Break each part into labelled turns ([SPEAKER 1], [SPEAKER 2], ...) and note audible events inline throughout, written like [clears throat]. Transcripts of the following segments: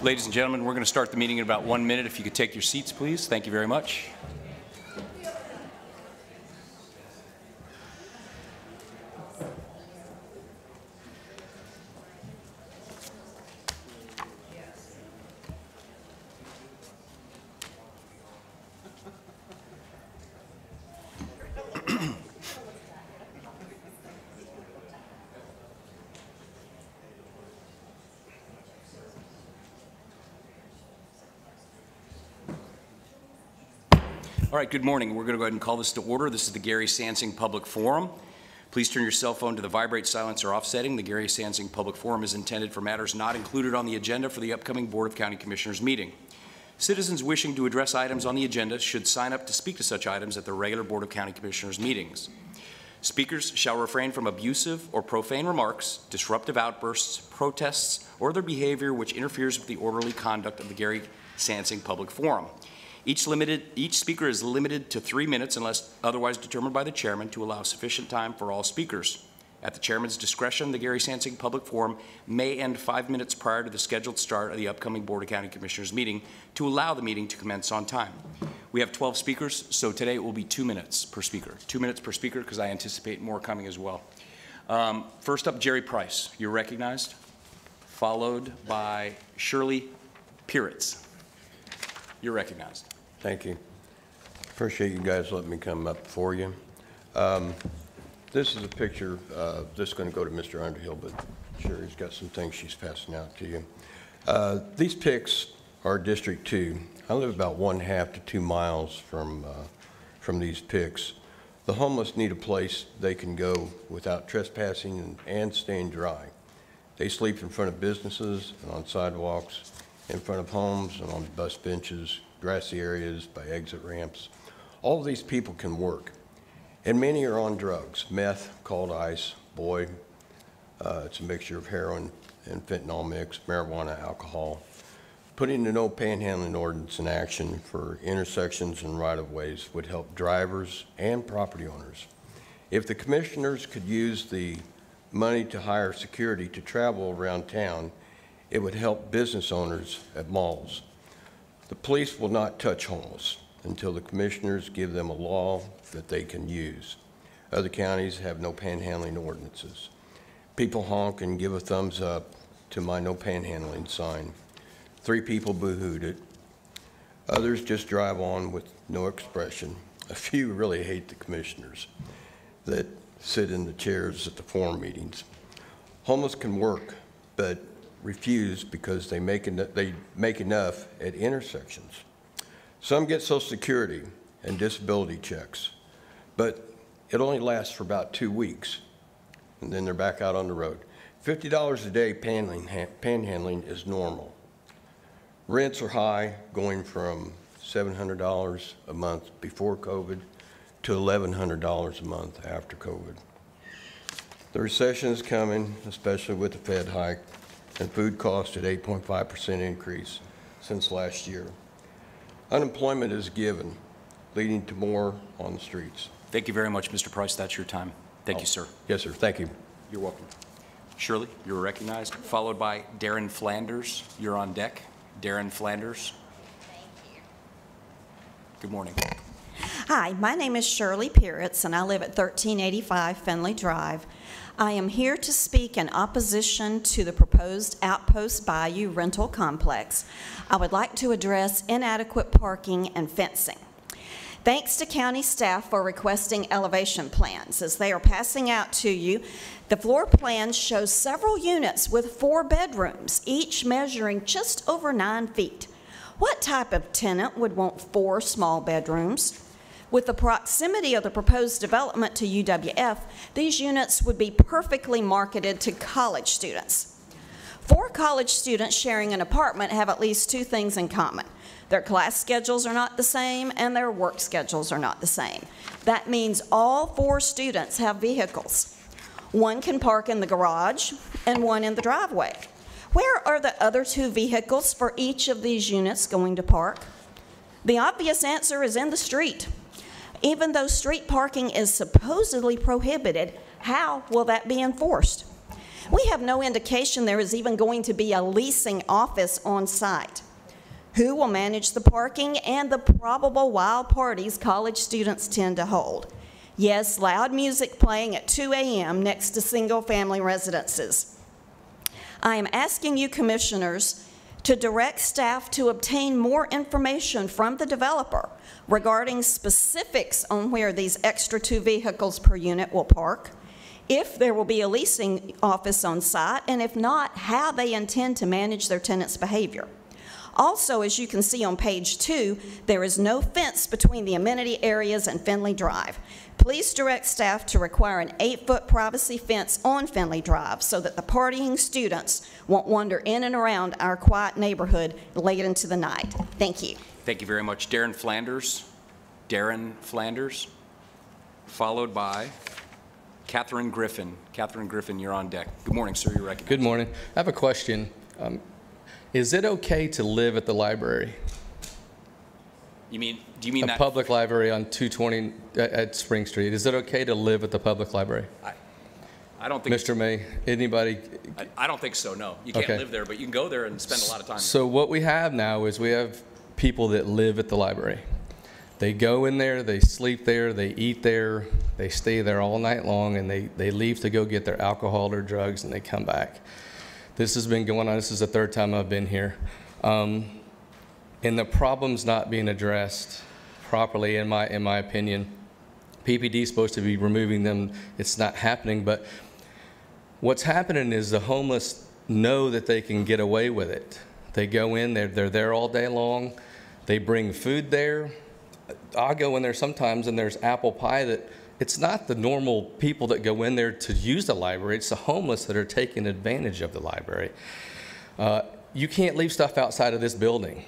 [SPEAKER 1] Ladies and gentlemen, we're going to start the meeting in about one minute. If you could take your seats, please. Thank you very much. All right, good morning. We're going to go ahead and call this to order. This is the Gary Sansing Public Forum. Please turn your cell phone to the vibrate, silence, or off setting. The Gary Sansing Public Forum is intended for matters not included on the agenda for the upcoming Board of County Commissioners meeting. Citizens wishing to address items on the agenda should sign up to speak to such items at the regular Board of County Commissioners meetings. Speakers shall refrain from abusive or profane remarks, disruptive outbursts, protests, or other behavior which interferes with the orderly conduct of the Gary Sansing Public Forum. Each, limited, each speaker is limited to three minutes unless otherwise determined by the chairman to allow sufficient time for all speakers. At the chairman's discretion, the Gary Sansing Public Forum may end five minutes prior to the scheduled start of the upcoming Board of County Commissioners meeting to allow the meeting to commence on time. We have 12 speakers, so today it will be two minutes per speaker. Two minutes per speaker because I anticipate more coming as well. Um, first up, Jerry Price. You're recognized. Followed by Shirley Piritz. You're recognized.
[SPEAKER 2] Thank you. Appreciate you guys letting me come up for you. Um, This is a picture, uh, this is going to go to Mr. Underhill, but Sherry's got some things she's passing out to you. Uh, These pics are District 2. I live about one half to two miles from, uh, from these pics. The homeless need a place they can go without trespassing and- and staying dry. They sleep in front of businesses and on sidewalks, in front of homes and on bus benches, grassy areas, by exit ramps. All of these people can work, and many are on drugs, meth, called ice, boy. Uh, it's a mixture of heroin and fentanyl mix, marijuana, alcohol. Putting the no panhandling ordinance in action for intersections and right-of-ways would help drivers and property owners. If the commissioners could use the money to hire security to travel around town, it would help business owners at malls. The police will not touch homeless until the commissioners give them a law that they can use. Other counties have no panhandling ordinances. People honk and give a thumbs up to my no panhandling sign. Three people boo-hooed it. Others just drive on with no expression. A few really hate the commissioners that sit in the chairs at the forum meetings. Homeless can work, but refuse because they make, en- they make enough at intersections. Some get Social Security and disability checks, but it only lasts for about two weeks, and then they're back out on the road. $50 a day panhandling, ha- panhandling is normal. Rents are high, going from $700 a month before COVID to $1,100 a month after COVID. The recession is coming, especially with the Fed hike, and food costs at 8.5% increase since last year. Unemployment is given, leading to more on the streets.
[SPEAKER 1] Thank you very much, Mr. Price. That's your time. Thank you, oh. sir.
[SPEAKER 2] Yes, sir, thank you.
[SPEAKER 1] You're welcome. Shirley, you're recognized, followed by Darren Flanders. You're on deck. Darren Flanders. Thank you. Good morning.
[SPEAKER 3] Hi, my name is Shirley Piritz, and I live at 1385 Finley Drive. I am here to speak in opposition to the proposed Outpost Bayou rental complex. I would like to address inadequate parking and fencing. Thanks to county staff for requesting elevation plans. As they are passing out to you, the floor plan shows several units with four bedrooms, each measuring just over nine feet. What type of tenant would want four small bedrooms? With the proximity of the proposed development to UWF, these units would be perfectly marketed to college students. Four college students sharing an apartment have at least two things in common. Their class schedules are not the same and their work schedules are not the same. That means all four students have vehicles. One can park in the garage and one in the driveway. Where are the other two vehicles for each of these units going to park? The obvious answer is in the street. Even though street parking is supposedly prohibited, how will that be enforced? We have no indication there is even going to be a leasing office on site. Who will manage the parking and the probable wild parties college students tend to hold? Yes, loud music playing at 2 a.m. next to single-family residences. I am asking you commissioners to direct staff to obtain more information from the developer regarding specifics on where these extra two vehicles per unit will park, if there will be a leasing office on site, and if not, how they intend to manage their tenants' behavior. Also, as you can see on page two, there is no fence between the amenity areas and Finley Drive. Please direct staff to require an eight-foot privacy fence on Finley Drive so that the partying students won't wander in and around our quiet neighborhood late into the night. Thank you.
[SPEAKER 1] Thank you very much. Darren Flanders. Darren Flanders, followed by Catherine Griffin. Catherine Griffin, you're on deck. Good morning, sir. You're recognized.
[SPEAKER 4] Good morning. I have a question. Um, Is it okay to live at the library?
[SPEAKER 1] You mean, do you mean
[SPEAKER 4] A
[SPEAKER 1] that?
[SPEAKER 4] public library on 220 at- at Spring Street. Is it okay to live at the public library?
[SPEAKER 1] I I don't think,
[SPEAKER 4] Mr. May, anybody?
[SPEAKER 1] I- I don't think so, no. You can't
[SPEAKER 4] Okay.
[SPEAKER 1] live there, but you can go there and spend a lot of time. there.
[SPEAKER 4] So what we have now is we have people that live at the library. They go in there, they sleep there, they eat there, they stay there all night long, and they, they leave to go get their alcohol or drugs, and they come back. This has been going on, this is the third time I've been here. Um, and the problem's not being addressed properly, in my, in my opinion. PPD is supposed to be removing them, it's not happening, but what's happening is the homeless know that they can get away with it. They go in, they're, they're there all day long, they bring food there. I'll go in there sometimes and there's apple pie that, it's not the normal people that go in there to use the library, it's the homeless that are taking advantage of the library. Uh, You can't leave stuff outside of this building.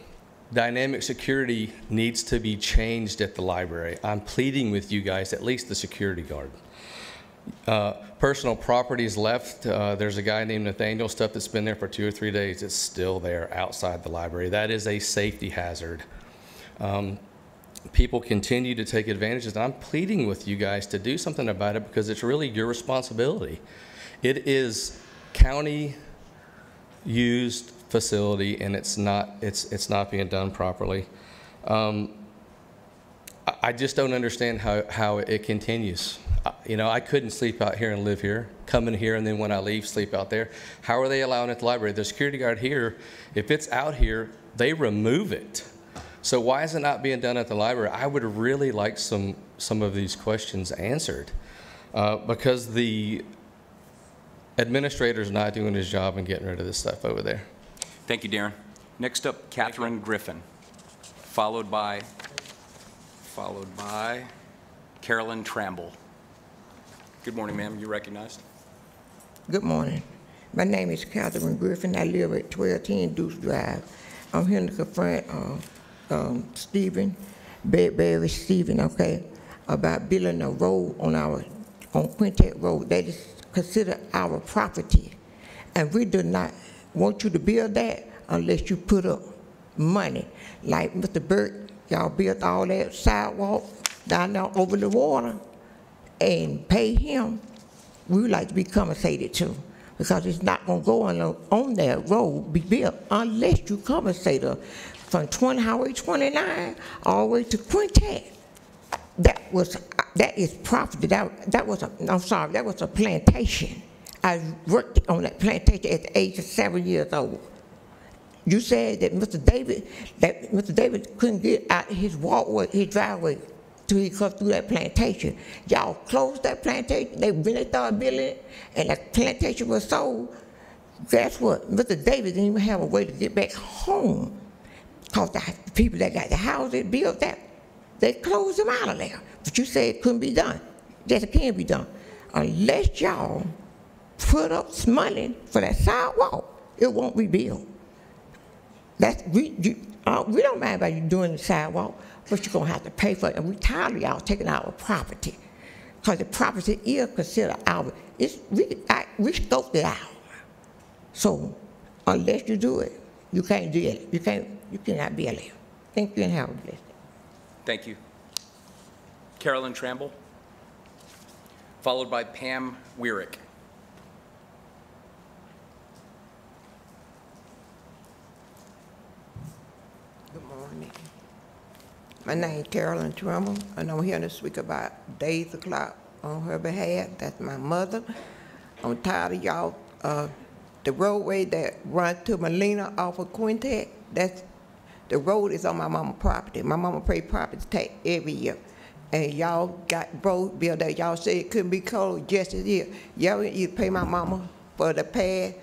[SPEAKER 4] Dynamic security needs to be changed at the library. I'm pleading with you guys, at least the security guard. Uh, Personal properties left, uh, there's a guy named Nathaniel, stuff that's been there for two or three days, it's still there outside the library. That is a safety hazard. Um, People continue to take advantages, I'm pleading with you guys to do something about it because it's really your responsibility. It is county-used facility, and it's not, it's, it's not being done properly. Um, I- just don't understand how, how it continues. You know, I couldn't sleep out here and live here, come in here, and then when I leave, sleep out there. How are they allowing it at the library? The security guard here, if it's out here, they remove it. So why is it not being done at the library? I would really like some, some of these questions answered. Uh, Because the administrator's not doing his job and getting rid of this stuff over there.
[SPEAKER 1] Thank you, Darren. Next up, Catherine Griffin, followed by, followed by Carolyn Tramble. Good morning, ma'am. You're recognized.
[SPEAKER 5] Good morning. My name is Catherine Griffin. I live at 1210 Deuce Drive. I'm here to confront uh, um, Stephen, Ba- Barry Stephen, okay, about building a road on our, on Quintette Road. That is considered our property. And we do not want you to build that unless you put up money. Like Mr. Burt, y'all built all that sidewalk down there over the water and pay him we would like to be compensated too, because it's not gonna go on, on that road, be built, unless you compensate us from 20, Highway 29, all the way to Quintette. That was, that is property, that, that was a, I'm sorry, that was a plantation. I worked on that plantation at the age of seven years old. You said that Mr. David, that Mr. David couldn't get out his walkway, his driveway till he come through that plantation. Y'all closed that plantation, they really started building it, and that plantation was sold. Guess what? Mr. David didn't even have a way to get back home. Cause the people that got the houses built that, they closed them out of there. But you said it couldn't be done. Yes, it can be done. Unless y'all put up money for that sidewalk, it won't be built. That's, we, you, uh, we don't mind about you doing the sidewalk, but you're gonna have to pay for it, and we tired of y'all taking our property. Cause the property is considered our, it's, we, I, we scoped it out. So, unless you do it, you can't do it, you can't, you cannot build it. Thank you and have a blessed day.
[SPEAKER 1] Thank you. Carolyn Tramble, followed by Pam Weirick.
[SPEAKER 6] My name is Carolyn Trimble, and I'm here to speak about Days O'Clock on her behalf. That's my mother. I'm tired of y'all, uh, the roadway that runs to Molino off of Quintette, that's, the road is on my mama property. My mama pay property tax every year. And y'all got road bill that y'all said it couldn't be closed just as year. Y'all, you pay my mama for the past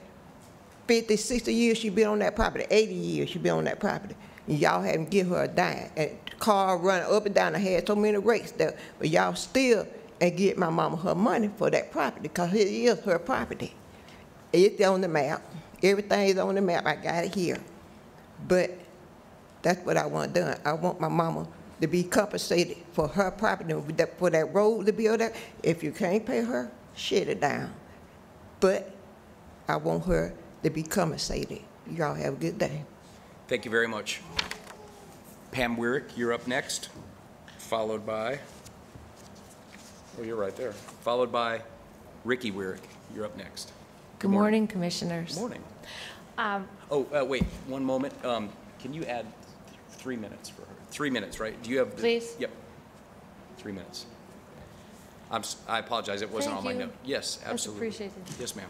[SPEAKER 6] 50, 60 years she been on that property, 80 years she been on that property. And y'all haven't give her a dime. And car run up and down, I had so many rakes there, but y'all still ain't get my mama her money for that property, because it is her property. It's on the map, everything is on the map, I got it here. But that's what I want done. I want my mama to be compensated for her property, for that road to build there. If you can't pay her, shut it down. But I want her to be compensated. Y'all have a good day.
[SPEAKER 1] Thank you very much. Pam Wyrick, you're up next, followed by, oh, you're right there, followed by Ricky Wyrick. You're up next.
[SPEAKER 7] Good morning, Commissioners.
[SPEAKER 1] Good morning.
[SPEAKER 7] Um,
[SPEAKER 1] Oh, uh, wait, one moment. Um, Can you add three minutes for her? Three minutes, right? Do you have? the-
[SPEAKER 7] Please.
[SPEAKER 1] Yep. Three minutes. I'm, I apologize, it wasn't on
[SPEAKER 7] Thank
[SPEAKER 1] my
[SPEAKER 7] you.
[SPEAKER 1] note. Yes, absolutely.
[SPEAKER 7] That's appreciated.
[SPEAKER 1] Yes, ma'am.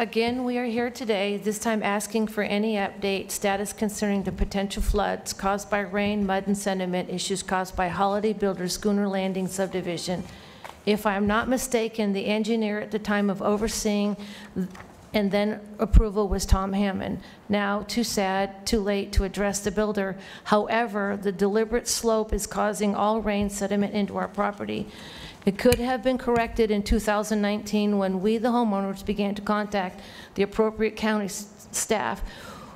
[SPEAKER 7] Again, we are here today, this time asking for any update, status concerning the potential floods caused by rain, mud, and sediment issues caused by Holiday Builders Schooner Landing subdivision. If I'm not mistaken, the engineer at the time of overseeing and then approval was Tom Hammond. Now, too sad, too late to address the builder. However, the deliberate slope is causing all rain sediment into our property. It could have been corrected in 2019 when we, the homeowners, began to contact the appropriate county staff,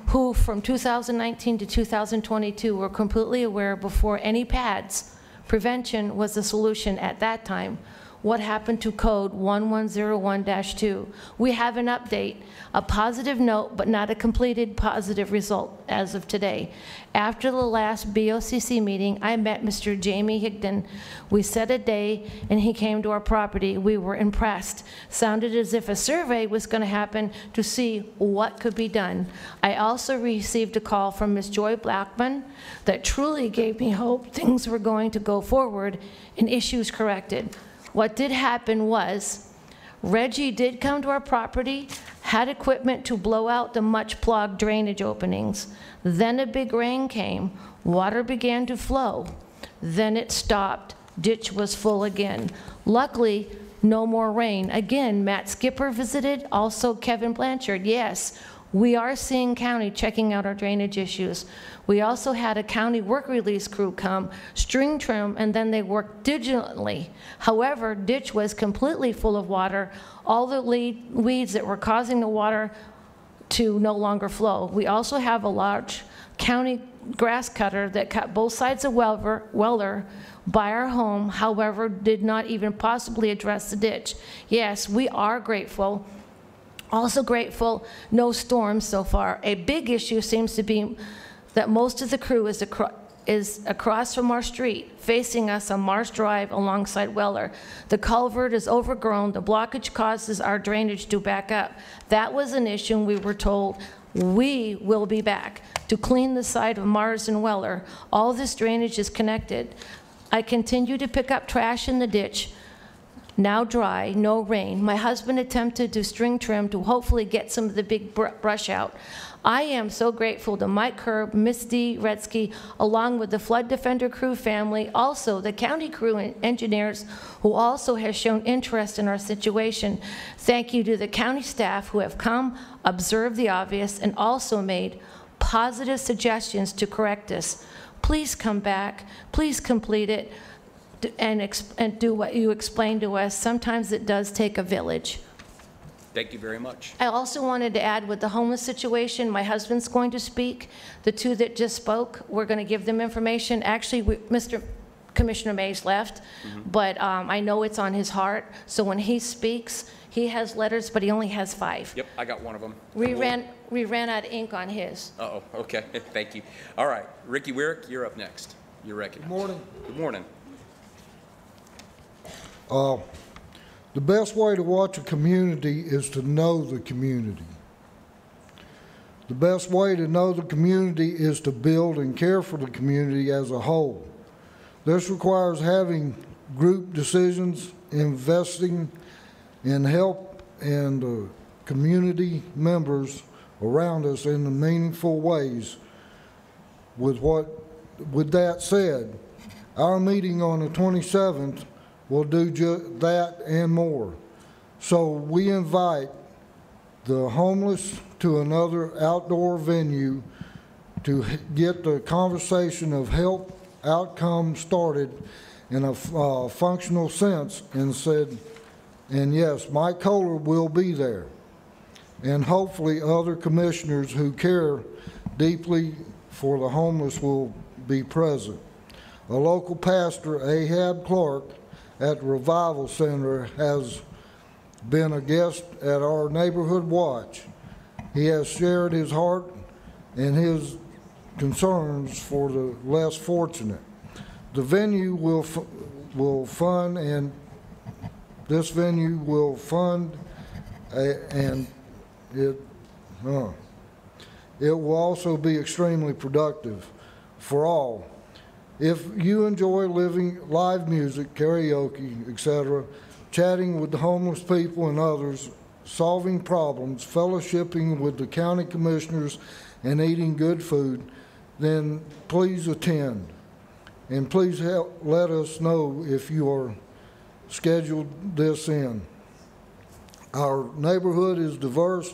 [SPEAKER 7] who from 2019 to 2022 were completely aware before any pads, prevention was the solution at that time. What happened to code 1101-2? We have an update, a positive note, but not a completed positive result as of today. After the last BOCC meeting, I met Mr. Jamie Higdon. We set a day, and he came to our property. We were impressed. Sounded as if a survey was going to happen to see what could be done. I also received a call from Ms. Joy Blackman that truly gave me hope things were going to go forward and issues corrected. What did happen was, Reggie did come to our property, had equipment to blow out the much-plugged drainage openings. Then a big rain came, water began to flow. Then it stopped, ditch was full again. Luckily, no more rain. Again, Matt Skipper visited, also Kevin Blanchard. Yes, we are seeing county checking out our drainage issues. We also had a county work release crew come, string trim, and then they worked diligently. However, ditch was completely full of water. All the lead- weeds that were causing the water to no longer flow. We also have a large county grass cutter that cut both sides of Welver, Weller by our home, however, did not even possibly address the ditch. Yes, we are grateful also grateful, no storms so far. A big issue seems to be that most of the crew is, is across from our street, facing us on Mars Drive alongside Weller. The culvert is overgrown, the blockage causes our drainage to back up. That was an issue, we were told, we will be back to clean the side of Mars and Weller. All this drainage is connected. I continue to pick up trash in the ditch, now dry, no rain. My husband attempted to string trim to hopefully get some of the big br- brush out. I am so grateful to Mike Kerb, Misty Redsky, along with the Flood Defender crew family, also the county crew and engineers who also has shown interest in our situation. Thank you to the county staff who have come, observed the obvious, and also made positive suggestions to correct us. Please come back, please complete it, and, ex- and do what you explained to us. Sometimes it does take a village.
[SPEAKER 1] Thank you very much.
[SPEAKER 7] I also wanted to add with the homeless situation, my husband's going to speak. The two that just spoke, we're going to give them information. Actually, we- Mr. Commissioner Mays left, but um, I know it's on his heart. So when he speaks, he has letters, but he only has five.
[SPEAKER 1] Yep, I got one of them.
[SPEAKER 7] We ran, we ran out of ink on his.
[SPEAKER 1] Uh-oh, [laughs] okay, thank you. All right, Ricky Wyrick, you're up next. You're recognized. Good morning. Good morning.
[SPEAKER 8] Uh, The best way to watch a community is to know the community. The best way to know the community is to build and care for the community as a whole. This requires having group decisions, investing in help and uh, community members around us in the meaningful ways. With what, with that said, our meeting on the 27th will do ju, that and more. So we invite the homeless to another outdoor venue to get the conversation of health outcome started in a uh, functional sense and said, and yes, Mike Kohler will be there. And hopefully other commissioners who care deeply for the homeless will be present. A local pastor, Ahab Clark, at Revival Center has been a guest at our neighborhood watch. He has shared his heart and his concerns for the less fortunate. The venue will, will fund and this venue will fund a- and it, it will also be extremely productive for all. If you enjoy living live music, karaoke, etc., chatting with the homeless people and others, solving problems, fellowshipping with the county commissioners, and eating good food, then please attend. And please help, let us know if you are scheduled this in. Our neighborhood is diverse.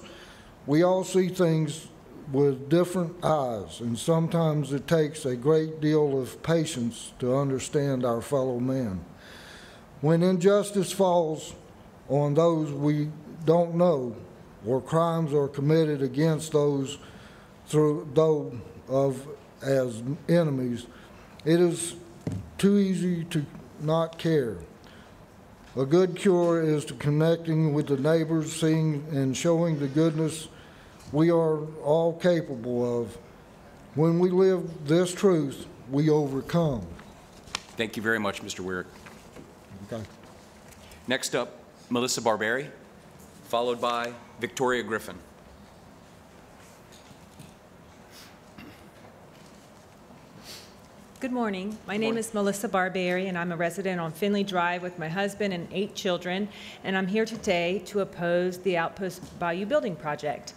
[SPEAKER 8] We all see things with different eyes, and sometimes it takes a great deal of patience to understand our fellow man. When injustice falls on those we don't know, or crimes are committed against those through though of as enemies, it is too easy to not care. A good cure is to connecting with the neighbors, seeing and showing the goodness we are all capable of. When we live this truth, we overcome.
[SPEAKER 1] Thank you very much, Mr. Weir.
[SPEAKER 8] Okay.
[SPEAKER 1] Next up, Melissa Barberi, followed by Victoria Griffin.
[SPEAKER 9] Good morning. My name is Melissa Barberi, and I'm a resident on Finley Drive with my husband and eight children, and I'm here today to oppose the Outpost Bayou Building Project.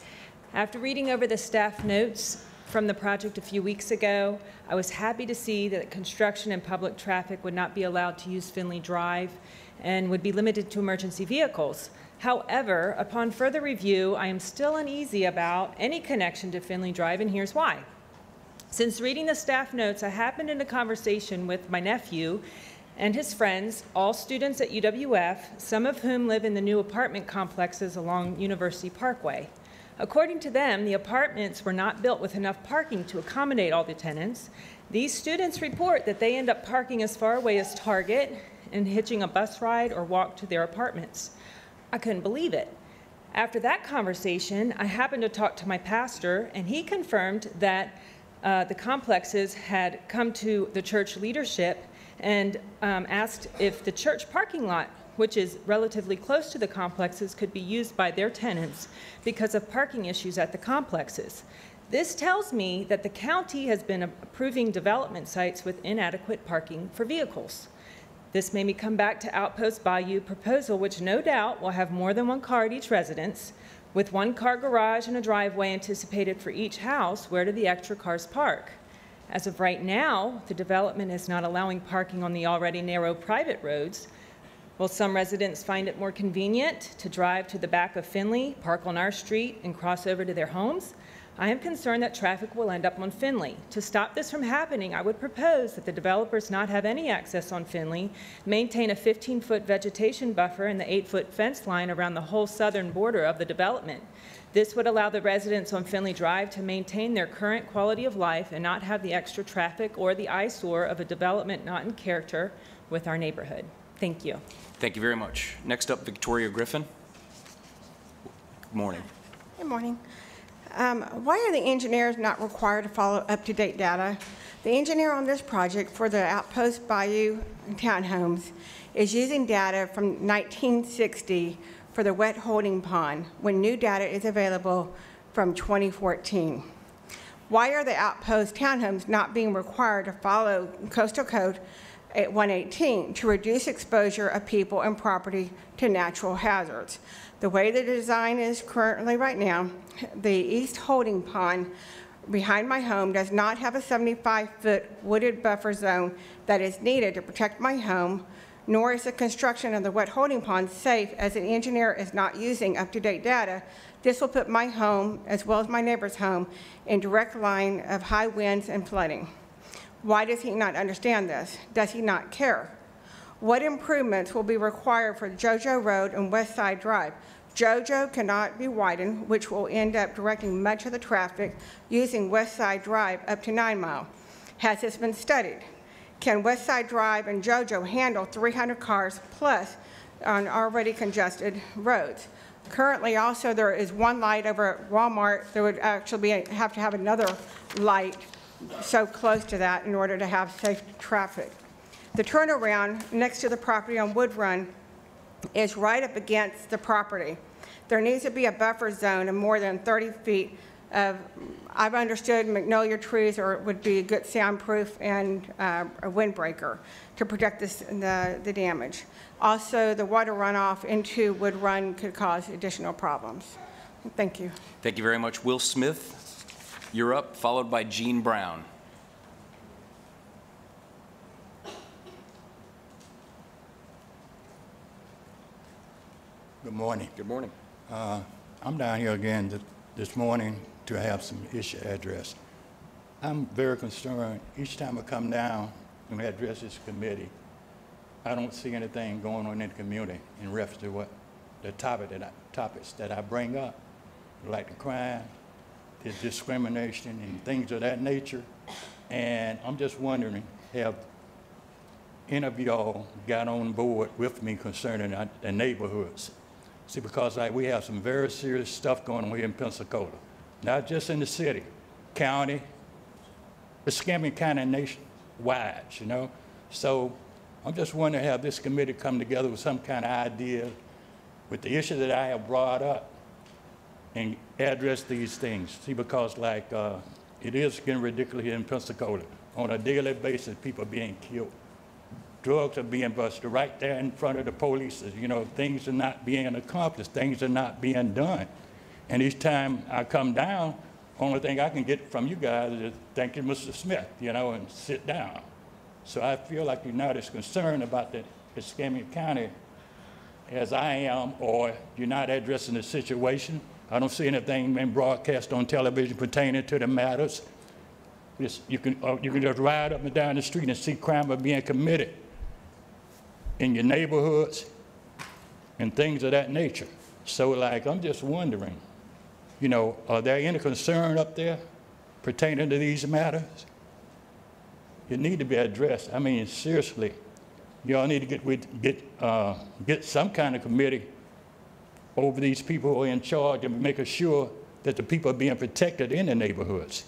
[SPEAKER 9] After reading over the staff notes from the project a few weeks ago, I was happy to see that construction and public traffic would not be allowed to use Finley Drive and would be limited to emergency vehicles. However, upon further review, I am still uneasy about any connection to Finley Drive, and here's why. Since reading the staff notes, I happened into conversation with my nephew and his friends, all students at UWF, some of whom live in the new apartment complexes along University Parkway. According to them, the apartments were not built with enough parking to accommodate all the tenants. These students report that they end up parking as far away as Target and hitching a bus ride or walk to their apartments. I couldn't believe it. After that conversation, I happened to talk to my pastor, and he confirmed that uh, the complexes had come to the church leadership and um, asked if the church parking lot, which is relatively close to the complexes, could be used by their tenants because of parking issues at the complexes. This tells me that the county has been approving development sites with inadequate parking for vehicles. This made me come back to Outpost Bayou proposal, which no doubt will have more than one car at each residence, with one car garage and a driveway anticipated for each house, where do the extra cars park? As of right now, the development is not allowing parking on the already narrow private roads. Will some residents find it more convenient to drive to the back of Finley, park on our street, and cross over to their homes? I am concerned that traffic will end up on Finley. To stop this from happening, I would propose that the developers not have any access on Finley, maintain a 15-foot vegetation buffer and the 8-foot fence line around the whole southern border of the development. This would allow the residents on Finley Drive to maintain their current quality of life and not have the extra traffic or the eyesore of a development not in character with our neighborhood. Thank you.
[SPEAKER 1] Thank you very much. Next up, Victoria Griffin. Good morning.
[SPEAKER 10] Good morning. Um, Why are the engineers not required to follow up-to-date data? The engineer on this project for the Outpost Bayou townhomes is using data from 1960 for the wet holding pond, when new data is available from 2014. Why are the outpost townhomes not being required to follow coastal code at 118 to reduce exposure of people and property to natural hazards? The way the design is currently right now, the east holding pond behind my home does not have a 75-foot wooded buffer zone that is needed to protect my home, nor is the construction of the wet holding pond safe as an engineer is not using up-to-date data. This will put my home, as well as my neighbor's home, in direct line of high winds and flooding. Why does he not understand this? Does he not care? What improvements will be required for JoJo Road and West Side Drive? JoJo cannot be widened, which will end up directing much of the traffic using West Side Drive up to Nine Mile. Has this been studied? Can West Side Drive and JoJo handle 300 cars plus on already congested roads? Currently, also, there is one light over at Walmart. There would actually be, have to have another light so close to that in order to have safe traffic. The turnaround next to the property on Wood Run is right up against the property. There needs to be a buffer zone of more than 30 feet of, I've understood magnolia trees or would be good soundproof and uh, a windbreaker to protect this, the, the damage. Also, the water runoff into Wood Run could cause additional problems. Thank you.
[SPEAKER 1] Thank you very much. Will Smith, you're up, followed by Gene Brown.
[SPEAKER 11] Good morning.
[SPEAKER 1] Good morning.
[SPEAKER 11] Uh, I'm down here again th- this morning to have some issue addressed. I'm very concerned, each time I come down and address this committee, I don't see anything going on in the community in reference to what, the topic that I, topics that I bring up, like the crime, the discrimination and things of that nature. And I'm just wondering, have any of y'all got on board with me concerning our- the neighborhoods? See, because like, we have some very serious stuff going on here in Pensacola, not just in the city, county, Escambia County nationwide, you know? So I'm just wondering, have this committee come together with some kind of idea with the issue that I have brought up and address these things? See, because like, uh, it is getting ridiculous here in Pensacola. On a daily basis, people are being killed drugs are being busted right there in front of the police. You know, things are not being accomplished, things are not being done. And each time I come down, only thing I can get from you guys is thank you, Mr. Smith, you know, and sit down. So I feel like you're not as concerned about the Escambia County as I am, or you're not addressing the situation. I don't see anything being broadcast on television pertaining to the matters. Just, you can, uh, you can just ride up and down the street and see crime are being committed in your neighborhoods and things of that nature. So like, I'm just wondering, you know, are there any concern up there pertaining to these matters? It need to be addressed. I mean, seriously, y'all need to get with, get, uh, get some kind of committee over these people who are in charge and making sure that the people are being protected in the neighborhoods.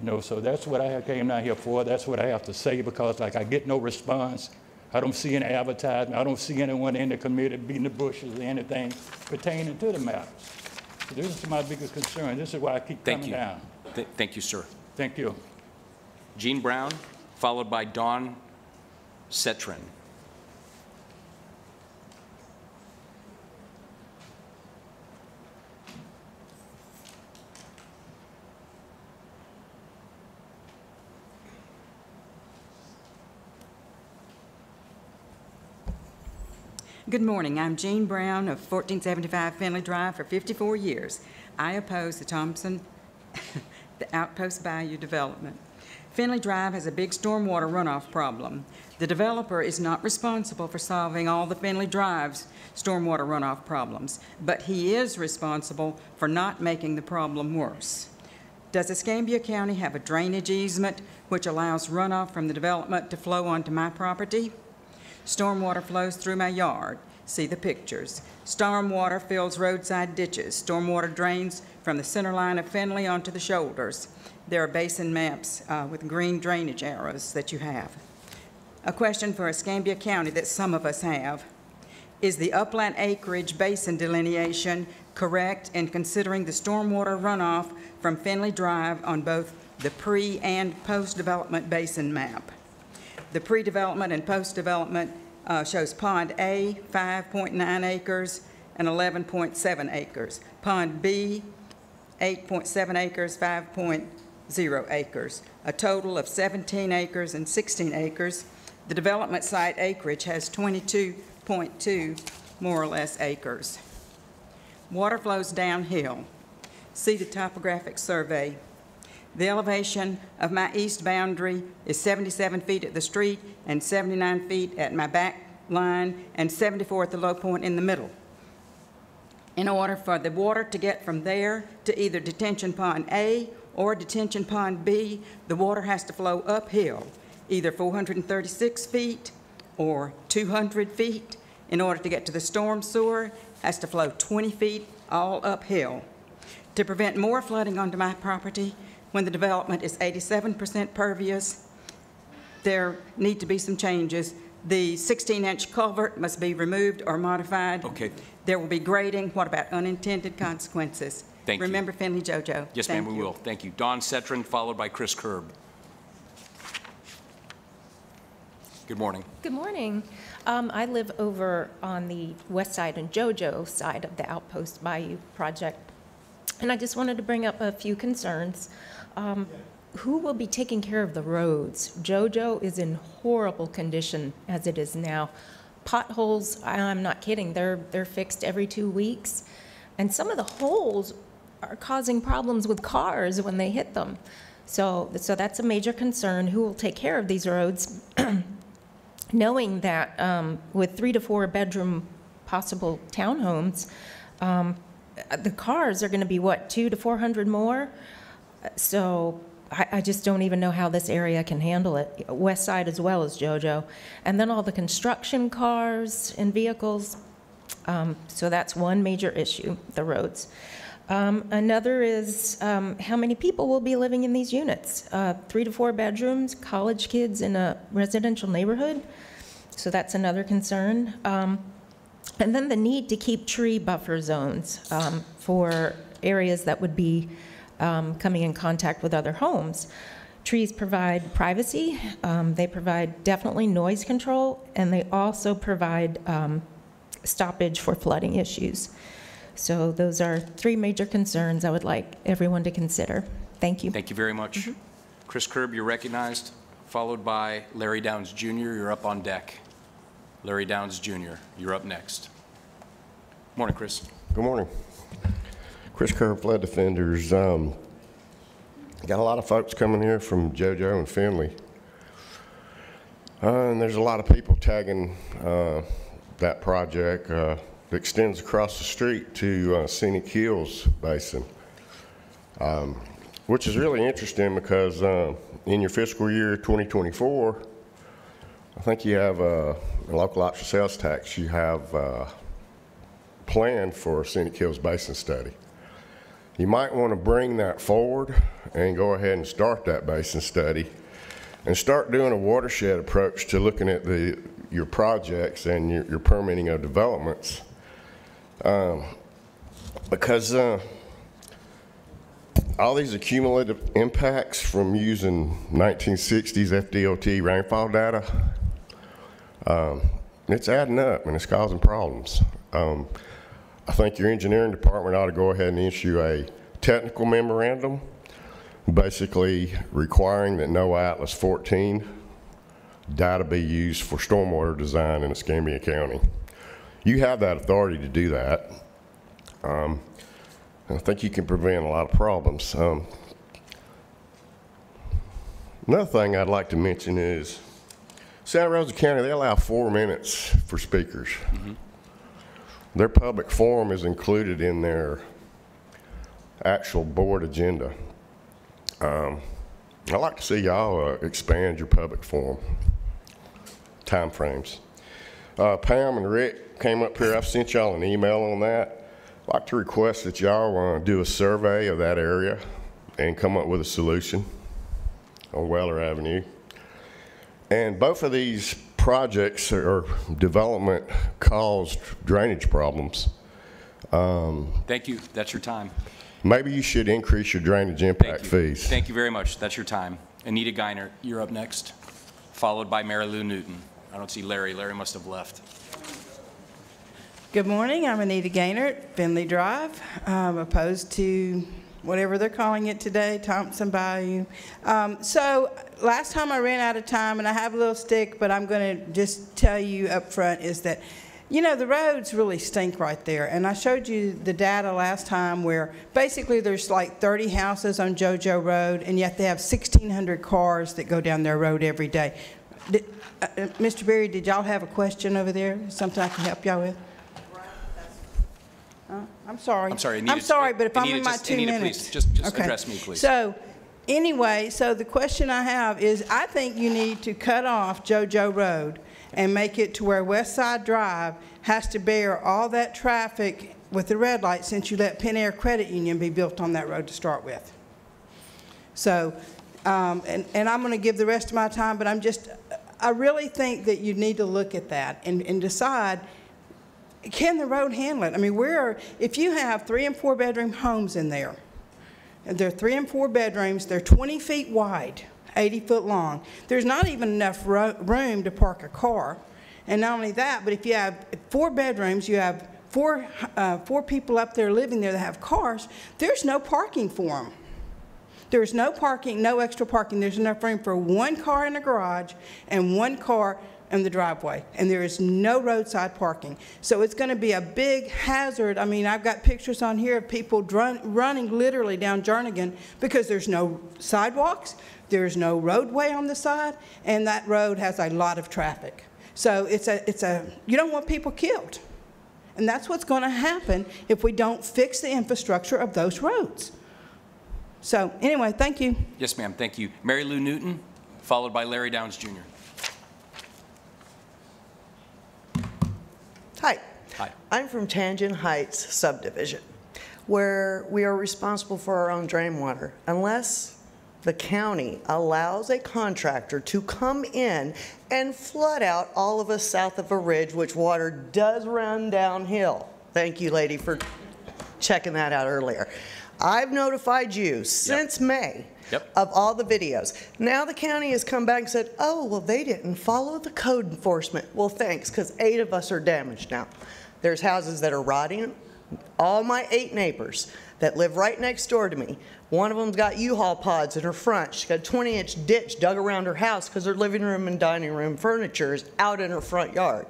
[SPEAKER 11] You know, so that's what I came down here for. That's what I have to say because like I get no response. I don't see any advertisement. I don't see anyone in the committee beating the bushes or anything pertaining to the matters. So this is my biggest concern. This is why I keep
[SPEAKER 1] Thank
[SPEAKER 11] coming
[SPEAKER 1] you.
[SPEAKER 11] down.
[SPEAKER 1] Th- Thank you, sir.
[SPEAKER 11] Thank you.
[SPEAKER 1] Gene Brown, followed by Don Setrin.
[SPEAKER 12] Good morning. I'm Jean Brown of 1475 Finley Drive for 54 years. I oppose the Thompson, [laughs] the Outpost Bayou development. Finley Drive has a big stormwater runoff problem. The developer is not responsible for solving all the Finley Drive's stormwater runoff problems, but he is responsible for not making the problem worse. Does Escambia County have a drainage easement which allows runoff from the development to flow onto my property? Stormwater flows through my yard. See the pictures. Stormwater fills roadside ditches. Stormwater drains from the center line of Finley onto the shoulders. There are basin maps uh, with green drainage arrows that you have. A question for Escambia County that some of us have. Is the upland acreage basin delineation correct in considering the stormwater runoff from Finley Drive on both the pre- and post-development basin map? The pre-development and post-development uh, shows Pond A, 5.9 acres and 11.7 acres. Pond B, 8.7 acres, 5.0 acres, a total of 17 acres and 16 acres. The development site acreage has 22.2 more or less acres. Water flows downhill. See the topographic survey. The elevation of my east boundary is 77 feet at the street and 79 feet at my back line and 74 at the low point in the middle. In order for the water to get from there to either detention pond A or detention pond B, the water has to flow uphill, either 436 feet or 200 feet. In order to get to the storm sewer, has to flow 20 feet all uphill. To prevent more flooding onto my property, when the development is 87% pervious, there need to be some changes. The 16-inch culvert must be removed or modified.
[SPEAKER 1] Okay.
[SPEAKER 12] There will be grading. What about unintended consequences?
[SPEAKER 1] Thank you.
[SPEAKER 12] Remember Finley JoJo.
[SPEAKER 1] Yes, ma'am, we will. Thank you. Don Setron, followed by Chris Kerb. Good morning.
[SPEAKER 13] Good morning. Um, I live over on the west side and JoJo side of the Outpost Bayou project. And I just wanted to bring up a few concerns. Um, Who will be taking care of the roads? JoJo is in horrible condition as it is now. Potholes, I'm not kidding, they're, they're fixed every two weeks. And some of the holes are causing problems with cars when they hit them. So, so that's a major concern. Who will take care of these roads? [clears throat] knowing that um, with three to four bedroom possible townhomes, um, the cars are going to be what, two to 400 more? So I, I just don't even know how this area can handle it, west side as well as JoJo. And then all the construction cars and vehicles. Um, So that's one major issue, the roads. Um, Another is um, how many people will be living in these units? Uh, Three to four bedrooms, college kids in a residential neighborhood, so that's another concern. Um, And then the need to keep tree buffer zones um, for areas that would be um, coming in contact with other homes. Trees provide privacy, um, they provide definitely noise control, and they also provide um, stoppage for flooding issues. So those are three major concerns I would like everyone to consider. Thank you.
[SPEAKER 1] Thank you very much. Chris Kerb, you're recognized, followed by Larry Downs Jr., you're up on deck. Larry Downs Jr., you're up next. Morning, Chris.
[SPEAKER 14] Good morning. Chris Kerr, Flood Defenders. Um, Got a lot of folks coming here from JoJo and Finley. Uh, And there's a lot of people tagging uh, that project uh, extends across the street to uh, Scenic Hills Basin, Um, which is really interesting because uh, in your fiscal year 2024, I think you have uh, a local option sales tax, you have uh, planned for Scenic Hills Basin study. You might want to bring that forward and go ahead and start that basin study and start doing a watershed approach to looking at the, your projects and your, your permitting of developments. Um, because uh, all these accumulative impacts from using 1960s FDOT rainfall data, um, it's adding up and it's causing problems. Um, I think your engineering department ought to go ahead and issue a technical memorandum, basically requiring that NOAA Atlas 14 data be used for stormwater design in Escambia County. You have that authority to do that. Um, I think you can prevent a lot of problems. Um, another thing I'd like to mention is Santa Rosa County, they allow four minutes for speakers. Their public forum is included in their actual board agenda. Um, I'd like to see y'all uh, expand your public forum timeframes. Uh, Pam and Rick came up here. I've sent y'all an email on that. I'd like to request that y'all uh, do a survey of that area and come up with a solution on Weller Avenue. And both of these projects or development caused drainage problems. Um,
[SPEAKER 1] Thank you. That's your time.
[SPEAKER 14] Maybe you should increase your drainage impact
[SPEAKER 1] you.
[SPEAKER 14] fees.
[SPEAKER 1] Thank you very much. That's your time. Anita Geiner, you're up next, followed by Mary Lou Newton. I don't see Larry. Larry must have left.
[SPEAKER 15] Good morning, I'm Anita Gaynor, Finley Drive. I'm opposed to whatever they're calling it today, Thompson Bayou. Um, So last time I ran out of time, and I have a little stick, but I'm going to just tell you up front is that, you know, the roads really stink right there. And I showed you the data last time where basically there's like 30 houses on JoJo Road, and yet they have 1,600 cars that go down their road every day. Did- uh, uh, Mr. Barry, did y'all have a question over there? Something I can help y'all with? I'm sorry.
[SPEAKER 1] I'm sorry, Anita,
[SPEAKER 15] I'm sorry, but if I'm in my
[SPEAKER 1] just-
[SPEAKER 15] two
[SPEAKER 1] Anita,
[SPEAKER 15] minutes.
[SPEAKER 1] please, just- just
[SPEAKER 15] Okay.
[SPEAKER 1] address me, please.
[SPEAKER 15] So, anyway, so the question I have is, I think you need to cut off JoJo Road and make it to where West Side Drive has to bear all that traffic with the red light since you let Pen Air Credit Union be built on that road to start with. So, um, and, and I'm going to give the rest of my time, but I'm just, I really think that you need to look at that and, and decide, can the road handle it? I mean, where, if you have three and four bedroom homes in there, and they're three and four bedrooms, they're 20 feet wide, 80 foot long, there's not even enough ro- room to park a car. And not only that, but if you have four bedrooms, you have four, uh, four people up there living there that have cars, there's no parking for them. There's no parking, no extra parking. There's enough room for one car in the garage and one car in the driveway, and there is no roadside parking. So it's going to be a big hazard. I mean, I've got pictures on here of people running literally down Jernigan because there's no sidewalks, there's no roadway on the side, and that road has a lot of traffic. So it's a, it's a, you don't want people killed. And that's what's going to happen if we don't fix the infrastructure of those roads. So anyway, thank you.
[SPEAKER 1] Yes, ma'am. Thank you. Mary Lou Newton, followed by Larry Downs Jr.
[SPEAKER 16] Hi.
[SPEAKER 1] Hi.
[SPEAKER 16] I'm from Tangent Heights subdivision, where we are responsible for our own drain water. Unless the county allows a contractor to come in and flood out all of us south of a ridge, which water does run downhill. Thank you, lady, for checking that out earlier. I've notified you since May
[SPEAKER 1] Yep.
[SPEAKER 16] of all the videos. Now the county has come back and said, oh, well, they didn't follow the code enforcement. Well, thanks, because eight of us are damaged now. There's houses that are rotting. All my eight neighbors that live right next door to me, one of them's got U-Haul pods in her front. She's got a 20-inch ditch dug around her house because her living room and dining room furniture is out in her front yard.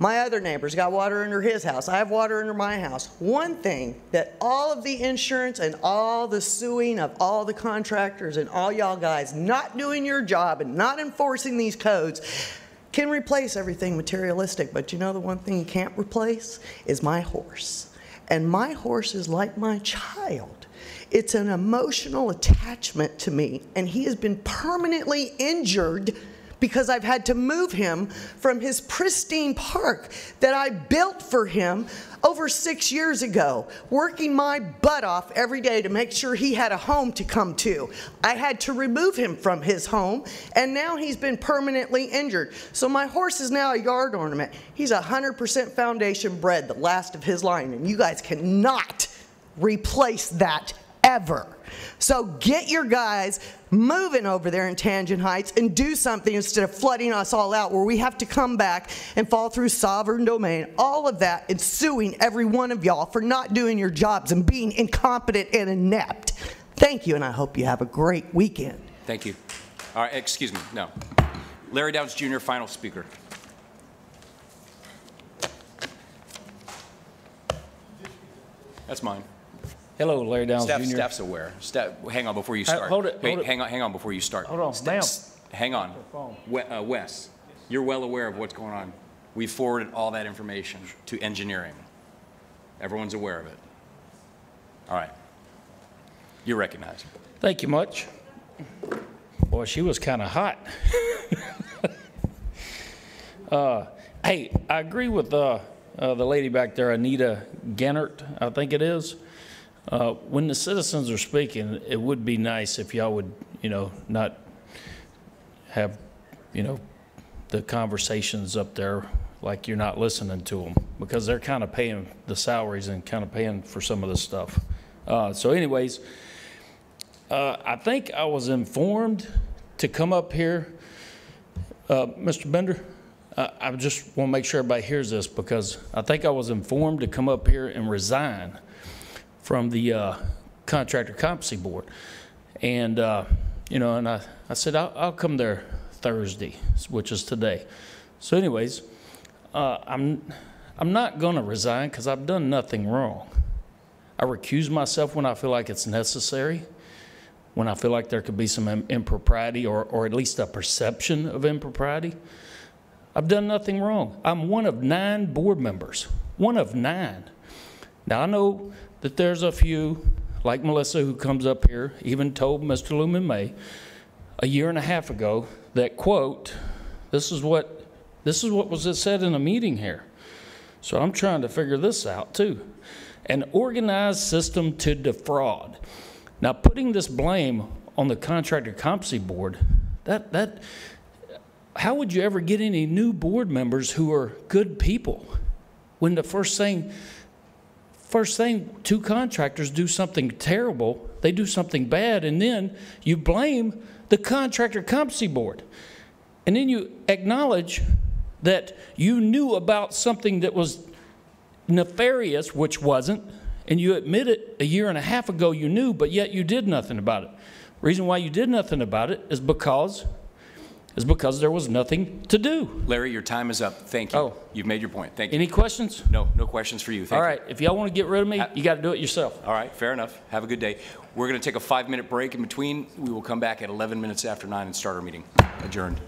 [SPEAKER 16] My other neighbor's got water under his house. I have water under my house. One thing that all of the insurance and all the suing of all the contractors and all y'all guys not doing your job and not enforcing these codes can replace everything materialistic. But you know the one thing you can't replace is my horse. And my horse is like my child. It's an emotional attachment to me, and he has been permanently injured because I've had to move him from his pristine park that I built for him over six years ago, working my butt off every day to make sure he had a home to come to. I had to remove him from his home, and now he's been permanently injured. So my horse is now a yard ornament. He's 100% foundation bred, the last of his line, and you guys cannot replace that ever. So get your guys moving over there in Tangent Heights and do something instead of flooding us all out where we have to come back and fall through sovereign domain, all of that, and suing every one of y'all for not doing your jobs and being incompetent and inept. Thank you, and I hope you have a great weekend.
[SPEAKER 1] Thank you. All right, excuse me, no. Larry Downs Jr., final speaker. That's mine.
[SPEAKER 17] Hello, Larry Downs
[SPEAKER 1] Staff,
[SPEAKER 17] Jr.
[SPEAKER 1] staff's aware. Staff, hang on before you
[SPEAKER 17] Uh,
[SPEAKER 1] start.
[SPEAKER 17] hold it,
[SPEAKER 1] Wait,
[SPEAKER 17] hold it.
[SPEAKER 1] hang on, hang on before you start.
[SPEAKER 17] Hold on, ma'am.
[SPEAKER 1] Hang on. We- uh, Wes, you're well aware of what's going on. We forwarded all that information to engineering. Everyone's aware of it. All right. You're recognized.
[SPEAKER 17] Thank you much. Boy, she was kind of hot. [laughs] uh, hey, I agree with uh, uh, the lady back there, Anita Gennert, I think it is. Uh, when the citizens are speaking, it would be nice if y'all would, you know, not have, you know, the conversations up there like you're not listening to them because they're kind of paying the salaries and kind of paying for some of this stuff. Uh, so anyways, uh, I think I was informed to come up here. Uh, Mr. Bender, I just want to make sure everybody hears this because I think I was informed to come up here and resign from the uh, Contractor Competency Board. And, uh, you know, and I, I said, I'll, I'll come there Thursday, which is today. So anyways, uh, I'm, I'm not going to resign because I've done nothing wrong. I recuse myself when I feel like it's necessary, when I feel like there could be some impropriety or, or at least a perception of impropriety. I've done nothing wrong. I'm one of nine board members, one of nine. Now, I know that there's a few, like Melissa, who comes up here, even told Mr. Lumon May a year and a half ago that, quote, this is what, this is what was said in a meeting here. So I'm trying to figure this out too. An organized system to defraud. Now, putting this blame on the contractor competency board, that, that, how would you ever get any new board members who are good people when the first thing, first thing, two contractors do something terrible, they do something bad, and then you blame the contractor competency board. And then you acknowledge that you knew about something that was nefarious, which wasn't, and you admit it a year and a half ago you knew, but yet you did nothing about it. Reason why you did nothing about it is because is because there was nothing to do.
[SPEAKER 1] Larry, your time is up. Thank you.
[SPEAKER 17] Oh.
[SPEAKER 1] You've made your point. Thank you.
[SPEAKER 17] Any questions?
[SPEAKER 1] No, no questions for you. Thank
[SPEAKER 17] All
[SPEAKER 1] you.
[SPEAKER 17] if y'all want to get rid of me, you got to do it yourself.
[SPEAKER 1] All right, fair enough. Have a good day. We're going to take a five-minute break in between. We will come back at 11 minutes after 9 and start our meeting. Adjourned.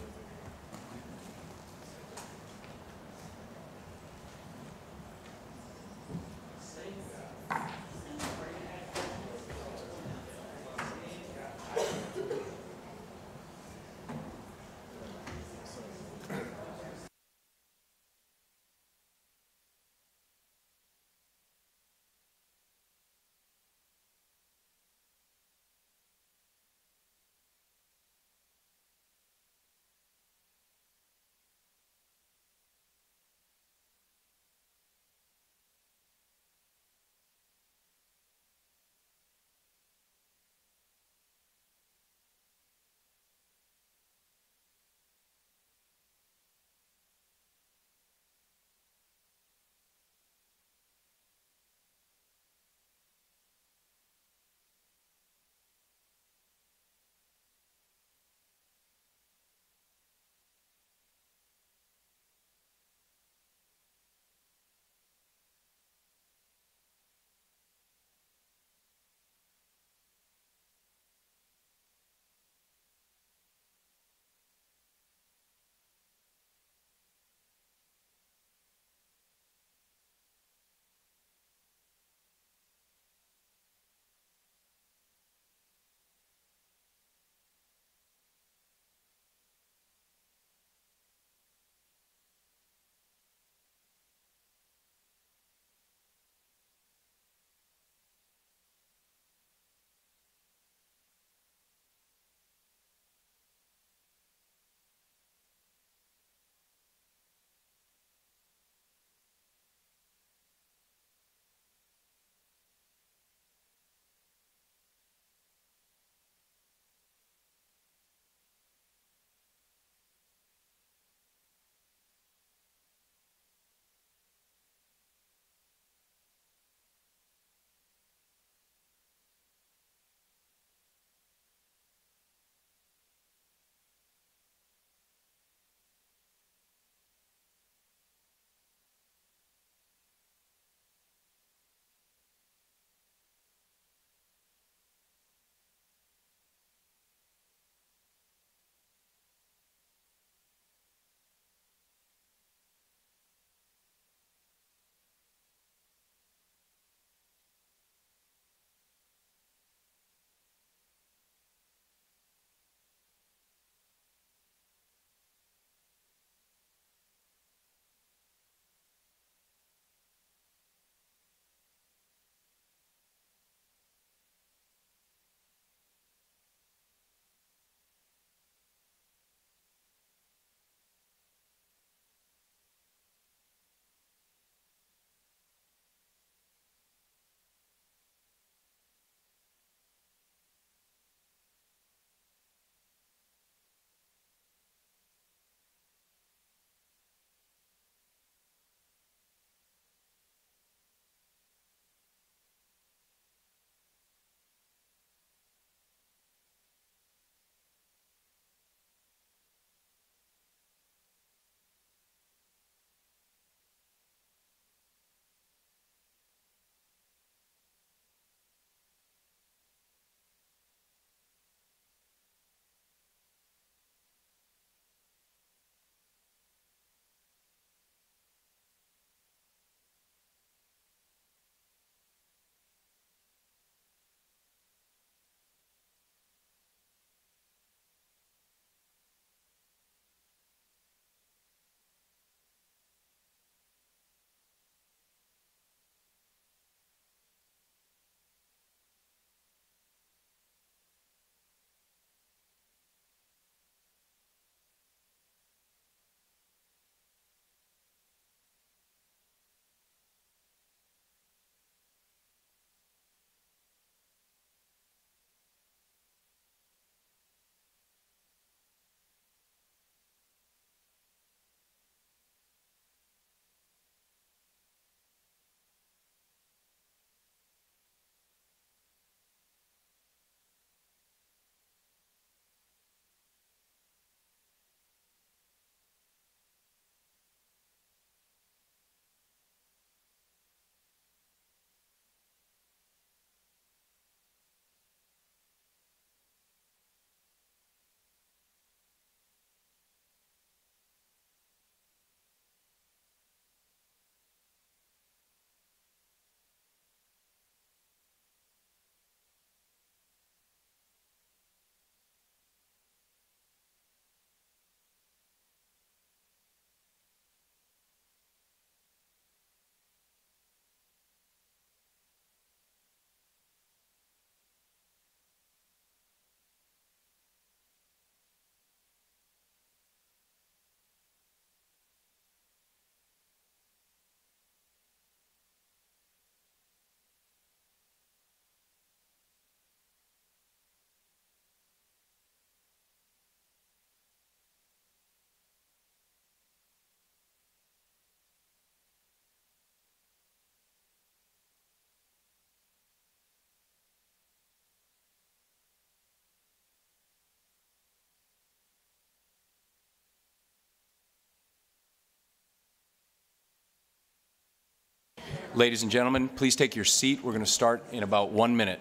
[SPEAKER 1] Ladies and gentlemen, please take your seat. We're going to start in about one minute.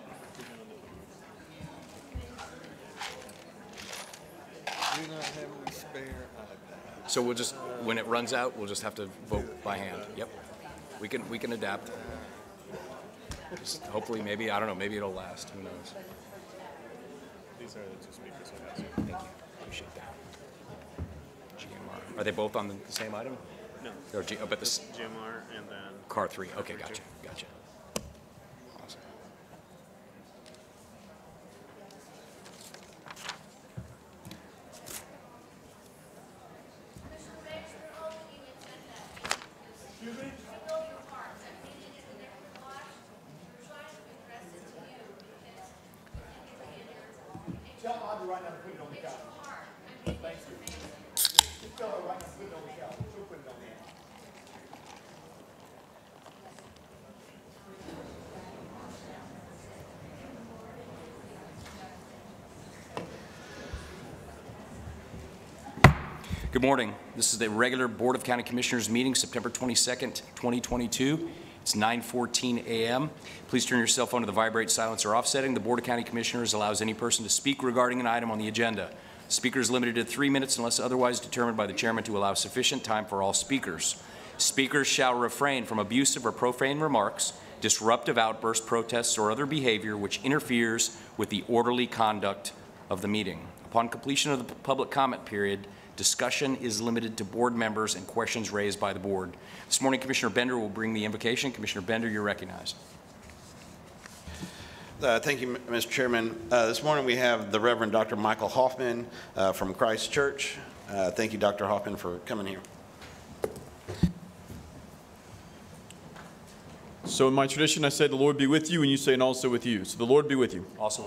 [SPEAKER 1] So we'll just, when it runs out, we'll just have to vote by hand. Yep. We can, we can adapt. Just hopefully, maybe, I don't know, maybe it'll last. Who knows?
[SPEAKER 18] These are the two speakers I have.
[SPEAKER 1] Thank you. Appreciate that. GMR. Are they both on the same item?
[SPEAKER 18] No.
[SPEAKER 1] Or G, oh, but this,
[SPEAKER 18] GMR and then.
[SPEAKER 1] car three. Okay, gotcha, gotcha. Awesome. Good morning. This is the regular Board of County Commissioners meeting, September 22nd, 2022. It's 9:14 a.m. Please turn your cell phone to the vibrate silencer off setting. The Board of County Commissioners allows any person to speak regarding an item on the agenda. Speaker is limited to three minutes unless otherwise determined by the chairman to allow sufficient time for all speakers. Speakers shall refrain from abusive or profane remarks, disruptive outbursts, protests, or other behavior which interferes with the orderly conduct of the meeting. Upon completion of the public comment period, discussion is limited to board members and questions raised by the board. This morning, Commissioner Bender will bring the invocation. Commissioner Bender, you're recognized.
[SPEAKER 19] Uh, Thank you, Mr. Chairman. Uh, This morning, we have the Reverend Dr. Michael Hoffman uh, from Christ Church. Uh, Thank you, Dr. Hoffman, for coming here.
[SPEAKER 20] So in my tradition, I say, the Lord be with you, and you say, and also with you. So the Lord be with you.
[SPEAKER 1] Also,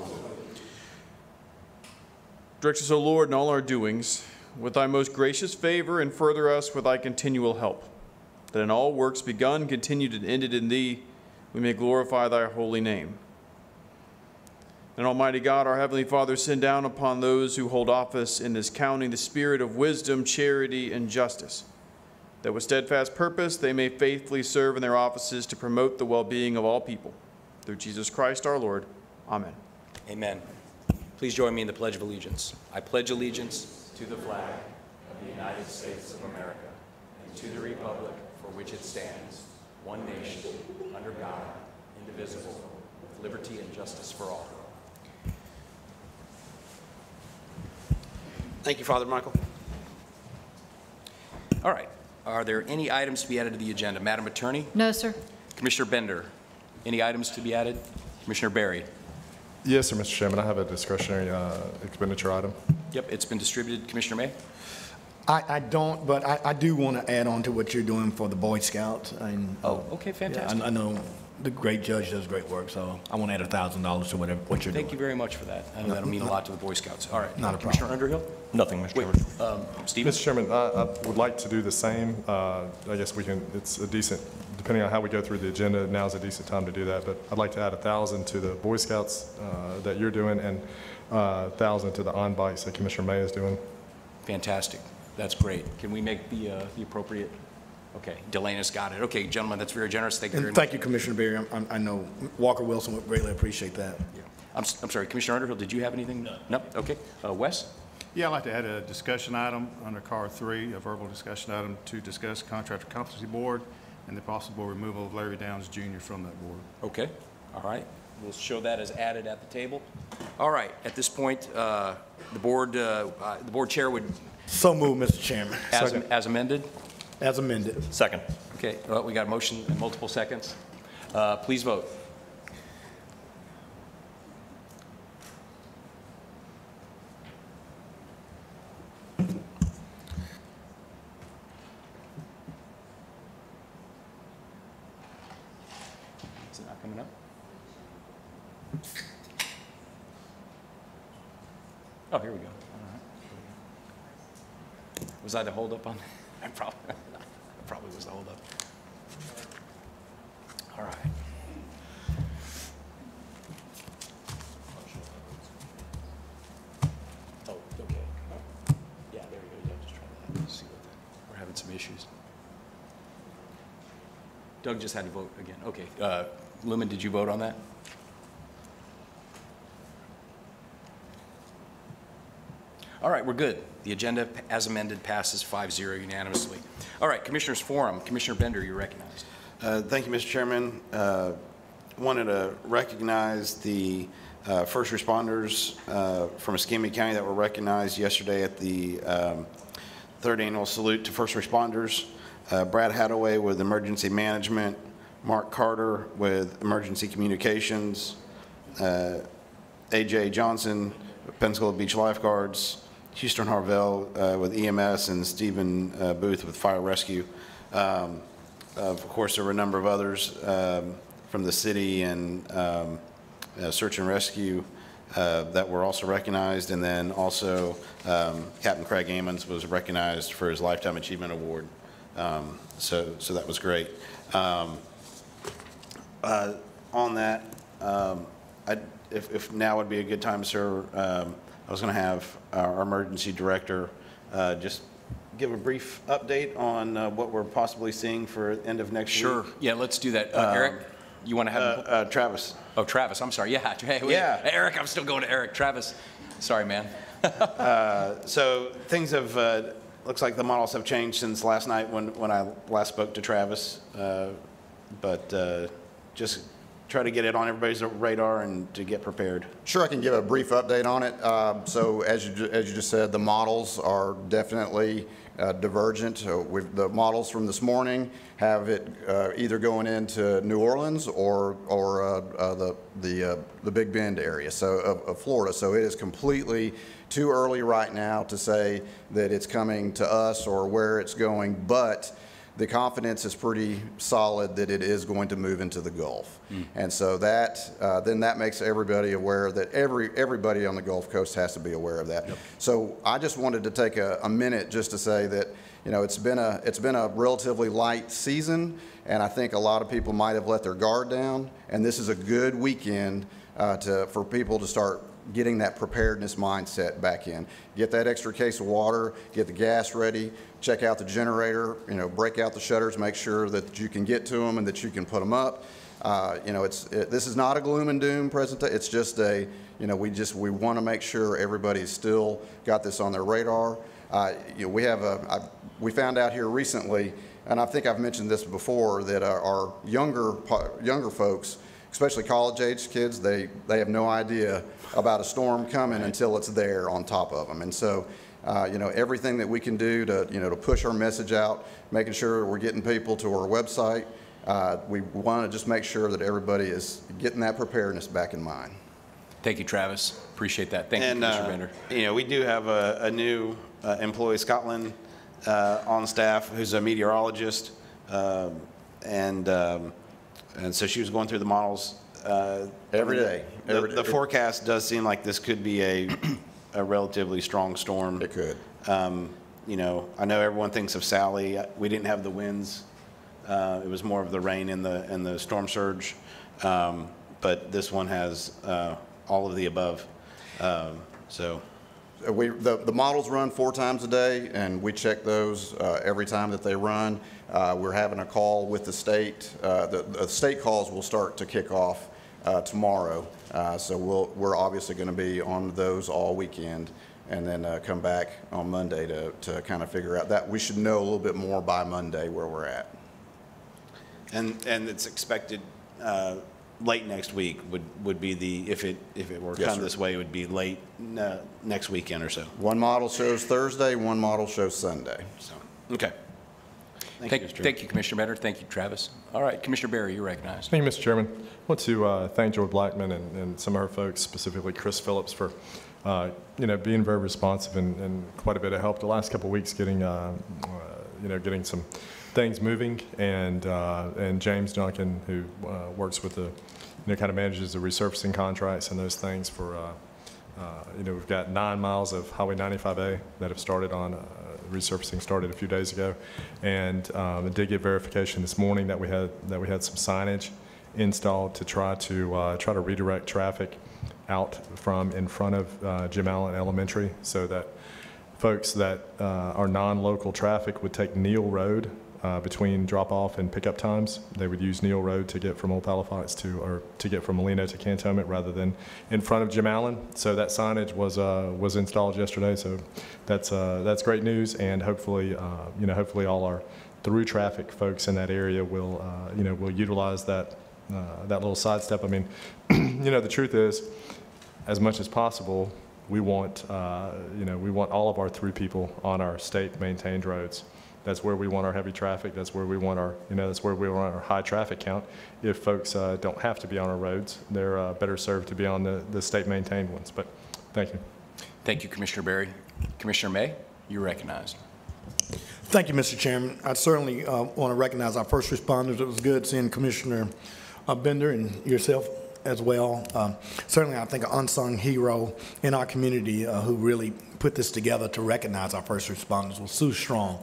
[SPEAKER 20] Direct us, O Lord, in all our doings, with thy most gracious favor, and further us with thy continual help, that in all works begun, continued, and ended in thee, we may glorify thy holy name. And Almighty God, our Heavenly Father, send down upon those who hold office in this county the spirit of wisdom, charity, and justice, that with steadfast purpose they may faithfully serve in their offices to promote the well-being of all people. Through Jesus Christ our Lord. Amen.
[SPEAKER 1] Amen. Please join me in the Pledge of Allegiance. I pledge allegiance to the flag of the United States of America and to the republic for which it stands, one nation, under God, indivisible, with liberty and justice for all.
[SPEAKER 19] Thank you, Father Michael.
[SPEAKER 1] All right. Are there any items to be added to the agenda? Madam Attorney?
[SPEAKER 21] No, sir.
[SPEAKER 1] Commissioner Bender? Any items to be added? Commissioner Barry?
[SPEAKER 18] Yes, sir, Mr. Chairman. I have a discretionary uh, expenditure item.
[SPEAKER 1] Yep, it's been distributed. Commissioner May?
[SPEAKER 22] I, I don't, but I, I do want to add on to what you're doing for the Boy Scouts. And,
[SPEAKER 1] Oh, okay,
[SPEAKER 22] yeah,
[SPEAKER 1] fantastic.
[SPEAKER 22] I, I know the great judge does great work, so I want to add a thousand dollars to whatever, what you're doing.
[SPEAKER 1] Thank you very much for that. I know that'll mean a lot to the Boy Scouts. All right.
[SPEAKER 22] Not a
[SPEAKER 1] Commissioner
[SPEAKER 22] problem.
[SPEAKER 1] Underhill?
[SPEAKER 18] Nothing, Mr.
[SPEAKER 1] Wait,
[SPEAKER 18] Chairman.
[SPEAKER 1] um, Stephen?
[SPEAKER 18] Mr. Chairman, I, I would like to do the same. Uh, I guess we can, it's a decent, depending on how we go through the agenda, now's a decent time to do that. But I'd like to add a thousand to the Boy Scouts uh, that you're doing and a thousand to the on bikes that Commissioner May is doing.
[SPEAKER 1] Fantastic. That's great. Can we make the, uh, the appropriate? Okay, Delaney's got it. Okay, gentlemen, that's very generous. Thank you very
[SPEAKER 22] And
[SPEAKER 1] much.
[SPEAKER 22] thank you, Commissioner Barry. I'm- I'm- I know Walker Wilson would greatly appreciate that. Yeah.
[SPEAKER 1] I'm, s- I'm sorry, Commissioner Underhill, did you have anything? No. No? Okay. Uh, Wes?
[SPEAKER 23] Yeah, I'd like to add a discussion item under CAR 3, a verbal discussion item to discuss contractor competency board and the possible removal of Larry Downs Jr. from that board.
[SPEAKER 1] Okay, all right. We'll show that as added at the table. All right, at this point, uh, the board, uh, uh, the board chair would,
[SPEAKER 22] So moved, Mr. Chairman.
[SPEAKER 1] as as amended?
[SPEAKER 22] As amended.
[SPEAKER 18] Second.
[SPEAKER 1] Okay, well, we got a motion in multiple seconds. Uh, Please vote. Is it not coming up? Oh, here we go. All right. Was I the holdup on? I probably, I probably was the holdup. All right. Oh, okay. Yeah, there you go. Yeah, just try that. Let's see what the, we're having some issues. Doug just had to vote again. Okay. Uh, Lumon, did you vote on that? All right, we're good. The agenda as amended passes 5-0 unanimously. All right, Commissioners Forum. Commissioner Bender, you're recognized.
[SPEAKER 19] Uh, Thank you, Mr. Chairman. Uh, Wanted to recognize the uh, first responders uh, from Escambia County that were recognized yesterday at the um, third annual Salute to First Responders. Uh, Brad Hadaway with Emergency Management, Mark Carter with Emergency Communications, uh, AJ Johnson, Pensacola Beach Lifeguards, Houston Harvell uh, with EMS, and Stephen uh, Booth with Fire Rescue. Um, Of course, there were a number of others um, from the city and um, uh, Search and Rescue uh, that were also recognized, and then also um, Captain Craig Ammons was recognized for his Lifetime Achievement Award. Um, So, so that was great. Um, uh, On that, I- if, if now would be a good time, sir, I was going to have our emergency director uh, just give a brief update on uh, what we're possibly seeing for end of next week.
[SPEAKER 1] Sure. Yeah, let's do that. Uh, Eric, you want to have?
[SPEAKER 19] Uh, uh, Travis.
[SPEAKER 1] Oh, Travis, I'm sorry. Yeah, [laughs] wait.
[SPEAKER 19] Yeah.
[SPEAKER 1] Eric, I'm still going to Eric. Travis, sorry, man. [laughs]
[SPEAKER 19] Uh, So things have, uh, looks like the models have changed since last night when, when I last spoke to Travis. Uh, But uh, just try to get it on everybody's radar and to get prepared.
[SPEAKER 24] Sure, I can give a brief update on it. Uh, So as you, as you just said, the models are definitely uh, divergent. The models from this morning have it uh, either going into New Orleans or, or uh, uh, the, the, uh, the Big Bend area, so, of, of Florida. So it is completely too early right now to say that it's coming to us or where it's going, but the confidence is pretty solid that it is going to move into the Gulf. And so that, uh, then that makes everybody aware that every, everybody on the Gulf Coast has to be aware of that. So I just wanted to take a, a minute just to say that, you know, it's been a, it's been a relatively light season, and I think a lot of people might have let their guard down, and this is a good weekend uh, to, for people to start getting that preparedness mindset back in. Get that extra case of water, get the gas ready, check out the generator, you know, break out the shutters, make sure that you can get to them and that you can put them up. Uh, You know, it's, it- this is not a gloom and doom presentation, it's just a, you know, we just, we want to make sure everybody's still got this on their radar. Uh, You know, we have a, I- we found out here recently, and I think I've mentioned this before, that our- our younger, younger folks, especially college-age kids, they, they have no idea about a storm coming until it's there on top of them. And so, uh, you know, everything that we can do to, you know, to push our message out, making sure we're getting people to our website, uh, we want to just make sure that everybody is getting that preparedness back in mind.
[SPEAKER 1] Thank you, Travis. Appreciate that. Thank you,
[SPEAKER 19] And,
[SPEAKER 1] Commissioner
[SPEAKER 19] uh,
[SPEAKER 1] Bender.
[SPEAKER 19] You know, we do have a, a new uh, employee, Scotland, uh, on staff, who's a meteorologist. um, And, um, and so she was going through the models. uh,
[SPEAKER 24] Every day,
[SPEAKER 19] The
[SPEAKER 24] every day.
[SPEAKER 19] the forecast does seem like this could be a, a relatively strong storm.
[SPEAKER 24] It could.
[SPEAKER 19] You know, I know everyone thinks of Sally. We didn't have the winds. Uh, It was more of the rain and the, and the storm surge. Um, But this one has uh, all of the above. Um, So,
[SPEAKER 24] We, the, the models run four times a day, and we check those uh, every time that they run. Uh, We're having a call with the state. Uh, The, the state calls will start to kick off uh, tomorrow. Uh, So we'll, we're obviously going to be on those all weekend, and then uh, come back on Monday to, to kind of figure out that. We should know a little bit more by Monday where we're at.
[SPEAKER 19] and, and it's expected uh, late next week would, would be the, if it, if it were
[SPEAKER 24] Yes,
[SPEAKER 19] come
[SPEAKER 24] sir.
[SPEAKER 19] this way, it would be late uh, next weekend or so.
[SPEAKER 24] One model shows Thursday, one model shows Sunday.
[SPEAKER 19] So, okay.
[SPEAKER 1] Thank you, thank you, Commissioner Bender. Thank you, Travis. All right, Commissioner Barry, you're recognized.
[SPEAKER 18] Thank you, Mr. Chairman. I want to uh, thank Joy Blackmon and, and some of her folks, specifically Chris Phillips, for uh, you know being very responsive and, and quite a bit of help the last couple of weeks getting uh, uh, you know getting some things moving and uh, and James Duncan who uh, works with the you know kind of manages the resurfacing contracts and those things for uh, uh, you know we've got nine miles of Highway 95A that have started on. Uh, resurfacing started a few days ago, and um, did get verification this morning that we had that we had some signage installed to try to uh, try to redirect traffic out from in front of Jim Allen Elementary, so that folks that uh, are non-local traffic would take Neal Road uh, between drop-off and pickup times. They would use Neal Road to get from Old Palafox to, or to get from Molino to Cantonment rather than in front of Jim Allen. So that signage was, uh, was installed yesterday, so that's, uh, that's great news, and hopefully, uh, you know, hopefully all our through traffic folks in that area will, uh, you know, will utilize that, uh, that little sidestep. I mean, [clears throat] you know, the truth is, as much as possible, we want, you know, we want all of our through people on our state-maintained roads. That's where we want our heavy traffic. That's where we want our, you know, that's where we want our high traffic count. If folks uh, don't have to be on our roads, they're uh, better served to be on the, the state-maintained ones. But thank you.
[SPEAKER 1] Thank you, Commissioner Barry. Commissioner May, you're recognized.
[SPEAKER 22] Thank you, Mr. Chairman. I certainly uh, want to recognize our first responders. It was good seeing Commissioner uh, Bender and yourself as well. Um, Certainly, I think an unsung hero in our community uh, who really put this together to recognize our first responders was Sue Straughn.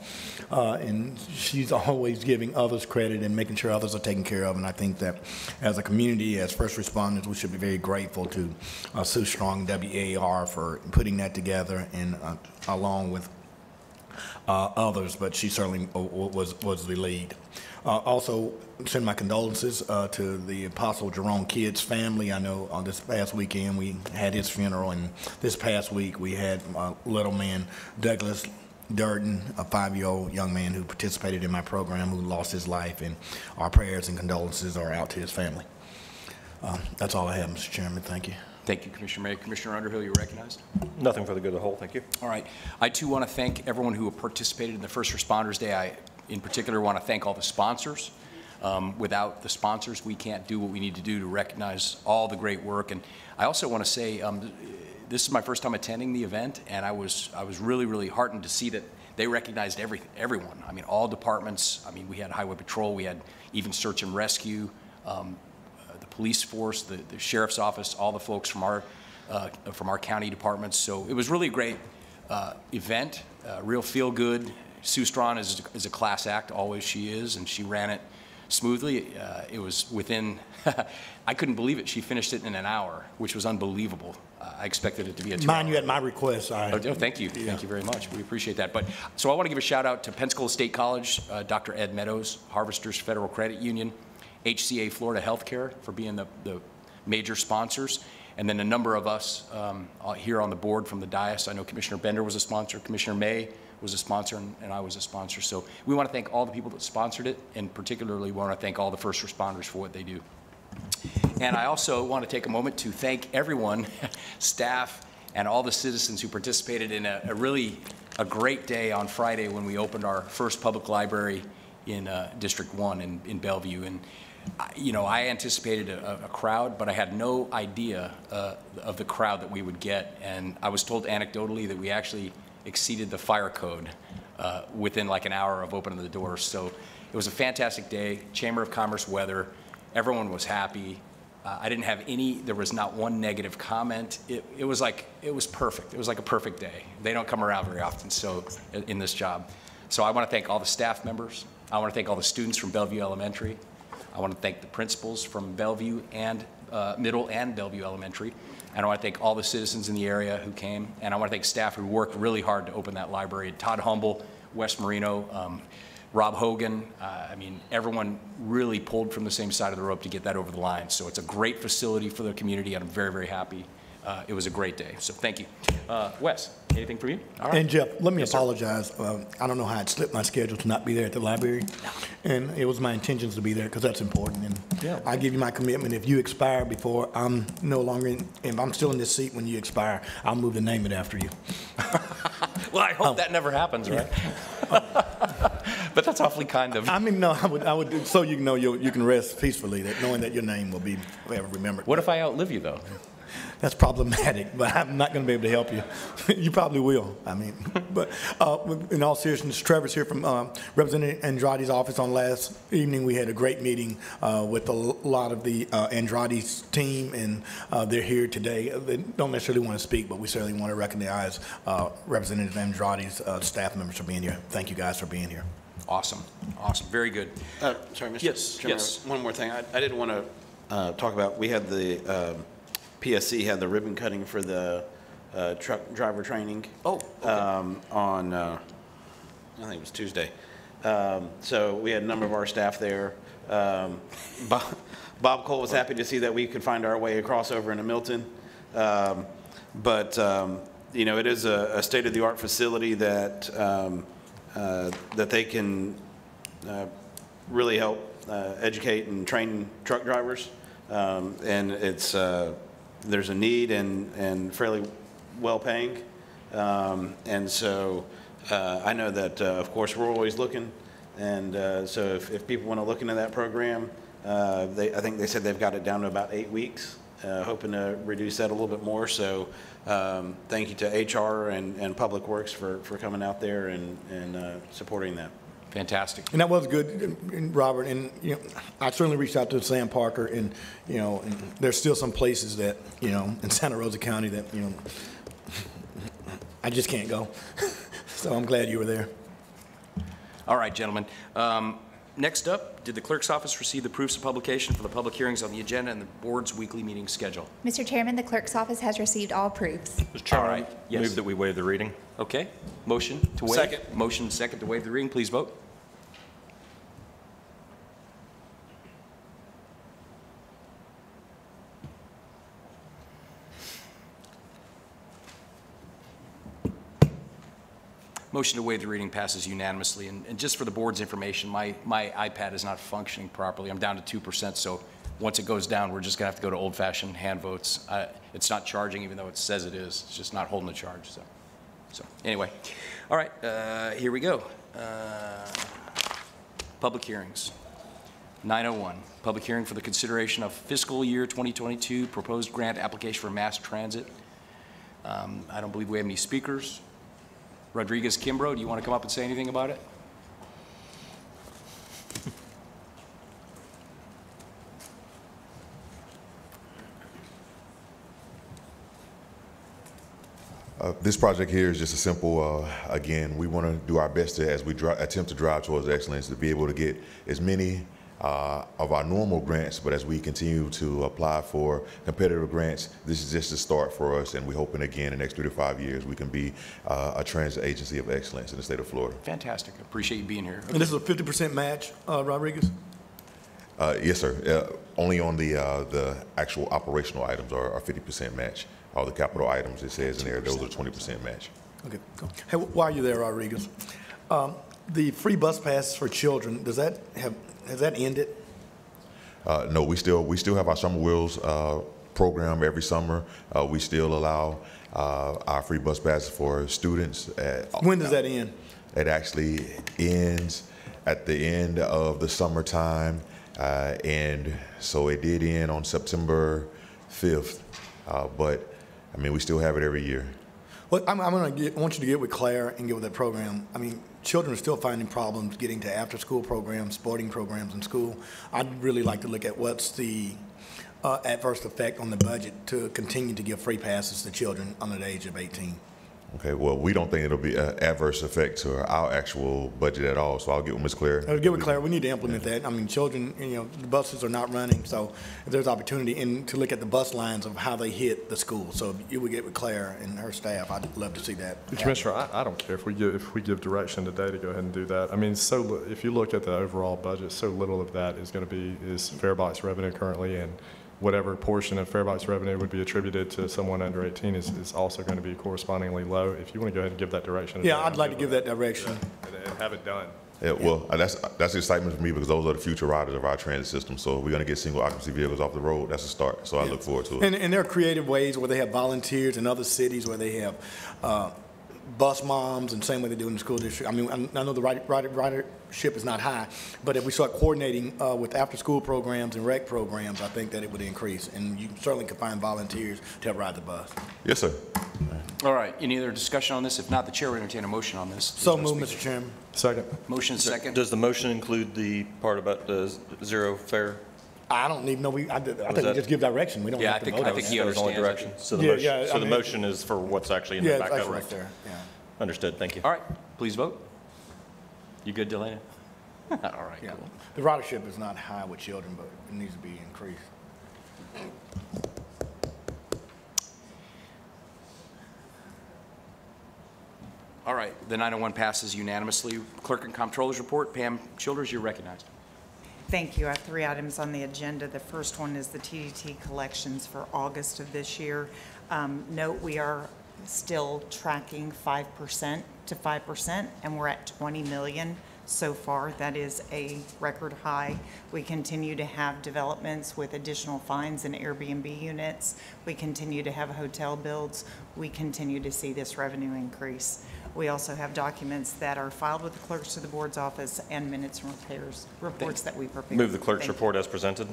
[SPEAKER 22] Uh, And she's always giving others credit and making sure others are taken care of. And I think that as a community, as first responders, we should be very grateful to uh, Sue Straughn, WEAR, for putting that together and uh, along with uh, others, but she certainly was, was the lead. Uh, Also, send my condolences uh, to the Apostle Jerome Kidd's family. I know on this past weekend, we had his funeral, and this past week, we had uh, little man Douglas Durden, a five-year-old young man who participated in my program, who lost his life, and our prayers and condolences are out to his family. Uh, That's all I have, Mr. Chairman. Thank you.
[SPEAKER 1] Thank you, Commissioner May. Commissioner Underhill, you're recognized.
[SPEAKER 25] Nothing for the good of the whole, thank you.
[SPEAKER 1] All right. I too want to thank everyone who participated in the First Responders Day. I, in particular, want to thank all the sponsors. Um, Without the sponsors, we can't do what we need to do to recognize all the great work. And I also want to say, um, this is my first time attending the event, and I was, I was really, really heartened to see that they recognized every, everyone. I mean, all departments. I mean, we had Highway Patrol, we had even Search and Rescue, um, uh, the police force, the, the sheriff's office, all the folks from our, uh, from our county departments. So it was really a great uh, event, uh, real feel-good. Sue Straughn is, is a class act, always she is, and she ran it smoothly. Uh, It was within, [laughs] I couldn't believe it, she finished it in an hour, which was unbelievable. Uh, I expected it to be a two-hour.
[SPEAKER 22] Mind you, at my request, I.
[SPEAKER 1] Oh, no, thank you. Thank you very much. We appreciate that. But, so I want to give a shout out to Pensacola State College, uh, Dr. Ed Meadows, Harvesters Federal Credit Union, HCA Florida Healthcare for being the, the major sponsors, and then a number of us um, uh, here on the board from the dais. I know Commissioner Bender was a sponsor, Commissioner May was a sponsor, and, and I was a sponsor. So we want to thank all the people that sponsored it, and particularly want to thank all the first responders for what they do. And I also want to take a moment to thank everyone, [laughs] staff, and all the citizens who participated in a, a really a great day on Friday when we opened our first public library in uh, District 1 in, in Bellview. And, you know, I anticipated a, a crowd, but I had no idea uh, of the crowd that we would get. And I was told anecdotally that we actually exceeded the fire code uh, within like an hour of opening the doors. So it was a fantastic day, Chamber of Commerce weather. Everyone was happy. Uh, I didn't have any, there was not one negative comment. It, it was like, it was perfect. It was like a perfect day. They don't come around very often, so, in- this job. So I want to thank all the staff members. I want to thank all the students from Bellview Elementary. I want to thank the principals from Bellview and, uh, Middle and Bellview Elementary. And I want to thank all the citizens in the area who came. And I want to thank staff who worked really hard to open that library. Todd Humble, Wes Moreno, um, Rob Hogan. Uh, I mean, everyone really pulled from the same side of the rope to get that over the line. So it's a great facility for the community, and I'm very, very happy. Uh, It was a great day, so thank you. Uh, Wes, anything for you? All right.
[SPEAKER 22] And Jeff, let me
[SPEAKER 1] Yes,
[SPEAKER 22] apologize. Um, I don't know how it slipped my schedule to not be there at the library. And it was my intentions to be there because that's important. And
[SPEAKER 1] Yeah.
[SPEAKER 22] I give you my commitment. If you expire before I'm no longer in, if I'm still in this seat when you expire, I'll move to name it after you. [laughs]
[SPEAKER 1] Well, I hope that never happens, right? [laughs] But that's awfully kind of.
[SPEAKER 22] I mean, no, I would, I would, so you know you, you can rest peacefully, that knowing that your name will be forever remembered.
[SPEAKER 1] What if I outlive you, though?
[SPEAKER 22] That's problematic, [laughs] but I'm not going to be able to help you. [laughs] you probably will. I mean, [laughs] but uh, in all seriousness, Trevor's here from um, Representative Andrade's office. On last evening, we had a great meeting uh, with a lot of the uh, Andrade's team, and uh, they're here today. They don't necessarily want to speak, but we certainly want to recognize uh, Representative Andrade's uh, staff members for being here. Thank you guys for being here.
[SPEAKER 1] Awesome, awesome, very good.
[SPEAKER 19] Uh, Sorry, Mr.
[SPEAKER 1] Yes,
[SPEAKER 19] Chairman,
[SPEAKER 1] yes.
[SPEAKER 19] One more thing. I I didn't want to uh, talk about, we had the, um, PSC had the ribbon cutting for the uh, truck driver training.
[SPEAKER 1] Oh,
[SPEAKER 19] um, On, uh, I think it was Tuesday. Um, So we had a number of our staff there. Um, Bob Bob Cole was happy to see that we could find our way across over into Milton. Um, But, um, you know, it is a a state-of-the-art facility that, um, uh, that they can uh, really help uh, educate and train truck drivers. Um, And it's, uh, there's a need and, and fairly well-paying. Um, And so uh, I know that, uh, of course, we're always looking. And uh, so if, if people want to look into that program, uh, they, I think they said they've got it down to about eight weeks, uh, hoping to reduce that a little bit more. So um, thank you to HR and, and Public Works for, for coming out there and, and uh, supporting that.
[SPEAKER 1] Fantastic.
[SPEAKER 22] And that was good, and Robert, and, you know, I certainly reached out to Sam Parker, and, you know, and there's still some places that, you know, in Santa Rosa County that, you know, I just can't go. [laughs] So I'm glad you were there.
[SPEAKER 1] All right, gentlemen. Um, Next up, did the clerk's office receive the proofs of publication for the public hearings on the agenda and the board's weekly meeting schedule?
[SPEAKER 25] Mr. Chairman, the clerk's office has received all proofs.
[SPEAKER 21] Mr. Chairman,
[SPEAKER 1] All right, yes.
[SPEAKER 21] move that we waive the reading.
[SPEAKER 1] Okay, motion to waive?
[SPEAKER 20] Second.
[SPEAKER 1] Motion second to waive the reading, please vote. Motion to waive the reading passes unanimously. And and just for the board's information, my, my iPad is not functioning properly. I'm down to 2%, so once it goes down, we're just going to have to go to old-fashioned hand votes. Uh, It's not charging, even though it says it is. It's just not holding the charge, so. So, anyway, all right, uh, here we go. Uh, Public hearings. 901, public hearing for the consideration of fiscal year 2022 proposed grant application for mass transit. Um, I don't believe we have any speakers. Rodriguez Kimbrough, do you want to come up and say anything about it?
[SPEAKER 26] Uh, This project here is just a simple, uh, again, we want to do our best to, as we attempt to drive towards excellence, to be able to get as many uh, of our normal grants, but as we continue to apply for competitive grants, this is just a start for us, and we're hoping again, in the next three to five years, we can be uh, a transit agency of excellence in the state of Florida.
[SPEAKER 1] Fantastic, appreciate you being here.
[SPEAKER 22] And this is a 50% match, uh, Rodriguez?
[SPEAKER 26] Uh, Yes, sir. Uh, Only on the, uh, the actual operational items are are 50% match. All the capital items, it says in there, those are 20% match.
[SPEAKER 22] Okay, cool. Hey, while you're there, Rodriguez, um, the free bus passes for children, does that have, has that ended?
[SPEAKER 26] Uh, no, we still we still have our summer wheels uh, program every summer. Uh, we still allow uh, our free bus passes for students. At,
[SPEAKER 22] When does that end?
[SPEAKER 26] It actually ends at the end of the summertime, uh, and so it did end on September 5th. Uh, but I mean, we still have it every year.
[SPEAKER 22] Well, I'm, I'm gonna get, I want you to get with Claire and get with that program. I mean, children are still finding problems getting to after-school programs, sporting programs in school. I'd really like to look at what's the uh, adverse effect on the budget to continue to give free passes to children under the age of 18.
[SPEAKER 26] Okay, well, we don't think it'll be an adverse effect to our actual budget at all. So I'll get with Ms. Claire.
[SPEAKER 22] Uh, Get with Claire, we need to implement that. I mean, children, you know, the buses are not running, so if there's opportunity, and to look at the bus lines of how they hit the school. So if you would get with Claire and her staff, I'd love to see that. happen.
[SPEAKER 18] Commissioner, I, I don't care if we give, if we give direction today to go ahead and do that. I mean, so, if you look at the overall budget, so little of that is going to be, is Farebox revenue currently, and whatever portion of Farebox revenue would be attributed to someone under 18 is, is also going to be correspondingly low. If you want to go ahead and give that direction.
[SPEAKER 22] Yeah, I'd like to give that direction.
[SPEAKER 18] And and have it done.
[SPEAKER 26] Yeah, well, uh, that's that's excitement for me because those are the future riders of our transit system. So we're going to get single occupancy vehicles off the road. That's a start. So I look forward to it.
[SPEAKER 22] And, and there are creative ways where they have volunteers in other cities where they have uh, bus moms and same way they do in the school district. I mean, I I know the rider- rider- ridership is not high, but if we start coordinating uh, with after-school programs and rec programs, I think that it would increase. And you certainly could find volunteers to help ride the bus.
[SPEAKER 26] Yes, sir.
[SPEAKER 1] All right, any other discussion on this? If not, the chair will entertain a motion on this.
[SPEAKER 22] So moved, Mr. Chairman.
[SPEAKER 18] Second.
[SPEAKER 1] Motion second.
[SPEAKER 21] Does the motion include the part about the zero fare?
[SPEAKER 22] I don't even know, we, I, I think we
[SPEAKER 21] that-
[SPEAKER 22] just give direction. We don't
[SPEAKER 1] Yeah, I
[SPEAKER 22] have to
[SPEAKER 1] think-
[SPEAKER 22] vote
[SPEAKER 1] I
[SPEAKER 22] on
[SPEAKER 1] think
[SPEAKER 22] that.
[SPEAKER 1] he
[SPEAKER 21] That was only
[SPEAKER 1] understands, I
[SPEAKER 21] direction. So the
[SPEAKER 22] Yeah,
[SPEAKER 21] motion,
[SPEAKER 22] yeah, I
[SPEAKER 21] so the
[SPEAKER 22] mean-
[SPEAKER 21] motion is for what's actually in
[SPEAKER 22] Yeah,
[SPEAKER 21] the
[SPEAKER 22] it's
[SPEAKER 21] backup.
[SPEAKER 22] actually right there, yeah.
[SPEAKER 21] Understood, thank you.
[SPEAKER 1] All right, please vote. You good, Delana? [laughs] All right,
[SPEAKER 22] Yeah.
[SPEAKER 1] cool.
[SPEAKER 22] The ridership is not high with children, but it needs to be increased.
[SPEAKER 1] All All right, the 901 passes unanimously. Clerk and Comptroller's report. Pam Childers, you're recognized.
[SPEAKER 27] Thank you. I have three items on the agenda. The first one is the TDT collections for August of this year. Um, Note, we are still tracking 5% to 5%, and we're at 20 million so far. That is a record high. We continue to have developments with additional fines and Airbnb units. We continue to have hotel builds. We continue to see this revenue increase. We also have documents that are filed with the clerks to the board's office and minutes and repairs, reports that we prepare.
[SPEAKER 21] Move the clerk's
[SPEAKER 27] Thank you.
[SPEAKER 21] report as presented.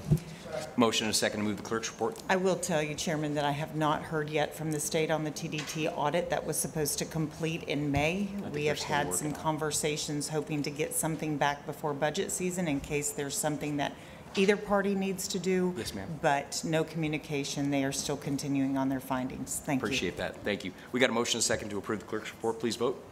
[SPEAKER 1] Motion and a second to move the clerk's report.
[SPEAKER 27] I will tell you, Chairman, that I have not heard yet from the state on the TDT audit that was supposed to complete in May. We have had some conversations hoping to get something back before budget season in case there's something that either party needs to do.
[SPEAKER 1] Yes, ma'am.
[SPEAKER 27] But no communication. They are still continuing on their findings. Thank you.
[SPEAKER 1] Appreciate that. Thank you. We got a motion and a second to approve the clerk's report. Please vote.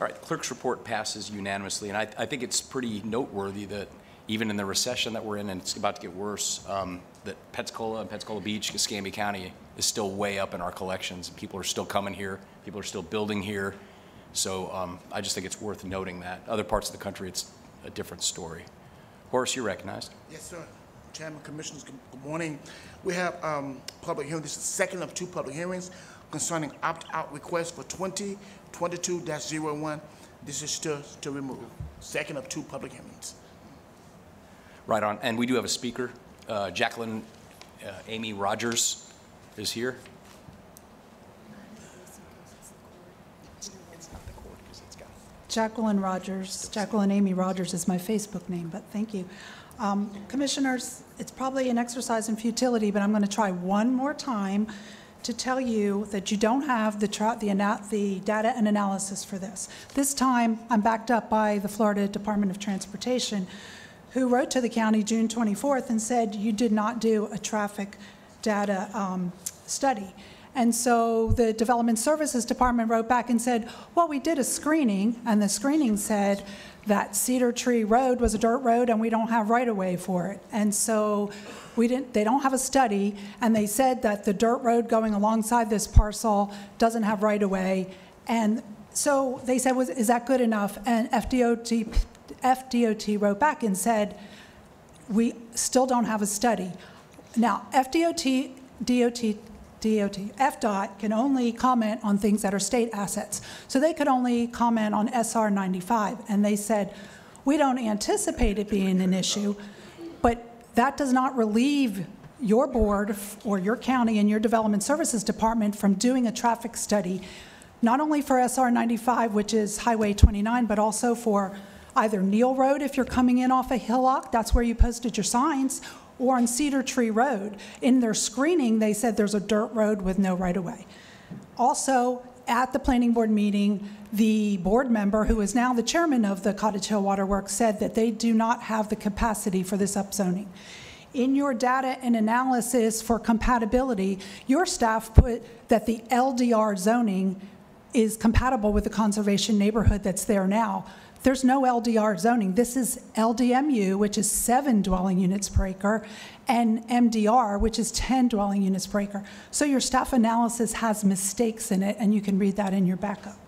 [SPEAKER 1] All right, the clerk's report passes unanimously, and I, I think it's pretty noteworthy that even in the recession that we're in, and it's about to get worse, um, that Pensacola and Pensacola Beach, Escambia County is still way up in our collections. And people are still coming here, people are still building here. So um, I just think it's worth noting that. Other parts of the country, it's a different story. Horace, you're recognized.
[SPEAKER 28] Yes, sir. Chairman, Commissioners, good good morning. We have um, public hearing, this is the second of two public hearings concerning opt-out requests for 2022-01. This is to, to remove. Second of two public hearings.
[SPEAKER 1] Right on. And we do have a speaker. Uh, Jacqueline uh, Amy Rogers is here.
[SPEAKER 29] Jacqueline Rogers, Jacqueline Amy Rogers is my Facebook name, but thank you. Um, Commissioners, it's probably an exercise in futility, but I'm going to try one more time to tell you that you don't have the, the, the data and analysis for this. This time, I'm backed up by the Florida Department of Transportation, who wrote to the county June 24th and said you did not do a traffic data um, study. And so the Development Services Department wrote back and said, well, we did a screening, and the screening said that Cedar Tree Road was a dirt road and we don't have right-of-way for it. And so we didn't, they don't have a study, and they said that the dirt road going alongside this parcel doesn't have right-of-way. And so they said, was, is that good enough? And FDOT, FDOT wrote back and said, we still don't have a study. Now, FDOT, DOT, DOT, FDOT can only comment on things that are state assets. So they could only comment on SR 95. And they said, we don't anticipate it being an issue, but that does not relieve your board or your county and your development services department from doing a traffic study, not only for SR 95, which is Highway 29, but also for either Neal Road if you're coming in off of Hillock, that's where you posted your signs, or on Cedar Tree Road. In their screening, they said there's a dirt road with no right-of-way. Also, at the planning board meeting, the board member, who is now the chairman of the Cottage Hill Waterworks, said that they do not have the capacity for this upzoning. In your data and analysis for compatibility, your staff put that the LDR zoning is compatible with the conservation neighborhood that's there now. There's no LDR zoning. This is LDMU, which is seven dwelling units per acre, and MDR, which is 10 dwelling units per acre. So your staff analysis has mistakes in it, and you can read that in your backup.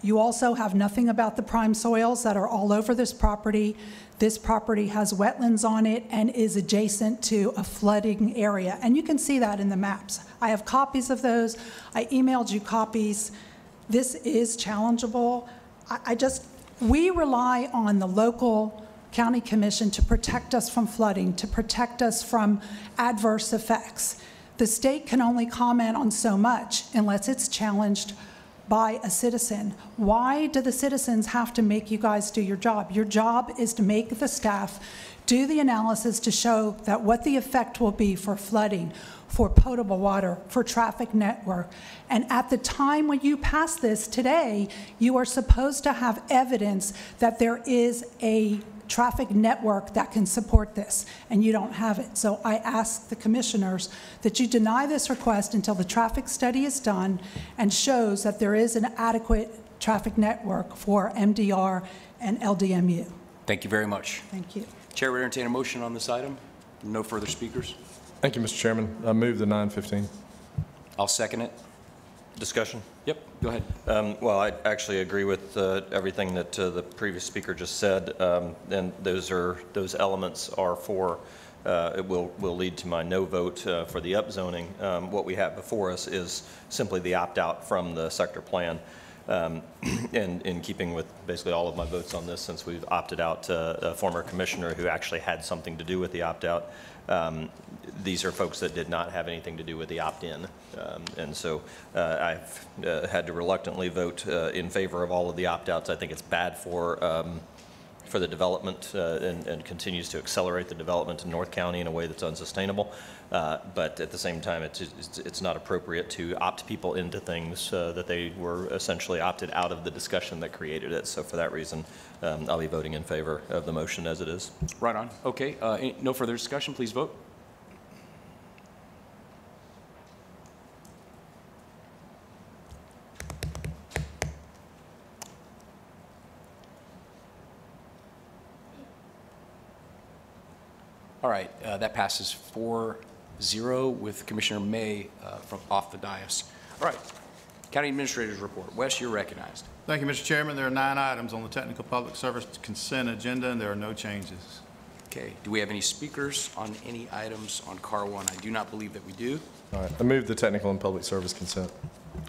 [SPEAKER 29] You also have nothing about the prime soils that are all over this property. This property has wetlands on it and is adjacent to a flooding area. And you can see that in the maps. I have copies of those. I emailed you copies. This is challengeable. I, I just, we rely on the local county commission to protect us from flooding, to protect us from adverse effects. The state can only comment on so much unless it's challenged by a citizen. Why do the citizens have to make you guys do your job? Your job is to make the staff do the analysis to show that what the effect will be for flooding, for potable water, for traffic network. And at the time when you pass this today, you are supposed to have evidence that there is a traffic network that can support this, and you don't have it. So I ask the commissioners that you deny this request until the traffic study is done and shows that there is an adequate traffic network for MDR and LDMU.
[SPEAKER 1] Thank you very much.
[SPEAKER 29] Thank you.
[SPEAKER 1] Chair would entertain a motion on this item. No further speakers.
[SPEAKER 18] Thank you, Mr. Chairman. I move the 915.
[SPEAKER 1] I'll second it.
[SPEAKER 21] Discussion?
[SPEAKER 1] Yep, go ahead.
[SPEAKER 21] Um, Well, I actually agree with uh, everything that uh, the previous speaker just said, um, and those are, those elements are for, uh, it will, will lead to my no vote uh, for the upzoning. Um, What we have before us is simply the opt-out from the sector plan, Um, [clears throat] and in keeping with basically all of my votes on this, since we've opted out uh, a former commissioner who actually had something to do with the opt-out. Um, These are folks that did not have anything to do with the opt-in. Um, And so uh, I've uh, had to reluctantly vote uh, in favor of all of the opt-outs. I think it's bad for, um, for the development uh, and and continues to accelerate the development in North County in a way that's unsustainable. Uh, But at the same time, it's, it's- it's not appropriate to opt people into things uh, that they were essentially opted out of the discussion that created it. So for that reason, um, I'll be voting in favor of the motion as it is.
[SPEAKER 1] Right on. Okay, no further discussion, please vote. All right, uh, that passes 4-0 with Commissioner May uh, from off the dais. All right, County Administrator's Report. Wes, you're recognized.
[SPEAKER 23] Thank you, Mr. Chairman. There are nine items on the technical public service consent agenda, and there are no changes.
[SPEAKER 1] Okay, do we have any speakers on any items on CAR 1? I do not believe that we do.
[SPEAKER 18] All right, I move the technical and public service consent.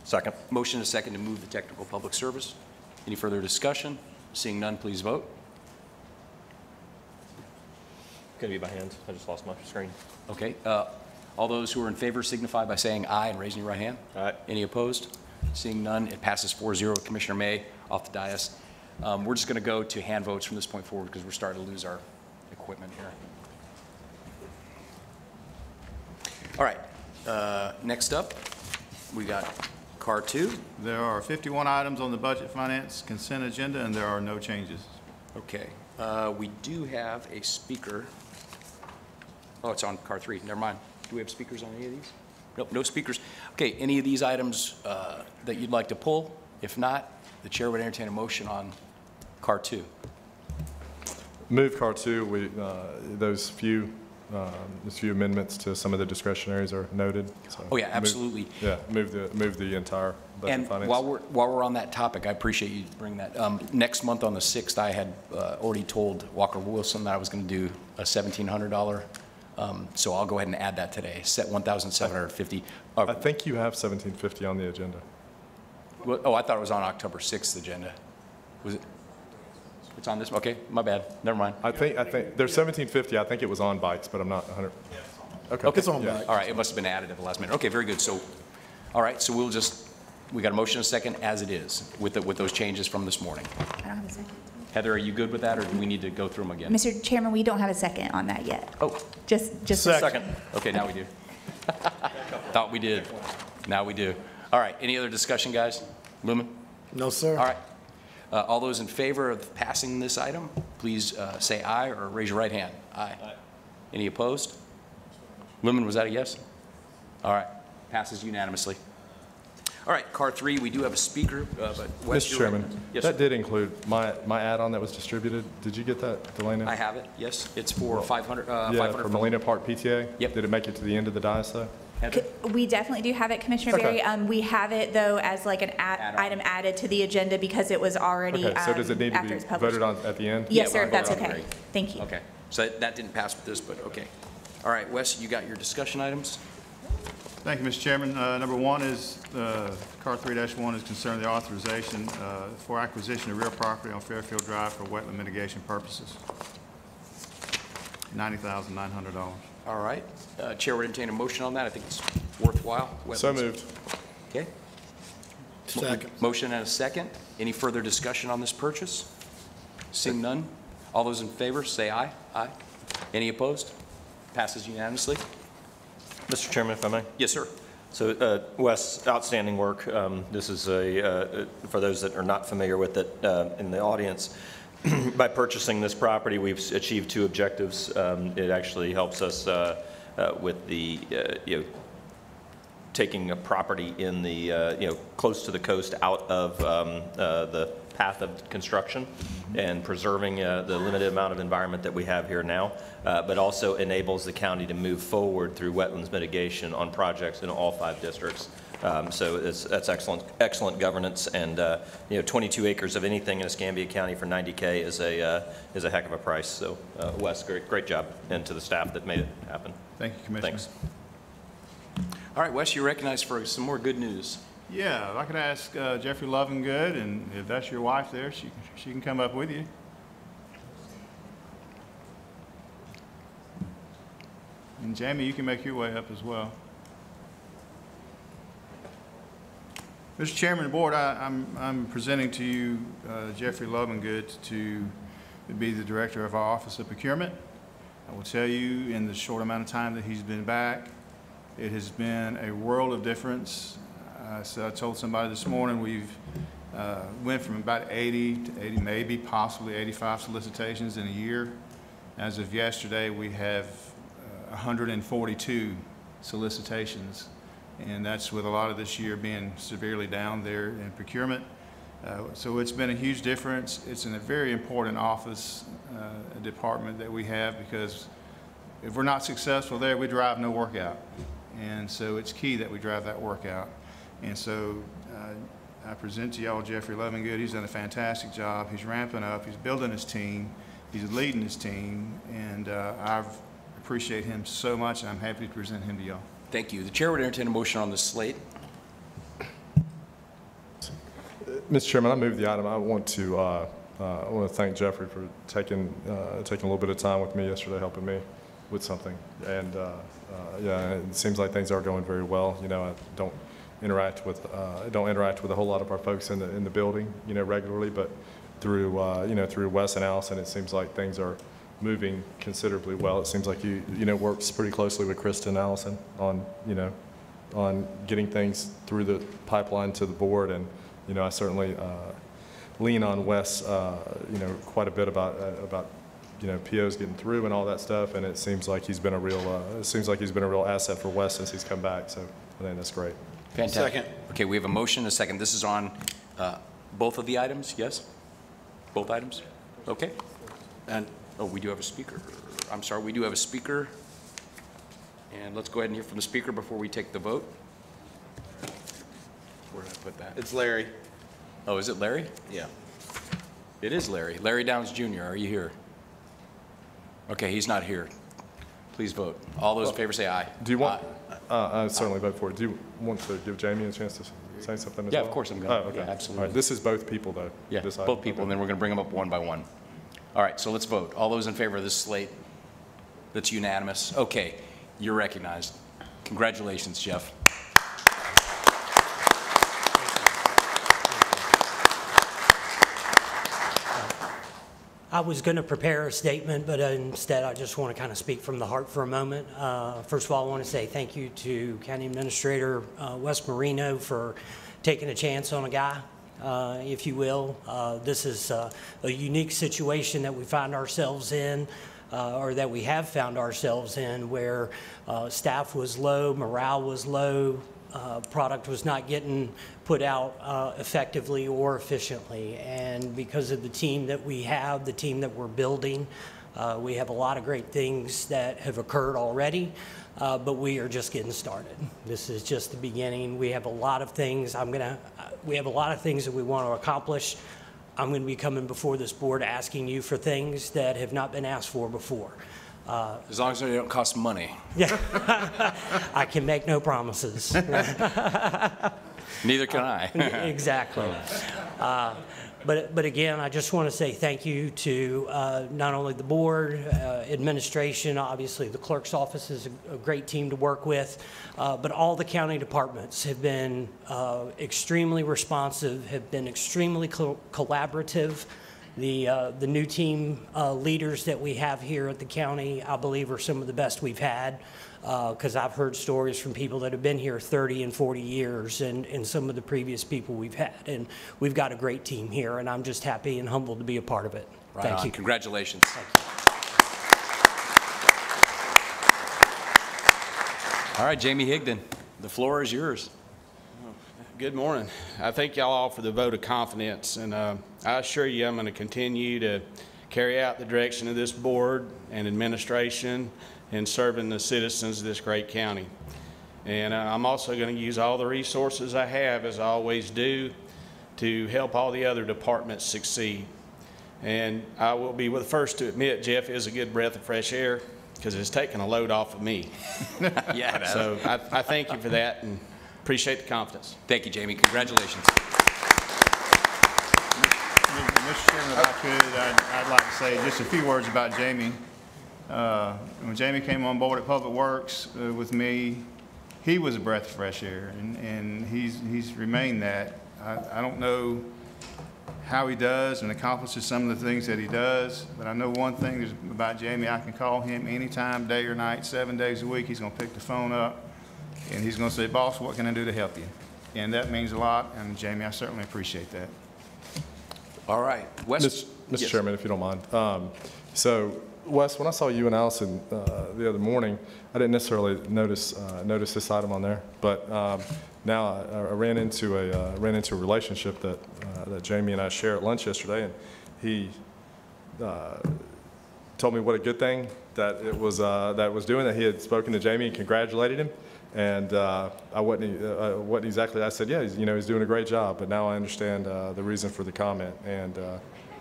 [SPEAKER 21] Second.
[SPEAKER 1] Motion is second to move the technical public service. Any further discussion? Seeing none, please vote.
[SPEAKER 21] Going to be by hand. I just lost my screen.
[SPEAKER 1] Okay, uh, all those who are in favor signify by saying aye and raising your right hand.
[SPEAKER 21] Aye.
[SPEAKER 1] Any opposed? Seeing none, it passes 4-0 with Commissioner May off the dais. Um, We're just going to go to hand votes from this point forward because we're starting to lose our equipment here. All right, uh, next up, we got CAR 2.
[SPEAKER 23] There are 51 items on the budget finance consent agenda, and there are no changes.
[SPEAKER 1] Okay, uh, we do have a speaker. Oh, it's on car three, never mind. Do we have speakers on any of these? Nope, no speakers. Okay, any of these items uh, that you'd like to pull? If not, the chair would entertain a motion on car two.
[SPEAKER 18] Move CAR 2, we, uh, those few, um, those few amendments to some of the discretionaries are noted. so
[SPEAKER 1] Oh, yeah,
[SPEAKER 18] move-
[SPEAKER 1] absolutely.
[SPEAKER 18] Yeah, move the, move the entire budget
[SPEAKER 1] And
[SPEAKER 18] finance.
[SPEAKER 1] while we're, while we're on that topic, I appreciate you bringing that. Um, Next month on the 6th, I had uh, already told Walker Wilson that I was going to do a $1,700, um, so I'll go ahead and add that today, set 1,750.
[SPEAKER 18] I think you have 1750 on the agenda.
[SPEAKER 1] Well, Oh, I thought it was on October 6th agenda. Was it? It's on this, okay, my bad, never mind.
[SPEAKER 18] I think, I think, there's 1750, I think it was on bikes, but I'm not 100. Okay.
[SPEAKER 1] Okay.
[SPEAKER 18] It's on bikes.
[SPEAKER 1] All right, it must have been added at the last minute. Okay, very good. So, all right, so we'll just, we got a motion and a second as it is with, the- with those changes from this morning.
[SPEAKER 25] I don't have a second.
[SPEAKER 1] Heather, are you good with that, or do we need to go through them again?
[SPEAKER 25] Mr. Chairman, we don't have a second on that yet.
[SPEAKER 1] Oh.
[SPEAKER 25] Just, just.
[SPEAKER 1] a Second. Okay, now we do. [laughs] Thought we did. Now we do. All right, any other discussion, guys? Lumon?
[SPEAKER 22] No, sir.
[SPEAKER 1] All right. Uh, All those in favor of passing this item, please uh, say aye or raise your right hand. Aye. Any opposed? Lumon, was that a yes? All right, passes unanimously. All right, car three, we do have a speaker, uh, but. Wes,
[SPEAKER 18] Mr. Chairman,
[SPEAKER 1] Yes,
[SPEAKER 18] that
[SPEAKER 1] sir.
[SPEAKER 18] did include my, my add-on that was distributed. Did you get that, Delana?
[SPEAKER 1] I have it, yes. It's for 500, uh,
[SPEAKER 18] Yeah,
[SPEAKER 1] 500.
[SPEAKER 18] for Molino Park PTA?
[SPEAKER 1] Yep.
[SPEAKER 18] Did it make it to the end of the dais, though?
[SPEAKER 25] We definitely do have it, Commissioner
[SPEAKER 18] Okay.
[SPEAKER 25] Barry. Um, we have it, though, as like an a- item added to the agenda because it was already,
[SPEAKER 18] Okay, so does it
[SPEAKER 25] um,
[SPEAKER 18] need to be
[SPEAKER 25] published.
[SPEAKER 18] voted on at the end?
[SPEAKER 25] Yes,
[SPEAKER 1] Yeah,
[SPEAKER 25] sir, if that's okay.
[SPEAKER 1] it.
[SPEAKER 25] Thank you.
[SPEAKER 1] Okay, so that- that didn't pass with this, but okay. All right, Wes, you got your discussion items?
[SPEAKER 23] Thank you, Mr. Chairman. Uh, Number one is, uh, CAR 3-1 is concerning the authorization uh, for acquisition of real property on Fairfield Drive for wetland mitigation purposes. $90,900.
[SPEAKER 1] All right, Uh, Chair would entertain a motion on that. I think it's worthwhile.
[SPEAKER 18] So moved.
[SPEAKER 1] Okay.
[SPEAKER 22] Second.
[SPEAKER 1] Motion and a second. Any further discussion on this purchase? Seeing none, all those in favor, say aye. Aye. Any opposed? Passes unanimously.
[SPEAKER 21] Mr. Chairman, if I may?
[SPEAKER 1] Yes, sir.
[SPEAKER 21] So, uh, Wes, outstanding work. Um, This is a, uh, for those that are not familiar with it uh, in the audience, [clears throat] by purchasing this property, we've achieved two objectives. Um, It actually helps us uh, uh, with the, uh, you know, taking a property in the, uh, you know, close to the coast out of um, uh, the path of construction and preserving uh, the limited amount of environment that we have here now, uh, but also enables the county to move forward through wetlands mitigation on projects in all five districts. Um, So it's, that's excellent, excellent governance, and, uh, you know, 22 acres of anything in Escambia County for 90K is a, uh, is a heck of a price. So uh, Wes, great, great job, and to the staff that made it happen.
[SPEAKER 23] Thank you, Commissioner.
[SPEAKER 21] Thanks.
[SPEAKER 1] All right, Wes, you're recognized for some more good news.
[SPEAKER 23] Yeah, I could ask uh, Jeffrey Lovingood, and if that's your wife there, she, she can come up with you. And Jamie, you can make your way up as well. Mr. Chairman of the Board, I, I'm, I'm presenting to you uh, Jeffrey Lovingood to be the Director of our Office of Procurement. I will tell you, in the short amount of time that he's been back, it has been a world of difference. Uh, So I told somebody this morning, we've uh, went from about 80 to 80, maybe possibly 85 solicitations in a year. As of yesterday, we have uh, 142 solicitations, and that's with a lot of this year being severely down there in procurement. Uh, So it's been a huge difference. It's in a very important office, uh, department that we have, because if we're not successful there, we drive no work out. And so it's key that we drive that work out. And so uh, I present to y'all Jeffrey Lovingood. He's done a fantastic job. He's ramping up. He's building his team. He's leading his team. And uh, I appreciate him so much, and I'm happy to present him to y'all.
[SPEAKER 1] Thank you. The chair would entertain a motion on this slate.
[SPEAKER 18] Mr. Chairman, I move the item. I want to, uh, uh, I want to thank Jeffrey for taking, uh, taking a little bit of time with me yesterday, helping me with something. And, uh, uh, yeah, it seems like things are going very well. You know, I don't interact with, uh, don't interact with a whole lot of our folks in the, in the building, you know, regularly, but through, uh, you know, through Wes and Allison, it seems like things are moving considerably well. It seems like you, you know, works pretty closely with Kristen and Allison on, you know, on getting things through the pipeline to the board. And, you know, I certainly uh, lean on Wes, uh, you know, quite a bit about, uh, about, you know, POs getting through and all that stuff. And it seems like he's been a real, uh, it seems like he's been a real asset for Wes since he's come back. So I think that's great.
[SPEAKER 1] Fantastic. Okay, we have a motion, and a second. This is on uh, both of the items, yes? Both items? Okay. And, oh, we do have a speaker. I'm sorry, we do have a speaker. And let's go ahead and hear from the speaker before we take the vote. Where did I put that?
[SPEAKER 19] It's Larry.
[SPEAKER 1] Oh, is it Larry?
[SPEAKER 19] Yeah.
[SPEAKER 1] It is Larry. Larry Downs Jr., are you here? Okay, he's not here. Please vote. All those in favor say aye.
[SPEAKER 18] Do you want, uh, I certainly vote for it. Do you want to give Jamie a chance to say something as well?
[SPEAKER 1] Yeah, of course I'm gonna.
[SPEAKER 18] Oh, okay.
[SPEAKER 1] Yeah, absolutely.
[SPEAKER 18] All right, this is both people, though.
[SPEAKER 1] Yeah,
[SPEAKER 18] this item.
[SPEAKER 1] both people, and then we're going to bring them up one by one. All right, so let's vote. All those in favor of this slate? That's unanimous. Okay, you're recognized. Congratulations, Jeff.
[SPEAKER 30] I was going to prepare a statement, but instead I just want to kind of speak from the heart for a moment. Uh, First of all, I want to say thank you to County Administrator uh, Wes Moreno for taking a chance on a guy, uh, if you will. Uh, This is uh, a unique situation that we find ourselves in, uh, or that we have found ourselves in, where staff was low, morale was low, uh, product was not getting put out uh, effectively or efficiently. And because of the team that we have, the team that we're building, uh, we have a lot of great things that have occurred already, uh, but we are just getting started. This is just the beginning. We have a lot of things. I'm gonna. uh, We have a lot of things that we want to accomplish. I'm going to be coming before this board asking you for things that have not been asked for before. Uh,
[SPEAKER 1] As long as they don't cost money.
[SPEAKER 30] yeah, [laughs] I can make no promises.
[SPEAKER 1] Neither can I. [laughs]
[SPEAKER 30] Exactly. Uh, But, but again, I just want to say thank you to uh, not only the board, uh, administration, obviously the clerk's office is a- a great team to work with, uh, but all the county departments have been uh, extremely responsive, have been extremely co- collaborative. The, uh, the new team uh, leaders that we have here at the county, I believe, are some of the best we've had because I've heard stories from people that have been here 30 and 40 years and, and some of the previous people we've had. And we've got a great team here, and I'm just happy and humbled to be a part of it.
[SPEAKER 1] Right
[SPEAKER 30] Thank
[SPEAKER 1] on.
[SPEAKER 30] you.
[SPEAKER 1] Congratulations. All right, Jamie Higdon. The floor is yours.
[SPEAKER 31] Good morning. I thank y'all all for the vote of confidence, and uh, I assure you I'm going to continue to carry out the direction of this board and administration in serving the citizens of this great county. And uh, I'm also going to use all the resources I have, as I always do, to help all the other departments succeed. And I will be the first to admit Jeff is a good breath of fresh air because it's taken a load off of me. [laughs]
[SPEAKER 1] Yeah.
[SPEAKER 31] So I, I thank you for that and appreciate the confidence.
[SPEAKER 1] Thank you, Jamie. Congratulations.
[SPEAKER 23] Mr. Chairman, if I could, I'd, I'd like to say just a few words about Jamie. Uh, When Jamie came on board at Public Works uh, with me, he was a breath of fresh air, and, and he's, he's remained that. I, I don't know how he does and accomplishes some of the things that he does, but I know one thing about Jamie, I can call him anytime, day or night, seven days a week, he's gonna pick the phone up, and he's gonna say, boss, what can I do to help you? And that means a lot, and Jamie, I certainly appreciate that.
[SPEAKER 1] All right. Wes?
[SPEAKER 18] Mr. Mr. Chairman, if you don't mind. Um, So, Wes, when I saw you and Allison uh, the other morning, I didn't necessarily notice, uh, notice this item on there, but um, now I I ran into a, uh, ran into a relationship that, uh, that Jamie and I shared at lunch yesterday, and he uh, told me what a good thing that it was, uh, that it was doing, that he had spoken to Jamie and congratulated him. And uh, I wasn't, uh, uh, wasn't exactly, I said, yeah, you know, he's doing a great job, but now I understand uh, the reason for the comment. And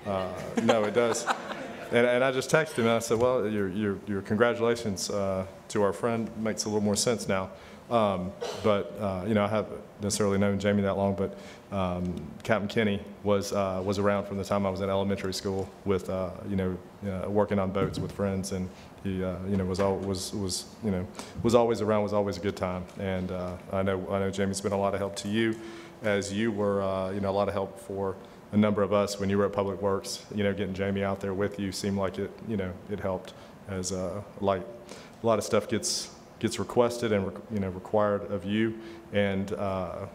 [SPEAKER 18] uh, no, it does. And, and I just texted him and I said, well, your, your, your congratulations to our friend makes a little more sense now. Um, but, uh, you know, I haven't necessarily known Jamie that long, but um, Captain Kenny was, uh, was around from the time I was in elementary school with, uh, you know, working on boats with friends. And he, uh, you know, was, al- was, was, you know, was always around, was always a good time. And uh, I know, I know Jamie's been a lot of help to you as you were, uh, you know, a lot of help for a number of us when you were at Public Works. You know, getting Jamie out there with you seemed like it, you know, it helped as, uh, like, a lot of stuff gets, gets requested and, you know, required of you. And uh,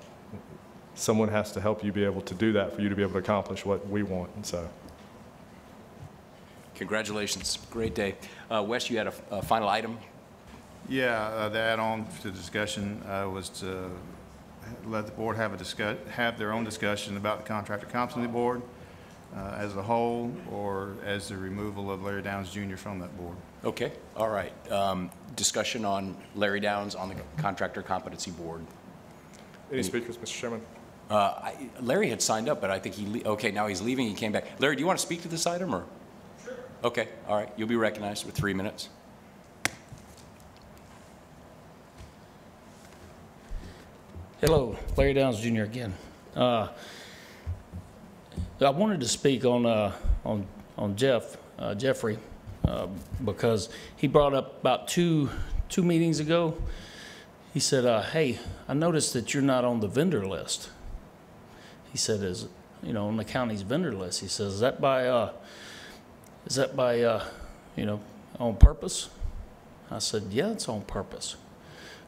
[SPEAKER 18] someone has to help you be able to do that for you to be able to accomplish what we want. So,
[SPEAKER 1] Congratulations. Great day. Uh, Wes, you had a a final item?
[SPEAKER 23] Yeah, uh, the add-on to the discussion uh, was to let the board have a discuss, have their own discussion about the contractor competency board uh, as a whole, or as the removal of Larry Downs Jr. from that board.
[SPEAKER 1] Okay, all right. Um, Discussion on Larry Downs on the Contractor Competency Board.
[SPEAKER 18] any speakers, Mr. Chairman?
[SPEAKER 1] Uh, I- Larry had signed up, but I think he, le- okay, now he's leaving, he came back. Larry, do you want to speak to this item, or? Okay, all right, you'll be recognized with three minutes.
[SPEAKER 17] Hello, Larry Downs Jr. again. Uh, I wanted to speak on, uh, on, on Jeff, uh, Jeffrey, uh, because he brought up about two, two meetings ago. He said, uh, hey, I noticed that you're not on the vendor list. He said, is, you know, on the county's vendor list. He says, is that by, uh, is that by, uh, you know, on purpose? I said, yeah, it's on purpose.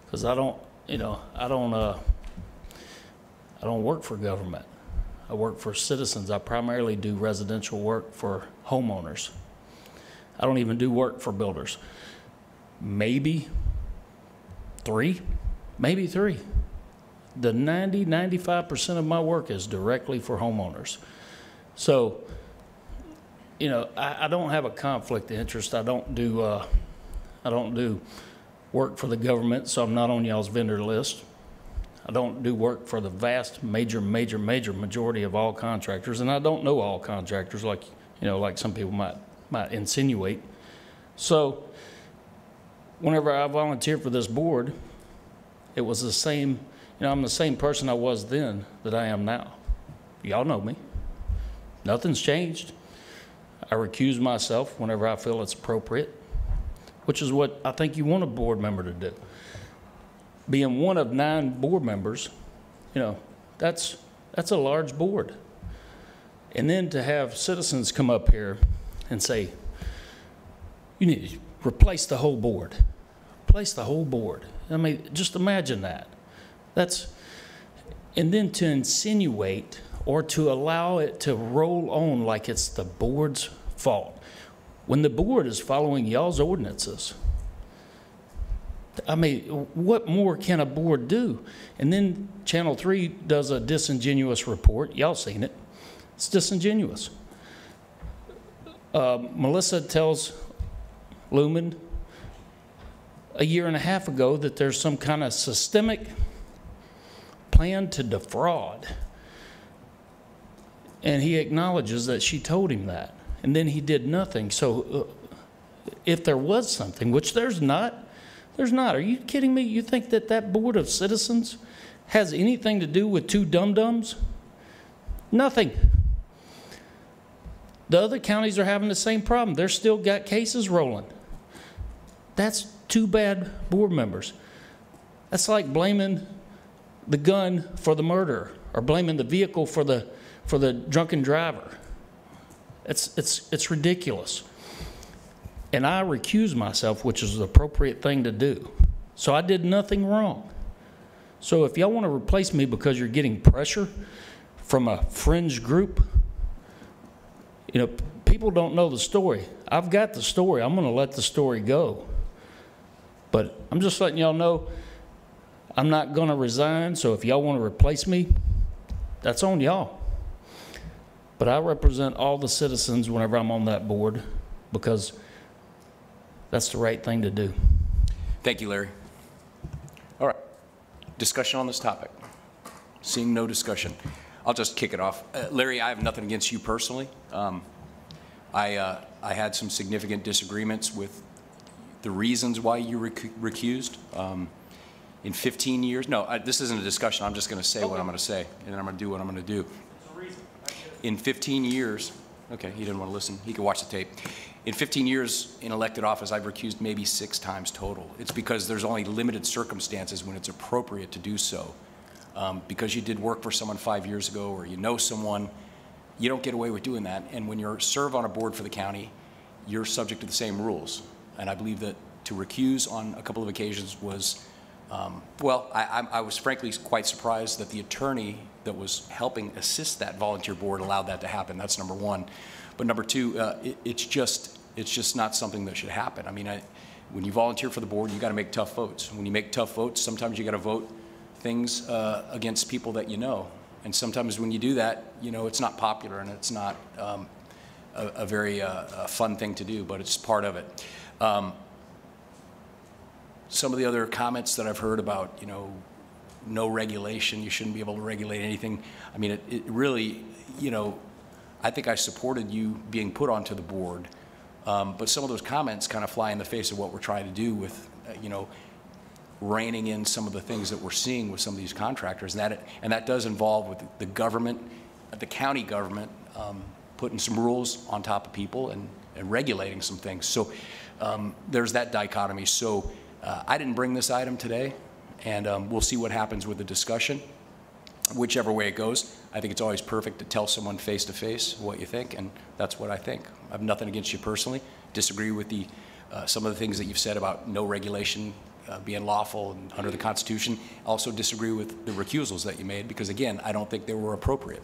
[SPEAKER 17] Because I don't, you know, I don't, uh, I don't work for government. I work for citizens. I primarily do residential work for homeowners. I don't even do work for builders. Maybe three, maybe three. The 90, 95% of my work is directly for homeowners. So, you know, I, I don't have a conflict of interest. I don't do, uh, I don't do work for the government, so I'm not on y'all's vendor list. I don't do work for the vast, major, major, major majority of all contractors, and I don't know all contractors like, you know, like some people might, might insinuate. So, whenever I volunteered for this board, it was the same, you know, I'm the same person I was then that I am now. Y'all know me. Nothing's changed. I recuse myself whenever I feel it's appropriate, which is what I think you want a board member to do being one of nine board members, you know, that's, that's a large board. And then to have citizens come up here and say, you need to replace the whole board, replace the whole board. I mean, just imagine that. That's, and then to insinuate or to allow it to roll on like it's the board's fault. When the board is following y'all's ordinances, I mean, what more can a board do? And then Channel 3 does a disingenuous report. Y'all seen it. It's disingenuous. Uh, Melissa tells Lumon a year and a half ago that there's some kind of systemic plan to defraud. And he acknowledges that she told him that. And then he did nothing. So uh, if there was something, which there's not, there's not. Are you kidding me? You think that that Board of Citizens has anything to do with two dum-dums? Nothing. The other counties are having the same problem. They're still got cases rolling. That's two bad board members. That's like blaming the gun for the murder or blaming the vehicle for the, for the drunken driver. It's, it's, it's ridiculous. And I recused myself, which is the appropriate thing to do. So I did nothing wrong. So if y'all want to replace me because you're getting pressure from a fringe group, you know, people don't know the story. I've got the story. I'm going to let the story go. But I'm just letting y'all know I'm not going to resign. So if y'all want to replace me, that's on y'all. But I represent all the citizens whenever I'm on that board because that's the right thing to do.
[SPEAKER 1] Thank you, Larry. All right. Discussion on this topic? Seeing no discussion. I'll just kick it off. Uh, Larry, I have nothing against you personally. Um, I, uh, I had some significant disagreements with the reasons why you recu- recused. Um, in 15 years, no, I, this isn't a discussion. I'm just going to say what I'm going to say, and I'm going to do what I'm going to do. In 15 years, okay, he didn't want to listen. He could watch the tape. In 15 years in elected office, I've recused maybe six times total. It's because there's only limited circumstances when it's appropriate to do so. Um, because you did work for someone five years ago or you know someone, you don't get away with doing that. And when you serve on a board for the county, you're subject to the same rules. And I believe that to recuse on a couple of occasions was, um, well, I, I, I was frankly quite surprised that the attorney that was helping assist that volunteer board allowed that to happen. That's number one. But number two, uh, it, it's just it's just not something that should happen. I mean, I, when you volunteer for the board, you got to make tough votes. When you make tough votes, sometimes you got to vote things uh, against people that you know. And sometimes when you do that, you know, it's not popular and it's not um, a, a, very uh, a fun thing to do, but it's part of it. Um, some of the other comments that I've heard about, you know, no regulation, you shouldn't be able to regulate anything. I mean, it, it really, you know, I think I supported you being put onto the board, um, but some of those comments kind of fly in the face of what we're trying to do with, uh, you know, reining in some of the things that we're seeing with some of these contractors. And that, and that does involve with the government, the county government, um, putting some rules on top of people and, and regulating some things. So um, there's that dichotomy. So uh, I didn't bring this item today, and um, we'll see what happens with the discussion whichever way it goes. I think it's always perfect to tell someone face to face what you think, and that's what I think. I have nothing against you personally. Disagree with the uh, some of the things that you've said about no regulation uh, being lawful and under the Constitution. Also disagree with the recusals that you made because again, I don't think they were appropriate.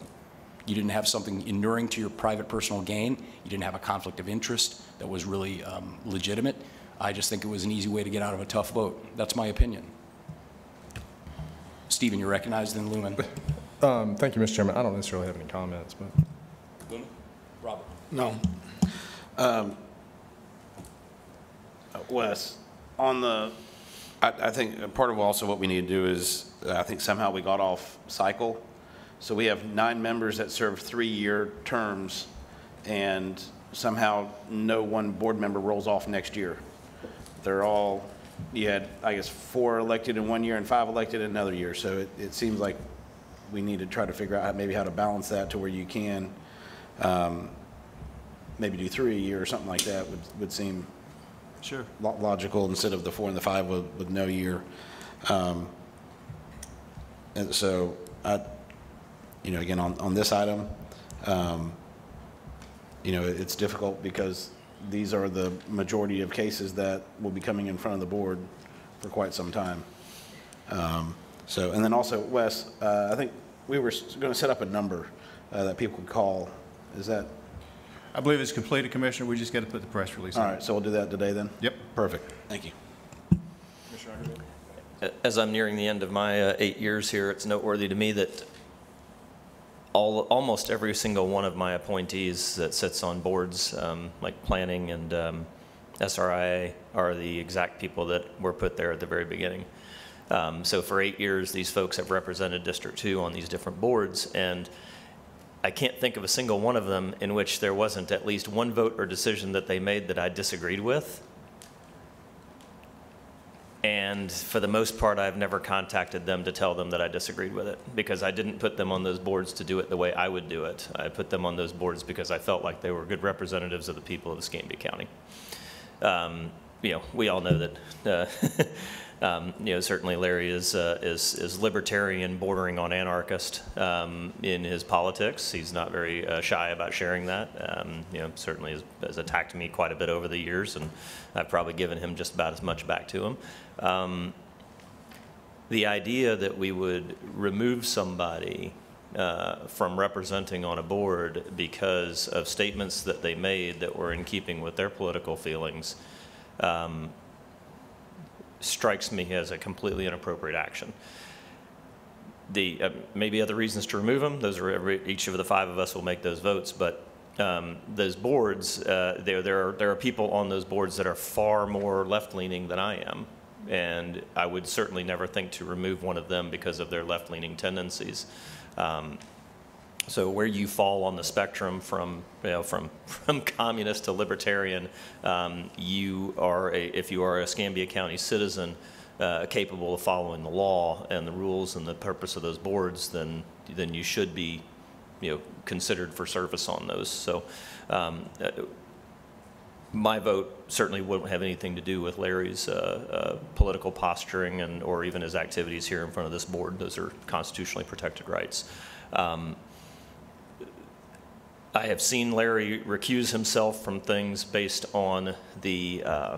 [SPEAKER 1] You didn't have something inuring to your private personal gain. You didn't have a conflict of interest that was really um, legitimate. I just think it was an easy way to get out of a tough vote. That's my opinion. Stephen, you're recognized in Lumon.
[SPEAKER 18] Um, thank you, Mr. Chairman. I don't necessarily have any comments, but.
[SPEAKER 1] Lumon? Robert?
[SPEAKER 22] No.
[SPEAKER 19] Um, Wes, on the, I, I think part of also what we need to do is, I think somehow we got off cycle. So we have nine members that serve three-year terms, and somehow no one board member rolls off next year. They're all, you had, I guess, four elected in one year and five elected in another year. So it, it seems like we need to try to figure out how- maybe how to balance that to where you can, um, maybe do three a year or something like that would, would seem
[SPEAKER 20] Sure.
[SPEAKER 19] lo- logical instead of the four and the five with, with no year. Um, And so I, you know, again, on, on this item, um, you know, it's difficult because these are the majority of cases that will be coming in front of the board for quite some time. Um, So, and then also, Wes, uh, I think we were going to set up a number uh, that people could call. Is that,
[SPEAKER 23] I believe it's completed, Commissioner. We just got to put the press release
[SPEAKER 19] all
[SPEAKER 23] on.
[SPEAKER 19] right, so we'll do that today then?
[SPEAKER 23] Yep.
[SPEAKER 19] Perfect, thank you.
[SPEAKER 23] Commissioner
[SPEAKER 21] as I'm nearing the end of my uh, eight years here, it's noteworthy to me that all, almost every single one of my appointees that sits on boards, um, like planning and um, SRIA, are the exact people that were put there at the very beginning. Um, So for eight years, these folks have represented District 2 on these different boards, and I can't think of a single one of them in which there wasn't at least one vote or decision that they made that I disagreed with. And for the most part, I've never contacted them to tell them that I disagreed with it because I didn't put them on those boards to do it the way I would do it. I put them on those boards because I felt like they were good representatives of the people of Escambia County. Um, you know, we all know that, uh, [laughs] um, you know, certainly Larry is, uh, is, is libertarian bordering on anarchist um, in his politics. He's not very uh, shy about sharing that. Um, you know, certainly has, has attacked me quite a bit over the years, and I've probably given him just about as much back to him. Um, the idea that we would remove somebody uh, from representing on a board because of statements that they made that were in keeping with their political feelings um, strikes me as a completely inappropriate action. The, uh, maybe other reasons to remove them, those are every, each of the five of us will make those votes, but um, those boards, uh, there, there, are, there are people on those boards that are far more left-leaning than I am. And I would certainly never think to remove one of them because of their left-leaning tendencies. Um, so where you fall on the spectrum from, you know, from, [laughs] from communist to libertarian, um, you are a, if you are a Escambia County citizen uh, capable of following the law and the rules and the purpose of those boards, then, then you should be, you know, considered for service on those. So um, uh, my vote certainly wouldn't have anything to do with Larry's uh, uh, political posturing and, or even his activities here in front of this board. Those are constitutionally protected rights. Um, I have seen Larry recuse himself from things based on the uh,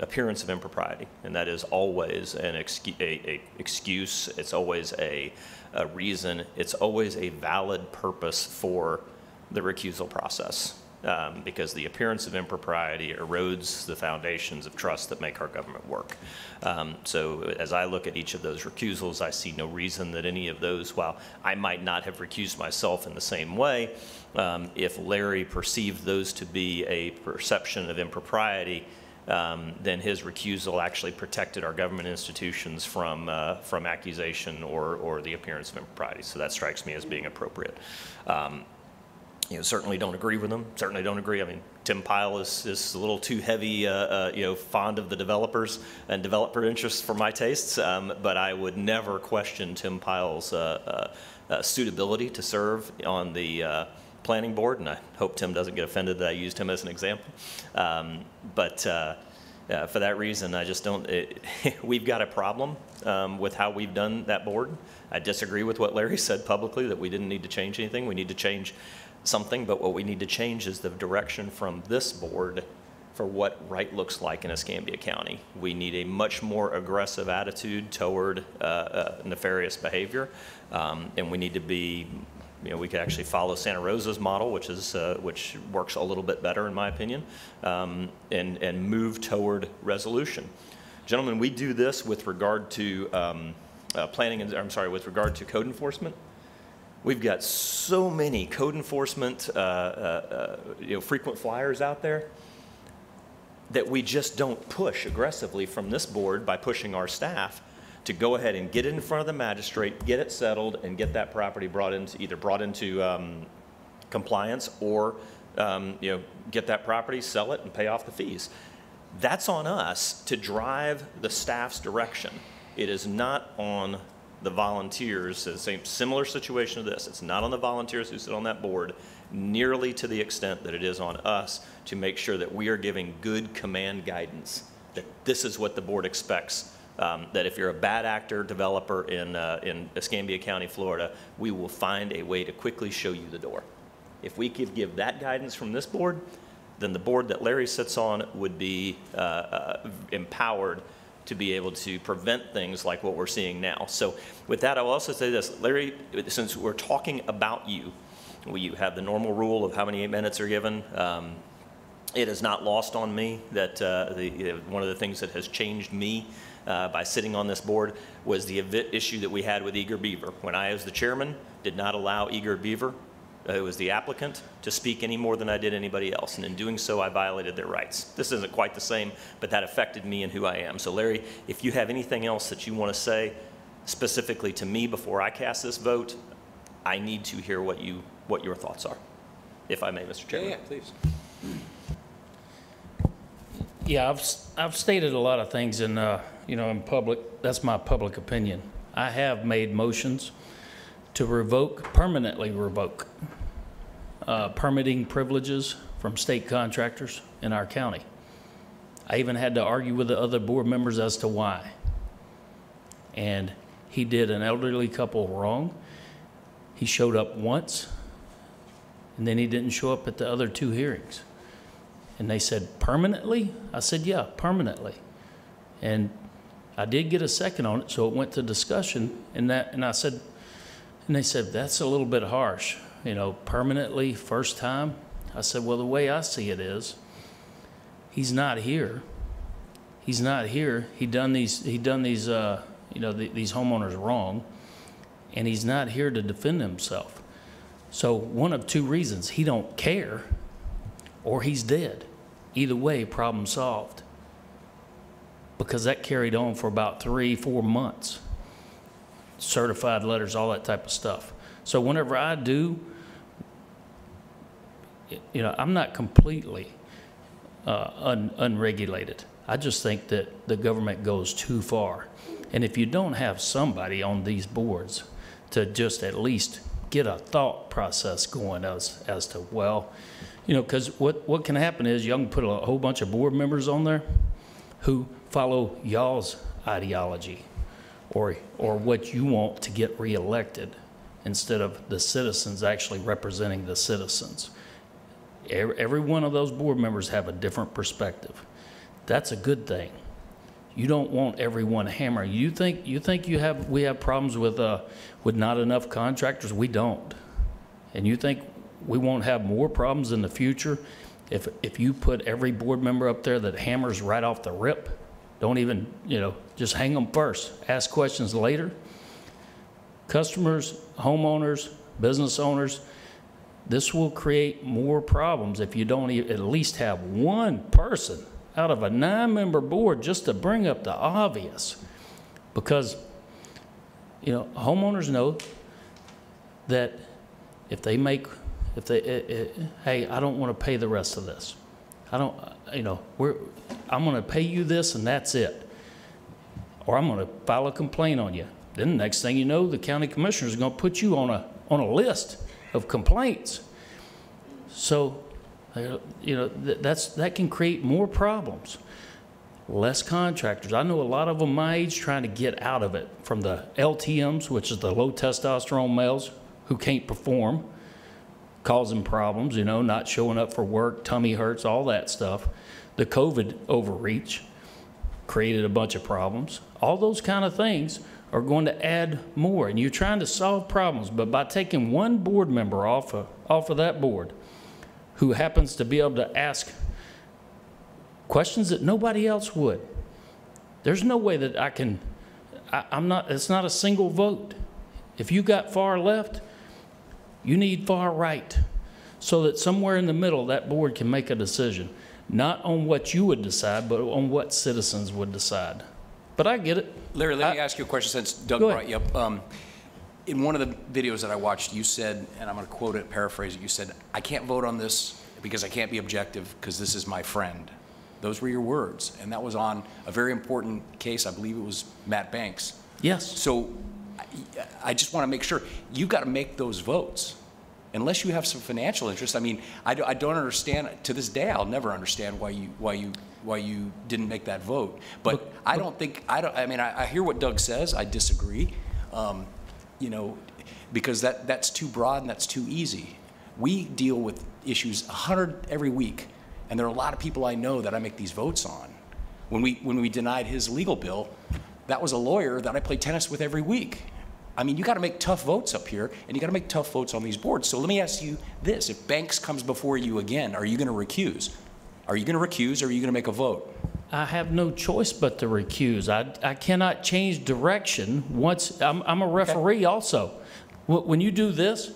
[SPEAKER 21] appearance of impropriety, and that is always an excu- a, a excuse. It's always a, a reason. It's always a valid purpose for the recusal process, um, because the appearance of impropriety erodes the foundations of trust that make our government work. Um, so as I look at each of those recusals, I see no reason that any of those, while I might not have recused myself in the same way, um, if Larry perceived those to be a perception of impropriety, um, then his recusal actually protected our government institutions from, uh, from accusation or, or the appearance of impropriety. So that strikes me as being appropriate. Um, you know, certainly don't agree with them. Certainly don't agree. I mean, Tim Pyle is, is a little too heavy, uh, uh, you know, fond of the developers and developer interests for my tastes. Um, but I would never question Tim Pyle's uh, uh, uh suitability to serve on the planning board, and I hope Tim doesn't get offended that I used him as an example. Um, but uh, uh, for that reason, I just don't, it, [laughs] we've got a problem um, with how we've done that board. I disagree with what Larry [laughs] said publicly, that we didn't need to change anything. We need to change something, but what we need to change is the direction from this board for what right looks like in Escambia County. We need a much more aggressive attitude toward uh, uh, nefarious behavior, um, and we need to be you know, we could actually follow Santa Rosa's model, which is uh, which works a little bit better in my opinion, um, and and move toward resolution. Gentlemen, we do this with regard to um, uh, planning. And, I'm sorry, with regard to code enforcement. We've got so many code enforcement, uh, uh, uh you know, frequent flyers out there that we just don't push aggressively from this board by pushing our staff to go ahead and get it in front of the magistrate, get it settled, and get that property brought into, either brought into um, compliance or, um, you know, get that property, sell it, and pay off the fees. That's on us to drive the staff's direction. It is not on the volunteers, the same similar situation to this. It's not on the volunteers who sit on that board nearly to the extent that it is on us to make sure that we are giving good command guidance, that this is what the board expects um, that if you're a bad actor developer in, uh, in Escambia County, Florida, we will find a way to quickly show you the door. If we could give that guidance from this board, then the board that Larry sits on would be uh, uh, empowered to be able to prevent things like what we're seeing now. So with that, I will also say this, Larry, since we're talking about you, we you have the normal rule of how many minutes are given. Um, it is not lost on me that uh, the, one of the things that has changed me uh, by sitting on this board was the evi- issue that we had with Eager Beaver. When I, as the chairman, did not allow Eager Beaver, uh, it was the applicant, to speak any more than I did anybody else. And in doing so, I violated their rights. This isn't quite the same, but that affected me and who I am. So Larry, if you have anything else that you want to say specifically to me before I cast this vote, I need to hear what you, what your thoughts are, if I may, Mr. Chairman.
[SPEAKER 1] yeah, please.
[SPEAKER 17] Yeah, I've, s- I've stated a lot of things in, uh, you know, in public. That's my public opinion. I have made motions to revoke, permanently revoke, uh, permitting privileges from state contractors in our county. I even had to argue with the other board members as to why. And he did an elderly couple wrong. He showed up once, and then he didn't show up at the other two hearings. And they said, permanently? I said, yeah, permanently. And I did get a second on it, so it went to discussion, and that, and I said, and they said, that's a little bit harsh, you know, permanently, first time. I said, well, the way I see it is, he's not here. He's not here. He done these, he done these, uh, you know, th- these homeowners wrong, and he's not here to defend himself. So one of two reasons, he don't care, or he's dead. Either way, problem solved. Because that carried on for about three, four months. Certified letters, all that type of stuff. So whenever I do, you know, I'm not completely uh, un- unregulated. I just think that the government goes too far. And if you don't have somebody on these boards to just at least get a thought process going as, as to, well, you know, because what, what can happen is y'all can put a whole bunch of board members on there who follow y'all's ideology or, or what you want to get reelected instead of the citizens actually representing the citizens. Every, every one of those board members have a different perspective. That's a good thing. You don't want everyone hammering. You think you think you have we have problems with uh, with not enough contractors? We don't. And you think we won't have more problems in the future if if you put every board member up there that hammers right off the rip? Don't even you know just hang them first. Ask questions later. Customers, homeowners, business owners. This will create more problems if you don't at least have one person out of a nine-member board just to bring up the obvious. Because, you know, homeowners know that if they make, if they, eh, eh, hey, I don't want to pay the rest of this. I don't, you know, we're, I'm going to pay you this and that's it. Or I'm going to file a complaint on you. Then the next thing you know, the county commissioner is going to put you on a, on a list of complaints. So, uh, you know, th- that's, that can create more problems. Less contractors. I know a lot of them my age trying to get out of it from the LTMs, which is the low testosterone males who can't perform, causing problems, you know, not showing up for work, tummy hurts, all that stuff. The COVID overreach created a bunch of problems. All those kind of things are going to add more, and you're trying to solve problems, but by taking one board member off of, off of that board, who happens to be able to ask questions that nobody else would. There's no way that I can, I, I'm not, it's not a single vote. If you got far left, you need far right, so that somewhere in the middle, that board can make a decision, not on what you would decide, but on what citizens would decide. But I get it.
[SPEAKER 1] Larry, let me ask you a question since Doug brought you up. Um, In one of the videos that I watched, you said, and I'm going to quote it, paraphrase it, you said, "I can't vote on this because I can't be objective because this is my friend." Those were your words, and that was on a very important case. I believe it was Matt Banks.
[SPEAKER 17] Yes.
[SPEAKER 1] So I- I just want to make sure, you've got to make those votes. Unless you have some financial interest, I mean, I I don't understand, to this day, I'll never understand why you, why you, why you didn't make that vote. But I don't think, I don't, I mean, I I hear what Doug says, I disagree. Um, You know, because that, that's too broad and that's too easy. We deal with issues 100 every week, and there are a lot of people I know that I make these votes on. When we, when we denied his legal bill, that was a lawyer that I play tennis with every week. I mean, you got to make tough votes up here, and you got to make tough votes on these boards. So let me ask you this: If Banks comes before you again, are you going to recuse? Are you going to recuse, or are you going to make a vote?
[SPEAKER 17] I have no choice but to recuse. I, I cannot change direction once, I'm, I'm a referee also. When you do this,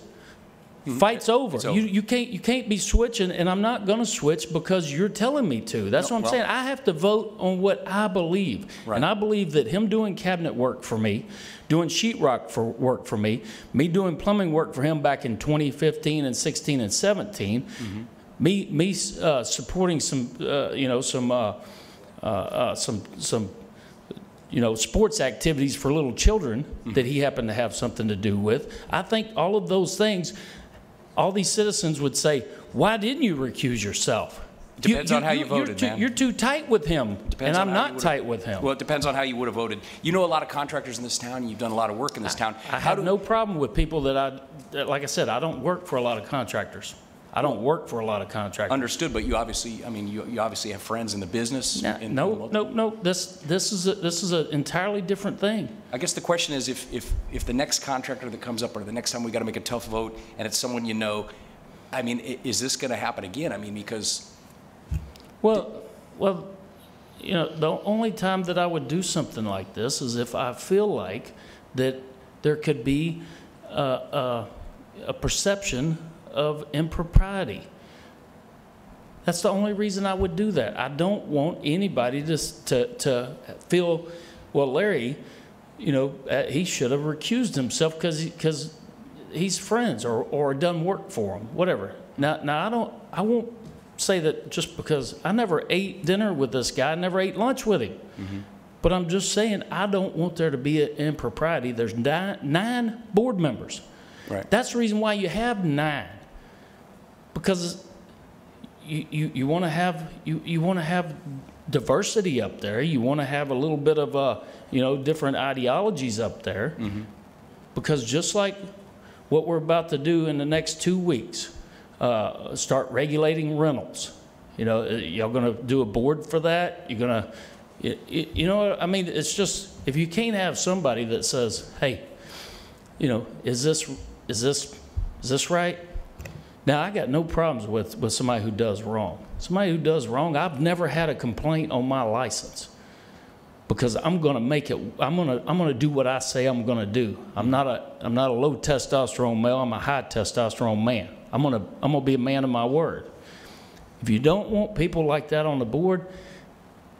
[SPEAKER 17] fight's over.
[SPEAKER 1] It's
[SPEAKER 17] You, you can't, you can't be switching, and I'm not gonna switch because you're telling me to. That's
[SPEAKER 1] No,
[SPEAKER 17] what I'm
[SPEAKER 1] well-
[SPEAKER 17] saying. I have to vote on what I believe.
[SPEAKER 1] Right.
[SPEAKER 17] And I believe that him doing cabinet work for me, doing sheetrock for, work for me, me doing plumbing work for him back in 2015 and 16 and 17,
[SPEAKER 1] Mm-hmm.
[SPEAKER 17] me, me uh, supporting some, uh, you know, some, uh, uh, uh, some, some, you know, sports activities for little children
[SPEAKER 1] Mm-hmm.
[SPEAKER 17] that he happened to have something to do with. I think all of those things, all these citizens would say, why didn't you recuse yourself?
[SPEAKER 1] Depends on how you
[SPEAKER 17] you're
[SPEAKER 1] voted,
[SPEAKER 17] too-
[SPEAKER 1] man.
[SPEAKER 17] You're too tight with him, and
[SPEAKER 1] Depends on
[SPEAKER 17] I'm not tight with him.
[SPEAKER 1] Well, it depends on how you would have voted. You know a lot of contractors in this town, and you've done a lot of work in this town.
[SPEAKER 17] I have no problem with people that I, that, like I said, I don't work for a lot of contractors. I don't work for a lot of contractors.
[SPEAKER 1] Understood, but you obviously, I mean, you, you obviously have friends in the business.
[SPEAKER 17] Nah,
[SPEAKER 1] in-
[SPEAKER 17] No, no, no, this, this is, a- this is an entirely different thing.
[SPEAKER 1] I guess the question is if, if, if the next contractor that comes up or the next time we got to make a tough vote and it's someone you know, I mean, is this going to happen again? I mean, because,
[SPEAKER 17] Well, well, you know, the only time that I would do something like this is if I feel like that there could be uh, uh, a perception of impropriety. That's the only reason I would do that. I don't want anybody to, to, to feel, well, Larry, you know, uh, he should have recused himself because because he's friends or, or done work for him, whatever. Now, now I don't, I won't say that just because I never ate dinner with this guy, I never ate lunch with him. But I'm just saying, I don't want there to be an impropriety. There's nine, nine board members.
[SPEAKER 1] Right.
[SPEAKER 17] That's the reason why you have nine. Because you, you, you want to have you, you want to have diversity up there. You want to have a little bit of uh, you know different ideologies up there. Because just like what we're about to do in the next two weeks, uh, start regulating rentals. You know, uh, y'all going to do a board for that? You're going to, you, you know, I mean, it's just if you can't have somebody that says, "Hey, you know, is this is this is this right?" Now, I got no problems with, with somebody who does wrong. Somebody who does wrong, I've never had a complaint on my license because I'm going to make it, I'm going to, I'm going to do what I say I'm going to do. I'm not a, I'm not a low testosterone male, I'm a high testosterone man. I'm going to, I'm going to be a man of my word. If you don't want people like that on the board,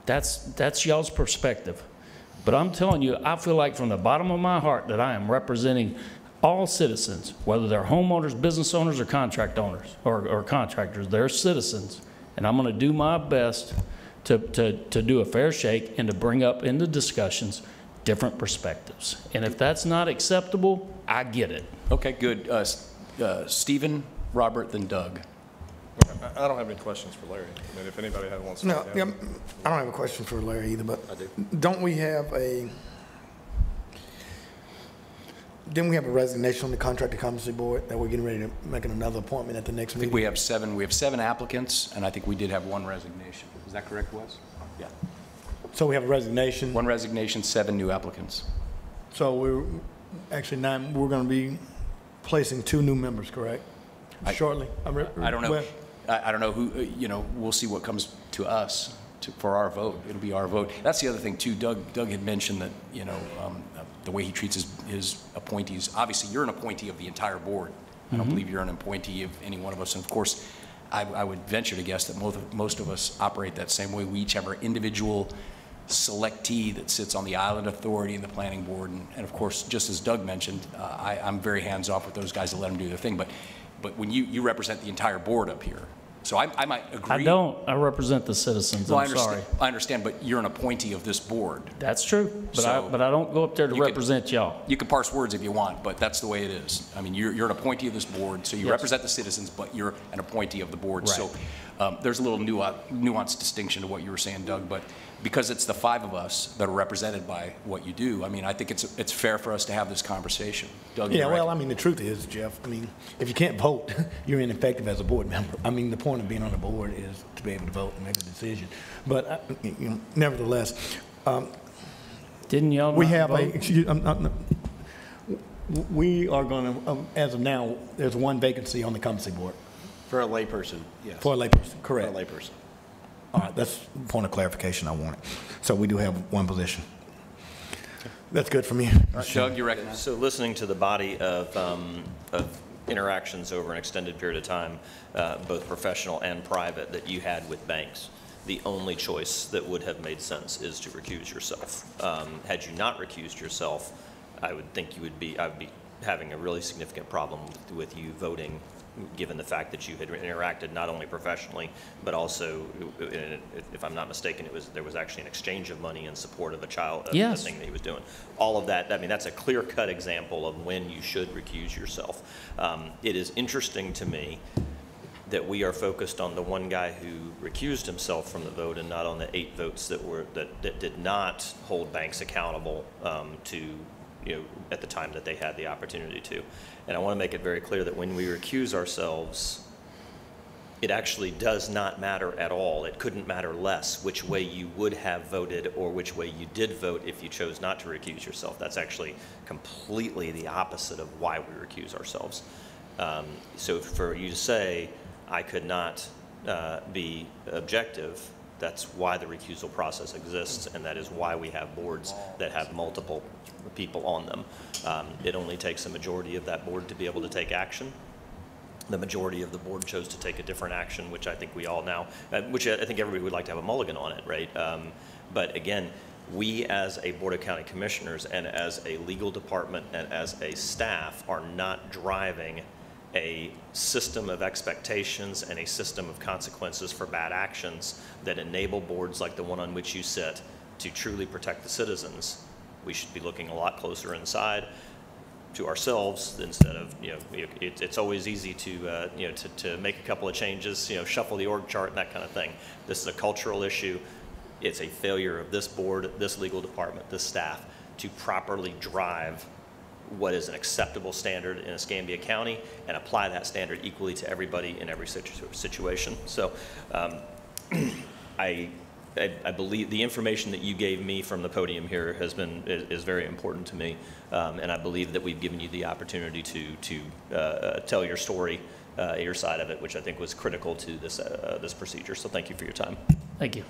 [SPEAKER 17] that's, that's y'all's perspective. But I'm telling you, I feel like from the bottom of my heart that I am representing all citizens, whether they're homeowners, business owners, or contract owners, or, or contractors, they're citizens. And I'm gonna do my best to, to, to do a fair shake and to bring up into discussions different perspectives. And if that's not acceptable, I get it.
[SPEAKER 1] okay, good. Uh, uh, Stephen, Robert, then Doug.
[SPEAKER 18] I I don't have any questions for Larry. I mean, if anybody had wants to.
[SPEAKER 22] No,
[SPEAKER 18] yeah.
[SPEAKER 22] yeah, I don't have a question for Larry either, but don't we have a, didn't we have a resignation on the contract competency board that we're getting ready to make another appointment at the next meeting?
[SPEAKER 1] I think
[SPEAKER 22] meeting?
[SPEAKER 1] we have seven, we have seven applicants, and I think we did have one resignation. Is that correct, Wes? Yeah.
[SPEAKER 22] So we have a resignation,
[SPEAKER 1] One resignation, seven new applicants.
[SPEAKER 22] so we're, actually nine, we're going to be placing two new members, correct?
[SPEAKER 1] I-
[SPEAKER 22] Shortly?
[SPEAKER 1] I don't know,
[SPEAKER 22] well,
[SPEAKER 1] I, I don't know who, you know, we'll see what comes to us to, for our vote. It'll be our vote. That's the other thing too. Doug, Doug had mentioned that, you know, um, the way he treats his, his appointees. Obviously, you're an appointee of the entire board. I don't
[SPEAKER 22] Mhm.
[SPEAKER 1] believe you're an appointee of any one of us. And of course, I, I would venture to guess that most, of- most of us operate that same way. We each have our individual selectee that sits on the island authority and the planning board. And, and of course, just as Doug mentioned, uh, I, I'm very hands-off with those guys to let them do their thing. But, but when you, you represent the entire board up here. So I, I might agree.
[SPEAKER 17] I don't, I represent the citizens,
[SPEAKER 1] Well, I
[SPEAKER 17] I'm sorry.
[SPEAKER 1] understand, I understand, but you're an appointee of this board.
[SPEAKER 17] That's true, but I,
[SPEAKER 1] So-
[SPEAKER 17] but I don't go up there to
[SPEAKER 1] You could-
[SPEAKER 17] represent y'all.
[SPEAKER 1] You can parse words if you want, but that's the way it is. I mean, you're, you're an appointee of this board, so you
[SPEAKER 17] Yes.
[SPEAKER 1] represent the citizens, but you're an appointee of the board. So um, there's a little nua- nuanced distinction to what you were saying, Doug, but because it's the five of us that are represented by what you do, I mean, I think it's, it's fair for us to have this conversation. Doug,
[SPEAKER 22] Yeah, well. I mean, the truth is, Jeff, I mean, if you can't vote, [laughs] you're ineffective as a board member. I mean, the point of being on the board is to be able to vote and make a decision. But uh, you know, nevertheless, um,
[SPEAKER 17] Didn't y'all
[SPEAKER 22] we
[SPEAKER 17] not
[SPEAKER 22] have a, excuse, I'm not, we are going to, as of now, there's one vacancy on the competency board
[SPEAKER 32] For a layperson, yes.
[SPEAKER 22] for a layperson, correct?
[SPEAKER 32] For a layperson.
[SPEAKER 22] All right, that's the point of clarification I wanted. So we do have one position. That's good for me.
[SPEAKER 1] Doug, you recognize?
[SPEAKER 21] So listening to the body of, um, of interactions over an extended period of time, uh, both professional and private, that you had with banks, the only choice that would have made sense is to recuse yourself. Um, Had you not recused yourself, I would think you would be, I would be having a really significant problem with- with you voting, given the fact that you had interacted not only professionally, but also, if I'm not mistaken, it was, there was actually an exchange of money in support of a child, of the thing that he was doing. All of that, I mean, that's a clear-cut example of when you should recuse yourself. Um, It is interesting to me that we are focused on the one guy who recused himself from the vote and not on the eight votes that were, that, that did not hold banks accountable um, to, you know, at the time that they had the opportunity to. And I want to make it very clear that when we recuse ourselves, it actually does not matter at all. It couldn't matter less which way you would have voted or which way you did vote if you chose not to recuse yourself. That's actually completely the opposite of why we recuse ourselves. Um, So for you to say, I could not uh, be objective, that's why the recusal process exists, and that is why we have boards that have multiple people on them. Um, It only takes a majority of that board to be able to take action the majority of the board chose to take a different action, which I think we all now, uh, which I think everybody would like to have a mulligan on it, right? Um, But again, we as a Board of County Commissioners and as a legal department and as a staff are not driving a system of expectations and a system of consequences for bad actions that enable boards like the one on which you sit to truly protect the citizens. We should be looking a lot closer inside to ourselves instead of, you know, it, it's always easy to, uh, you know, to, to make a couple of changes, you know, shuffle the org chart and that kind of thing. This is a cultural issue. It's a failure of this board, this legal department, this staff to properly drive what is an acceptable standard in Escambia County and apply that standard equally to everybody in every situ- situation. So um, [clears throat] I, I, I believe the information that you gave me from the podium here has been, is, is very important to me. Um, and I believe that we've given you the opportunity to, to uh, uh, tell your story, uh, your side of it, which I think was critical to this, uh, this procedure. So thank you for your time.
[SPEAKER 17] Thank you.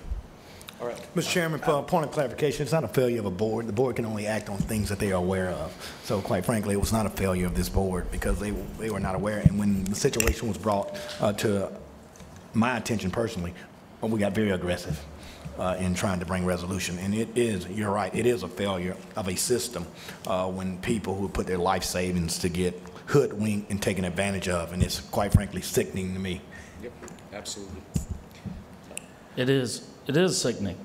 [SPEAKER 1] All right.
[SPEAKER 22] Mr. Chairman, for a point of clarification, it's not a failure of a board. The board can only act on things that they are aware of. So quite frankly, it was not a failure of this board because they, they were not aware. And when the situation was brought uh, to my attention personally, we got very aggressive uh, in trying to bring resolution. And it is, you're right, it is a failure of a system uh, when people who put their life savings to get hoodwinked and taken advantage of. And it's quite frankly sickening to me.
[SPEAKER 1] Yep, absolutely.
[SPEAKER 17] It is, it is sickening,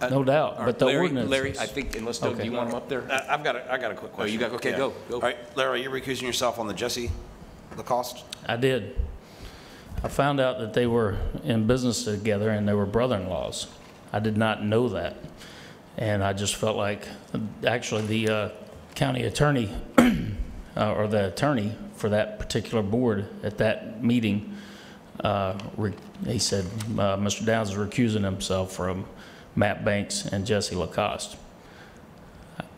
[SPEAKER 17] no doubt,
[SPEAKER 1] All right,
[SPEAKER 17] but the
[SPEAKER 1] Larry-
[SPEAKER 17] ordinance.
[SPEAKER 1] Larry, I think, unless, Doug,
[SPEAKER 17] Okay.
[SPEAKER 1] do you want him up there?
[SPEAKER 19] I- I've got a, I got a quick question.
[SPEAKER 1] Oh,
[SPEAKER 19] question.
[SPEAKER 1] you got- okay,
[SPEAKER 19] Yeah.
[SPEAKER 1] go, go.
[SPEAKER 19] All right, Larry, you're recusing yourself on the Jesse Lacoste?
[SPEAKER 17] I did. I found out that they were in business together and they were brother-in-laws. I did not know that. And I just felt like, actually, the uh, county attorney, [clears throat] uh, or the attorney for that particular board at that meeting, uh, he said, uh, Mr. Downs is recusing himself from Matt Banks and Jesse Lacoste.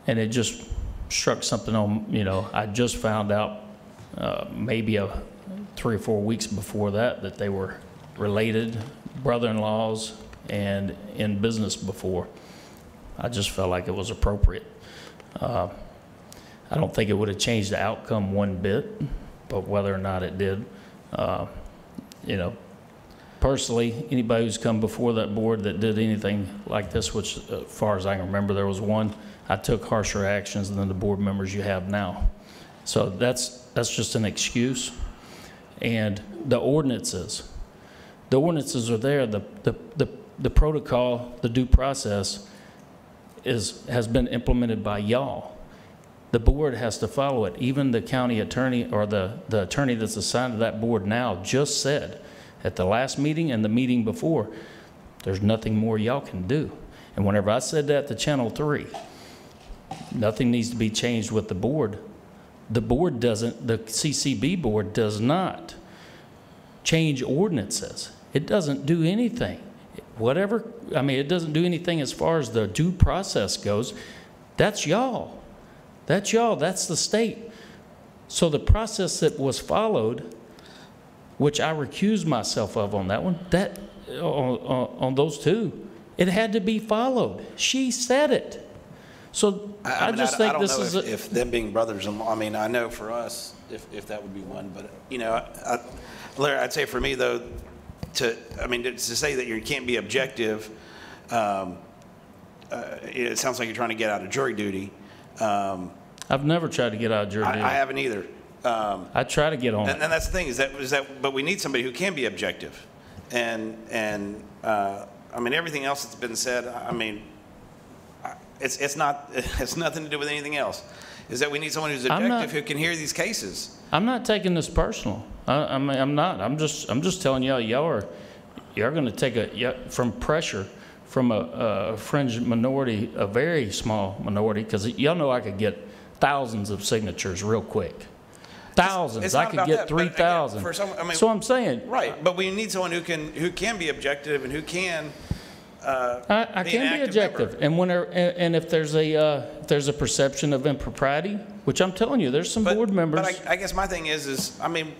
[SPEAKER 17] And it just struck something on, you know, I just found out uh, maybe a, three or four weeks before that, that they were related, brother-in-laws, and in business before. I just felt like it was appropriate. Uh, I don't think it would have changed the outcome one bit, but whether or not it did, uh, you know, personally, anybody who's come before that board that did anything like this, which uh, as far as I can remember, there was one, I took harsher actions than the board members you have now. So that's, that's just an excuse. And the ordinances, the ordinances are there, the, the, the, the protocol, the due process is, has been implemented by y'all. The board has to follow it. Even the county attorney or the, the attorney that's assigned to that board now just said at the last meeting and the meeting before, there's nothing more y'all can do. And whenever I said that to Channel 3, nothing needs to be changed with the board. The board doesn't, the CCB board does not change ordinances. It doesn't do anything. Whatever, I mean, it doesn't do anything as far as the due process goes. That's y'all. That's y'all. That's the state. So the process that was followed which I recused myself of on that one, that, on, on on those two, it had to be followed. She said it. So I
[SPEAKER 19] mean,
[SPEAKER 17] just
[SPEAKER 19] I
[SPEAKER 17] think
[SPEAKER 19] don't
[SPEAKER 17] this
[SPEAKER 19] know
[SPEAKER 17] is,
[SPEAKER 19] if-
[SPEAKER 17] a-
[SPEAKER 19] If them being brothers-in-law, I mean, I know for us, if, if that would be one, but, you know, I- Larry, I'd say for me, though, to, I mean, to to say that you can't be objective, um, uh, it sounds like you're trying to get out of jury duty. Um,
[SPEAKER 17] I've never tried to get out of jury
[SPEAKER 19] I
[SPEAKER 17] duty.
[SPEAKER 19] I haven't either. Um,
[SPEAKER 17] I try to get on
[SPEAKER 19] And,
[SPEAKER 17] it.
[SPEAKER 19] and that's the thing, is that, is that, but we need somebody who can be objective. And, and, uh, I mean, everything else that's been said, I mean, I- it's, it's not, [laughs] it's nothing to do with anything else. Is that we need someone who's
[SPEAKER 17] I'm not-
[SPEAKER 19] objective, who can hear these cases.
[SPEAKER 17] I'm not taking this personal. I, I mean, I'm not. I'm just, I'm just telling y'all, y'all are, y'all gonna take a, from pressure from a, a fringe minority, a very small minority, because y'all know I could get thousands of signatures real quick. Thousands.
[SPEAKER 19] It's
[SPEAKER 17] I could get
[SPEAKER 19] that,
[SPEAKER 17] three thousand.
[SPEAKER 19] for some- I mean-
[SPEAKER 17] So I'm saying,
[SPEAKER 19] Right, but we need someone who can, who can be objective and who can, uh,
[SPEAKER 17] I, I can be
[SPEAKER 19] active member.
[SPEAKER 17] objective, and when, there- and and if there's a, uh, if there's a perception of impropriety, which I'm telling you, there's some board members.
[SPEAKER 19] But I, I guess my thing is, is, I mean,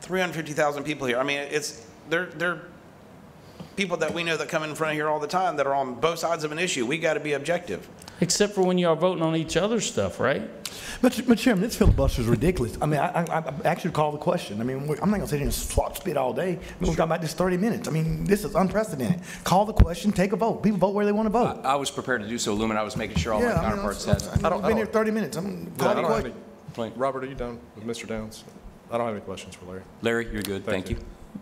[SPEAKER 19] 350,000 people here, I mean, it's, they're, they're people that we know that come in front of here all the time that are on both sides of an issue. We got to be objective.
[SPEAKER 17] Except for when you are voting on each other's stuff, right?
[SPEAKER 22] But, Mr. Chairman, this filibuster is ridiculous. I mean, I, I, I actually called the question. I mean, we- I'm not gonna sit here and swap spit all day. I mean, we're talking about this 30 minutes. I mean, this is unprecedented. Call the question, take a vote. People vote where they want to vote.
[SPEAKER 1] I was prepared to do so, Lumon. I was making sure all my
[SPEAKER 22] Yeah, I mean,
[SPEAKER 1] counterparts
[SPEAKER 22] I'm-
[SPEAKER 1] had.
[SPEAKER 22] I'm- I've been here 30 minutes. I'm,
[SPEAKER 18] I
[SPEAKER 22] call the
[SPEAKER 18] don't have
[SPEAKER 22] question.
[SPEAKER 18] any, Robert, are you done with Mr. Downs? I don't have any questions for Larry.
[SPEAKER 1] Larry, you're good. Thank you.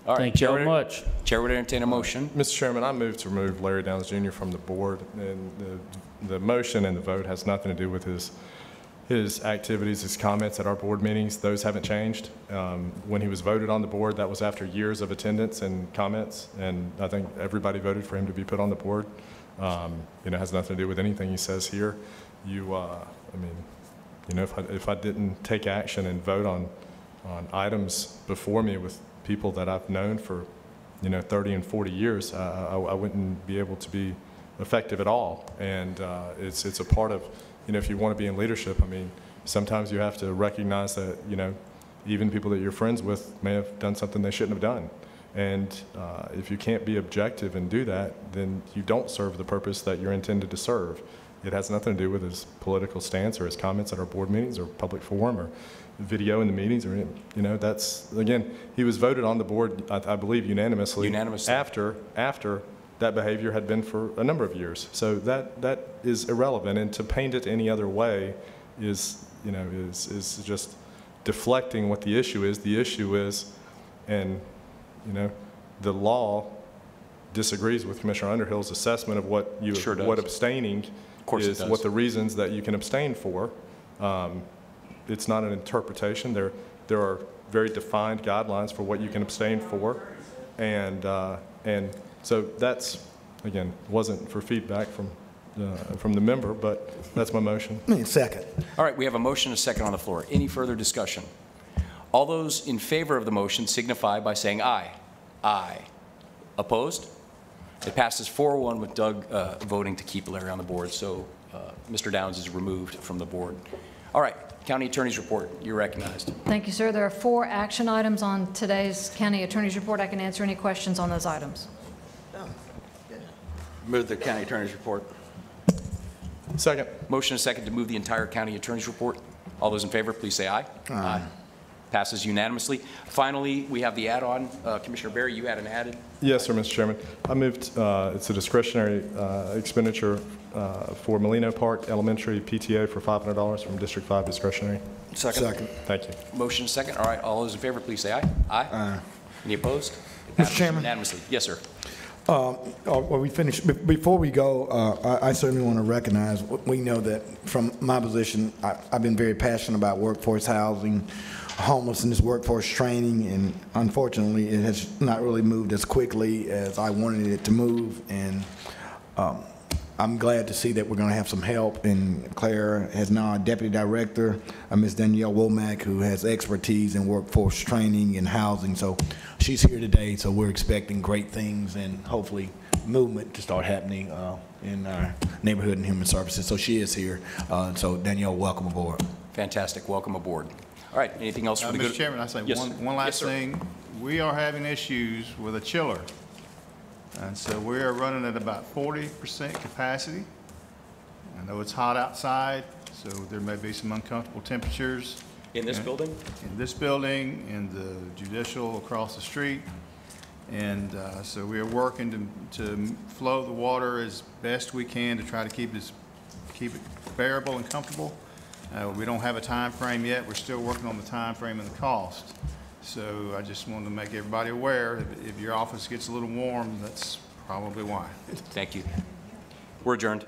[SPEAKER 1] All right.
[SPEAKER 17] Thank you very much.
[SPEAKER 1] Chair would entertain a motion.
[SPEAKER 18] Mr. Chairman, I move to remove Larry Downs Jr. from the board, and the, the motion and the vote has nothing to do with his, his activities, his comments at our board meetings. Those haven't changed. Um, When he was voted on the board, that was after years of attendance and comments, and I think everybody voted for him to be put on the board. Um, You know, it has nothing to do with anything he says here. You, uh, I mean, you know, if I, if I didn't take action and vote on, on items before me with people that I've known for, you know, 30 and 40 years, uh, I, I wouldn't be able to be effective at all. And uh, it's, it's a part of, you know, if you want to be in leadership, I mean, sometimes you have to recognize that, you know, even people that you're friends with may have done something they shouldn't have done. And uh, if you can't be objective and do that, then you don't serve the purpose that you're intended to serve. It has nothing to do with his political stance or his comments at our board meetings or public forum or video in the meetings or, any- you know, that's, again, he was voted on the board, I, I believe unanimously.
[SPEAKER 1] Unanimously.
[SPEAKER 18] After, after that behavior had been for a number of years. So that, that is irrelevant, and to paint it any other way is, you know, is, is just deflecting what the issue is. The issue is, and, you know, the law disagrees with Commissioner Underhill's assessment of what you,
[SPEAKER 1] Sure
[SPEAKER 18] what abstaining is, what the reasons that you can abstain for. Um, It's not an interpretation. There, there are very defined guidelines for what you can abstain for. And, uh, and so that's, again, wasn't for feedback from, uh, from the member, but that's my motion.
[SPEAKER 22] Second.
[SPEAKER 1] All right, we have a motion, and a second on the floor. Any further discussion? All those in favor of the motion signify by saying aye. Aye. Opposed? It passes 4-1 with Doug uh, voting to keep Larry on the board, so uh, Mr. Downs is removed from the board. All right, County Attorney's Report, you're recognized.
[SPEAKER 32] Thank you, sir. There are four action items on today's county attorney's report. I can answer any questions on those items.
[SPEAKER 19] Move the county attorney's report.
[SPEAKER 18] Second.
[SPEAKER 1] Motion and second to move the entire County Attorney's Report. All those in favor, please say aye. Aye. Passes unanimously. Finally, we have the add-on. Uh, Commissioner Barry, you had an added.
[SPEAKER 18] Yes, sir, Mr. Chairman. I moved, uh, it's a discretionary uh, expenditure uh, for Molino Park Elementary PTA for $500 from District 5 discretionary.
[SPEAKER 1] Second. Second.
[SPEAKER 18] Thank you.
[SPEAKER 1] Motion second. All right, all those in favor, please say aye. Aye. Aye. Any opposed? Mr.
[SPEAKER 22] Chairman.
[SPEAKER 1] Unanimously. Yes, sir.
[SPEAKER 22] Uh, uh, Well, we finish, before we go, uh, I I certainly want to recognize, we know that from my position, I- I've been very passionate about workforce housing, homelessness, workforce training, and unfortunately, it has not really moved as quickly as I wanted it to move. And um, I'm glad to see that we're going to have some help, and Claire has now a deputy director, uh, Ms. Danielle Womack, who has expertise in workforce training and housing. So she's here today, so we're expecting great things and hopefully movement to start happening uh, in our neighborhood and human services. So she is here. Uh, So Danielle, welcome aboard.
[SPEAKER 1] Fantastic. Welcome aboard. All right, anything else for
[SPEAKER 23] Uh,
[SPEAKER 1] the good?
[SPEAKER 23] Mr. Chairman, I say
[SPEAKER 1] Yes.
[SPEAKER 23] one, one last
[SPEAKER 1] sir.
[SPEAKER 23] thing. We are having issues with a chiller. And so we are running at about forty percent capacity. I know it's hot outside, so there may be some uncomfortable temperatures.
[SPEAKER 1] In this
[SPEAKER 23] And-
[SPEAKER 1] building?
[SPEAKER 23] In this building, in the judicial across the street. And uh, so we are working to, to flow the water as best we can to try to keep this, keep it bearable and comfortable. Uh, We don't have a time frame yet. We're still working on the time frame and the cost. So I just wanted to make everybody aware, if- if your office gets a little warm, that's probably why.
[SPEAKER 1] Thank you. We're adjourned.